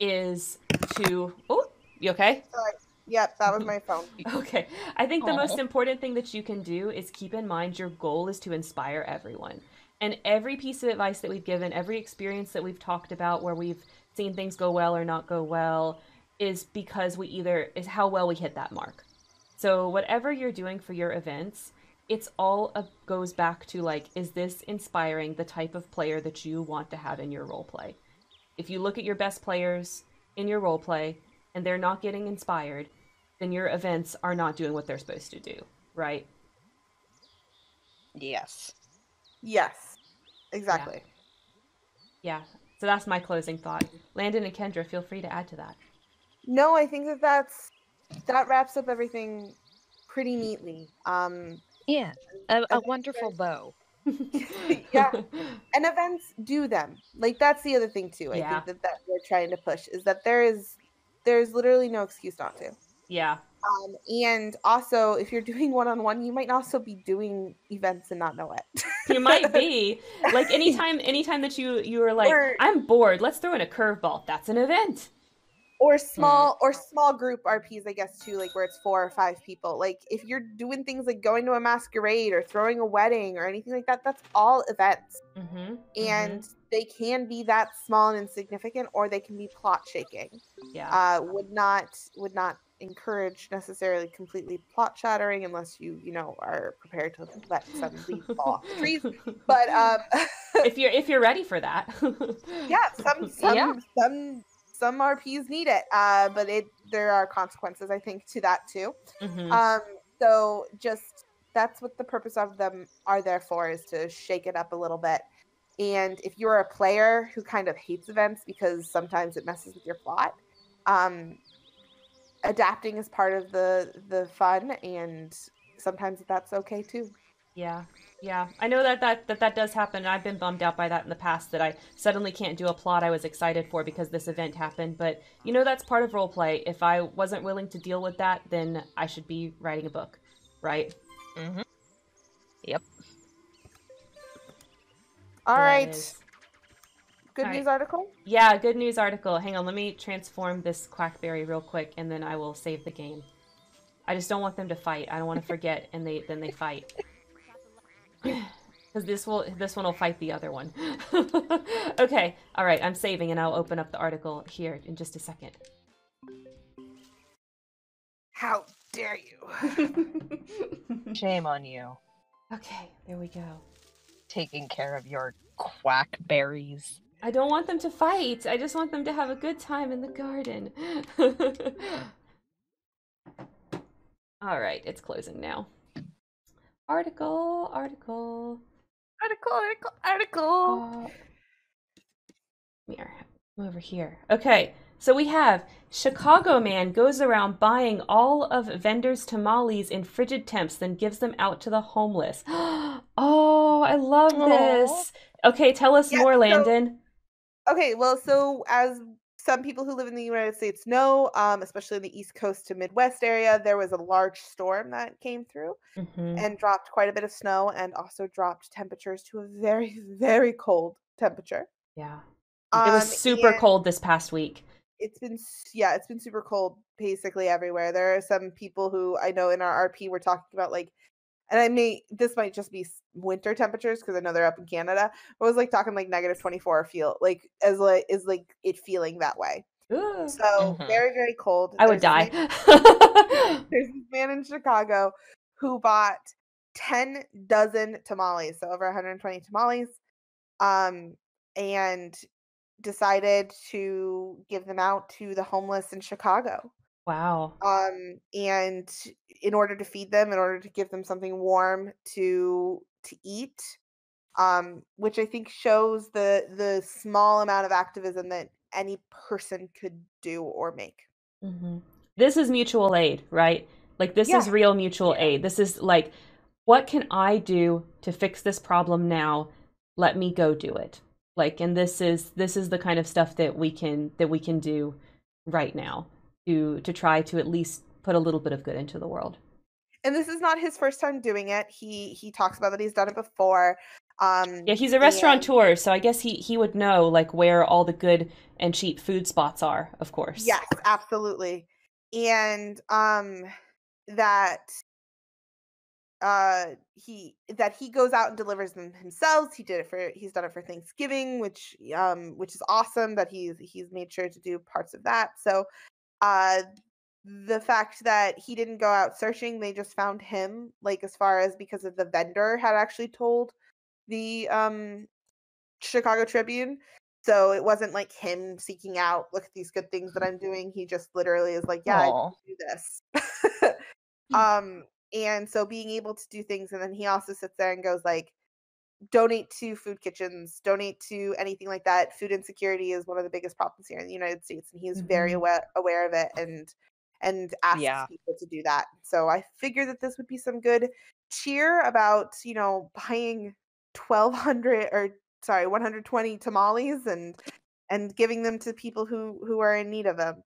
is to. Oh, you okay? Sorry. Yep, that was my phone. [laughs] Okay. I think the most important thing that you can do is keep in mind your goal is to inspire everyone. And every piece of advice that we've given, every experience that we've talked about where we've seen things go well or not go well, is because we either is how well we hit that mark. So whatever you're doing for your events, it's all a, goes back to like, is this inspiring the type of player that you want to have in your role play? If you look at your best players in your role play and they're not getting inspired, then your events are not doing what they're supposed to do, right? Yes. Yes, exactly. Yeah. So that's my closing thought. Landon and Kendra, feel free to add to that. No, I think that that's that wraps up everything pretty neatly. Um, Yeah. A, a wonderful bow. [laughs] Yeah. and events do them. Like that's the other thing too. I Yeah. think that that we're trying to push is that there is there's literally no excuse not to. yeah. Um, and also, if you're doing one on one, you might also be doing events and not know it. You might be [laughs] like anytime anytime that you you are like Or- I'm bored, let's throw in a curveball. That's an event. Or small or small group RPs, I guess too, like where it's four or five people. Like if you're doing things like going to a masquerade or throwing a wedding or anything like that, that's all events. Mm-hmm. And they can be that small and insignificant, or they can be plot shaking. yeah. uh, would not would not encourage necessarily completely plot shattering unless you you know are prepared to let some leaves fall off the trees. [laughs] But um, if you're if you're ready for that. [laughs] [laughs] yeah, some some Yeah. some some RPs need it, uh, but it there are consequences I think to that too. Mhm. Um, so just that's what the purpose of them are there for is to shake it up a little bit. And if you're a player who kind of hates events because sometimes it messes with your plot, um, adapting is part of the the fun, and sometimes that's okay too. Yeah, yeah. I know that that that, that does happen. I've been bummed out by that in the past. That I suddenly can't do a plot I was excited for because this event happened. But you know that's part of role play. If I wasn't willing to deal with that, then I should be writing a book, right? Mm-hmm. All So that right, is- good all news right. article. Yeah, good news article. Hang on, let me transform this quackberry real quick, and then I will save the game. I just don't want them to fight. I don't want to forget, and they then they fight. Because this will this one will fight the other one. [laughs] okay, all right. I'm saving, and I'll open up the article here in just a second. How dare you? [laughs] Shame on you, okay, there we go. taking care of your Quackberries. I don't want them to fight. I just want them to have a good time in the garden. [laughs] All right, it's closing now. Article, article. Article, article, article. Uh, here, over here. Okay, so we have Chicago man goes around buying all of vendors' tamales in frigid temps, then gives them out to the homeless. [gasps] oh, I love this. Okay, tell us Yeah, more, so- Landon. Okay, well, so as some people who live in the United States know, um, especially in the East Coast to Midwest area, there was a large storm that came through Mhm. and dropped quite a bit of snow and also dropped temperatures to a very, [laughs] very cold temperature. Yeah. It was Um, super cold this past week. It's been, yeah, it's been super cold basically everywhere. There are some people who I know in our RP were talking about like, and I may, this might just be winter temperatures because I know they're up in Canada. It was like talking like negative 24 feel like as like is like it feeling that way. Ugh. So Mhm. very, very cold. I would There's die. man- [laughs] [laughs] There's this man in Chicago who bought 10 dozen tamales, so over 120 tamales, um, and decided to give them out to the homeless in Chicago. Wow. Um, and in order to feed them, in order to give them something warm to to eat, um, which I think shows the the small amount of activism that any person could do or make. Mm-hmm. This is mutual aid, right? Like this is real mutual Yeah. aid. This is like, what can I do to fix this problem now? Let me go do it. Like, and this is this is the kind of stuff that we can that we can do right now to to try to at least put a little bit of good into the world. and this is not his first time doing it. He he talks about that he's done it before. Um, Yeah, he's a and- restaurateur, so I guess he he would know like where all the good and cheap food spots are, of course. Yes, absolutely. And um that uh he that he goes out and delivers them himself. He did it for he's done it for Thanksgiving, which um which is awesome that he's he's made sure to do parts of that. So uh the fact that he didn't go out searching, they just found him like as far as because of the vendor had actually told the um Chicago Tribune. So it wasn't like him seeking out, look at these good things that I'm doing. He just literally is like, yeah, I Aw. do this. [laughs] um, and so being able to do things, and then he also sits there and goes like, donate to food kitchens, donate to anything like that. Food insecurity is one of the biggest problems here in the United States, and he's very Mhm. aware aware of it and and asks Yeah. people to do that. So I figured that this would be some good cheer about you know buying 1200 or sorry 120 tamales and and giving them to people who who are in need of them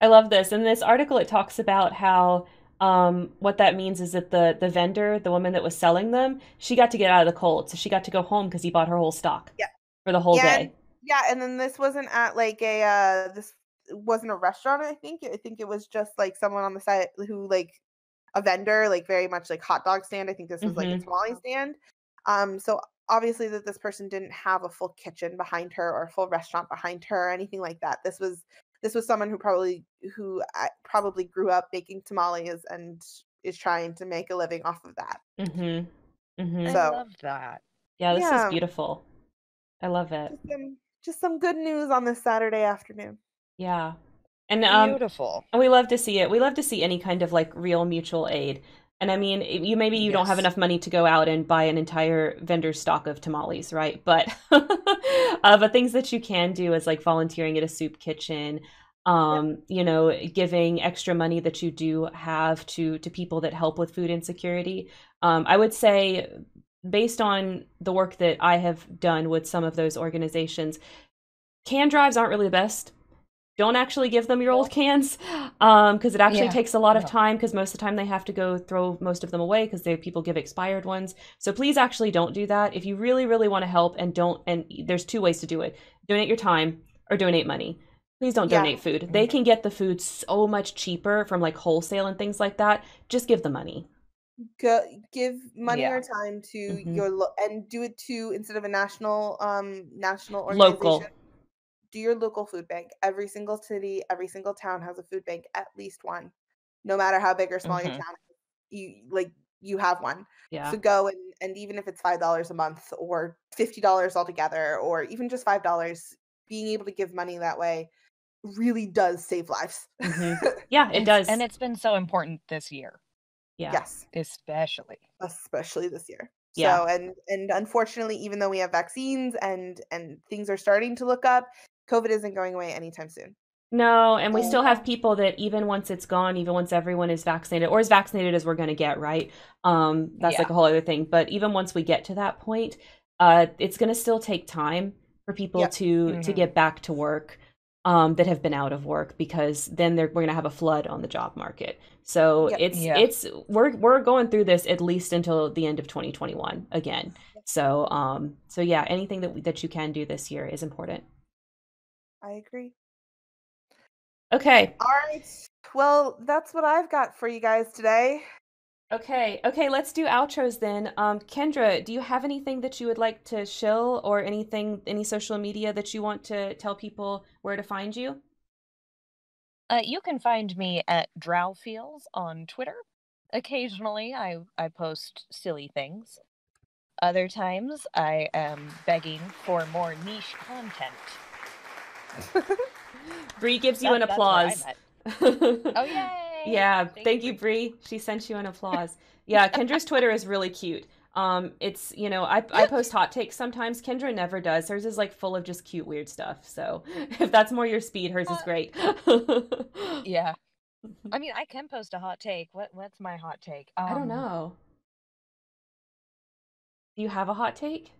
I love this. In this article, it talks about how um, what that means is that the the vendor, the woman that was selling them, she got to get out of the cold, so she got to go home because he bought her whole stock Yeah. for the whole Yeah, day. and- yeah and then this wasn't at like a uh this wasn't a restaurant i think. I think it was just like someone on the side who like a vendor like very much like hot dog stand. I think this was like a tamale stand. Um so obviously that this person didn't have a full kitchen behind her or a full restaurant behind her or anything like that. This was this was someone who probably who probably grew up baking tamales and is trying to make a living off of that Mm-hmm. Mm-hmm. I love that. Yeah, this Yeah. is beautiful. I love it. just some, just some good news on this saturday afternoon Yeah. And um, Beautiful. and we love to see it. We love to see any kind of like real mutual aid. And I mean, you maybe you don't have enough money to go out and buy an entire vendor's stock of tamales, right? But [laughs] uh, but things that you can do is like volunteering at a soup kitchen, um, you know, giving extra money that you do have to to people that help with food insecurity. Um, I would say, based on the work that I have done with some of those organizations, can drives aren't really the best. Don't actually give them your old cans because it actually Yeah, takes a lot of time because most of the time they have to go throw most of them away because people give expired ones. So please actually don't do that. If you really, really want to help and don't, and there's two ways to do it donate your time or donate money. Please don't Yeah. donate food. They can get the food so much cheaper from like wholesale and things like that. Just give the money. Go, give money Yeah. or time to Mhm. your lo- and do it to instead of a national um national organization. Local. Do your local food bank. Every single city, every single town has a food bank, at least one. No matter how big or small your Mhm. town is, you like you have one. Yeah. So go and and even if it's five dollars a month or fifty dollars altogether, or even just five dollars, being able to give money that way really does save lives. Mhm. [laughs] Yeah, it does. And it's been so important this year, yeah. Yes. especially. especially this year. Yeah. So and and unfortunately, even though we have vaccines and and things are starting to look up, COVID isn't going away anytime soon. No, and we still have people that even once it's gone, even once everyone is vaccinated or as vaccinated as we're going to get, right? Um, that's Yeah. like a whole other thing. But even once we get to that point, uh, it's going to still take time for people Yep. to to Mhm. get back to work um, that have been out of work because then they're, we're going to have a flood on the job market. So Yep. it's Yeah. it's we're we're going through this at least until the end of 2021 again. So um so yeah, anything that we, that you can do this year is important. I agree. Okay. All right. Well, that's what I've got for you guys today. Okay, okay, let's do outros then. Um, Kendra, do you have anything that you would like to shill or anything, any social media that you want to tell people where to find you? Uh, you can find me at Drowfields on Twitter. Occasionally, I, I post silly things. Other times, I am begging for more niche content. [laughs] Bree gives you That- an that's where I'm applause. [laughs] Oh, yay! Yeah, Thank thank, you, Bree. She sent you an applause. Yeah, Kendra's Twitter is really cute. Um, it's you know I I post hot takes sometimes. Kendra never does. Hers is like full of just cute weird stuff. So [laughs] if that's more your speed, hers is Uh, great. Yeah. I mean, I can post a hot take. What What's my hot take? I don't Um, know. Do you have a hot take?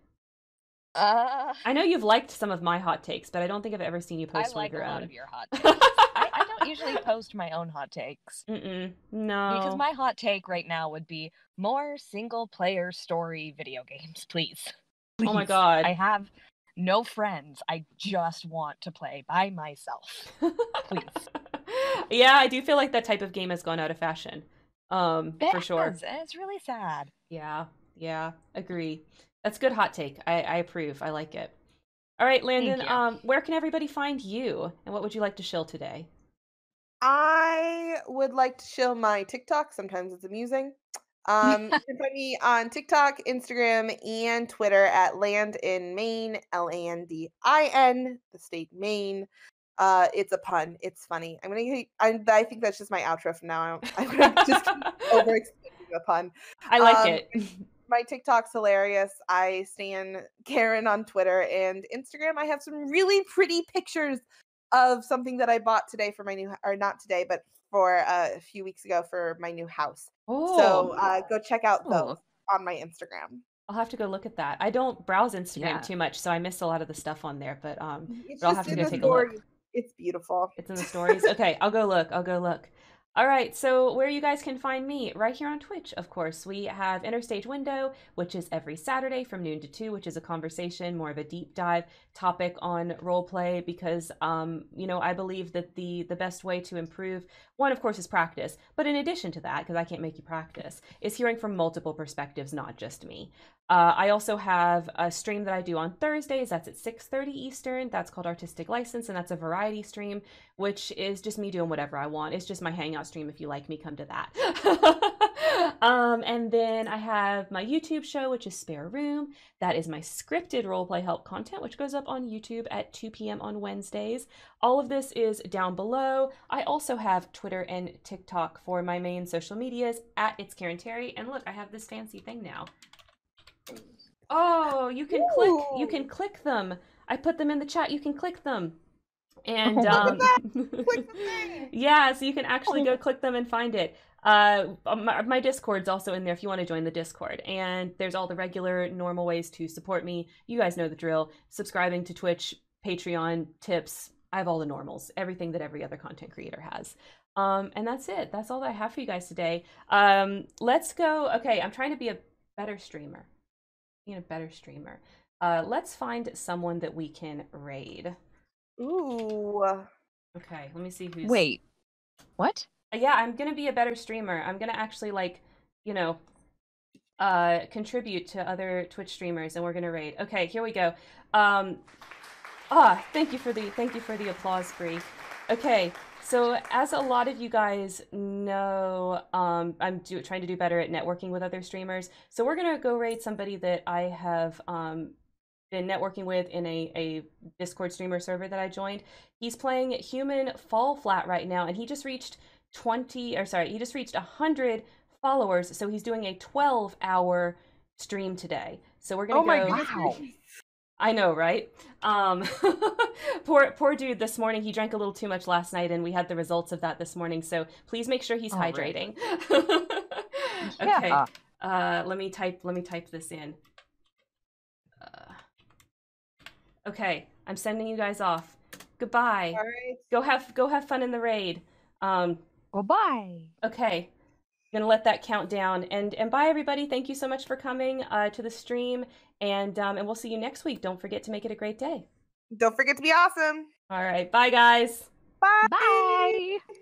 Uh, I know you've liked some of my hot takes, but I don't think I've ever seen you I post one like of your a lot of your hot [laughs] takes. I, I don't usually post my own hot takes. Mm-mm. No. Because my hot take right now would be more single player story video games, please. [laughs] Oh my God. I have no friends. I just want to play by myself. Please. [laughs] yeah, I do feel like that type of game has gone out of fashion. Um, for sure. And It's really sad. Yeah, yeah, agree. That's a good hot take. I, I approve. I like it. All right, Landon. Um, where can everybody find you, and what would you like to shill today? I would like to show my TikTok. Sometimes it's amusing. [laughs] Um, you can find me on TikTok, Instagram, and Twitter at Land in Maine, L A N D I N, the state Maine. Uh, it's a pun. It's funny. I'm gonna. I, I think that's just my outro from now on. [laughs] I'm gonna just [laughs] over explaining the pun. I like Um, it. My TikTok's hilarious. I stand [laughs] Karen on Twitter and Instagram. I have some really pretty pictures of something that I bought today for my new, or not today, but for uh, a few weeks ago for my new house. Oh, So uh, go check out cool. those on my Instagram. I'll have to go look at that. I don't browse Instagram Yeah. too much, so I miss a lot of the stuff on there. But um, But I'll have to go the take a look. It's beautiful. It's in the stories. Okay, I'll go look. I'll go look. All right, so where you guys can find me, right here on Twitch, of course. We have Enter Stage Window, which is every Saturday from noon to 2, which is a conversation, more of a deep dive topic on role play because um, you know, I believe that the the best way to improve one of course is practice, but in addition to that, because I can't make you practice, is hearing from multiple perspectives, not just me. Uh, I also have a stream that I do on Thursdays. That's at 6:30 Eastern. That's called Artistic License, and that's a variety stream, which is just me doing whatever I want. It's just my hangout stream. If you like me, come to that. [laughs] um, and then I have my YouTube show, which is Spare Room. That is my scripted role play help content, which goes up on YouTube at 2 p.m. on Wednesdays. All of this is down below. I also have Twitter and TikTok for my main social medias at It's Karen Terry. And look, I have this fancy thing now. Oh, you can Ooh. click. You can click them. I put them in the chat. You can click them. And um, [laughs] yeah, so you can actually go click them and find it. Uh, my, my, Discord's also in there if you want to join the Discord. And there's all the regular, normal ways to support me. You guys know the drill. Subscribing to Twitch, Patreon, tips. I have all the normals, everything that every other content creator has. Um, and that's it. That's all that I have for you guys today. Um, let's go. Okay, I'm trying to be a better streamer. Being a better streamer. Uh, let's find someone that we can raid. Ooh. Okay, let me see who's. Wait. What? Yeah, I'm gonna be a better streamer. I'm gonna actually like, you know, uh, contribute to other Twitch streamers, and we're gonna raid. Okay, here we go. Um, ah, thank you for the thank you for the applause, Bree. Okay, so as a lot of you guys know, um, I'm do, trying to do better at networking with other streamers. So we're gonna go raid somebody that I have um, been networking with in a, a Discord streamer server that I joined. He's playing Human Fall Flat right now, and he just reached 20, or sorry, he just reached 100 followers. So he's doing a 12 hour stream today. So we're gonna oh go. My wow. I know, right? Um, [laughs] poor poor dude. This morning he drank a little too much last night, and we had the results of that this morning. So please make sure he's oh, hydrating. [laughs] okay. Yeah. Uh, let me type. Let me type this in. Okay, I'm sending you guys off. Goodbye. All right. Go have go have fun in the raid. Um Goodbye. Okay. I'm gonna let that count down. And and bye everybody. Thank you so much for coming uh, to the stream. And um and we'll see you next week. Don't forget to make it a great day. Don't forget to be awesome. All right. Bye guys. Bye. Bye.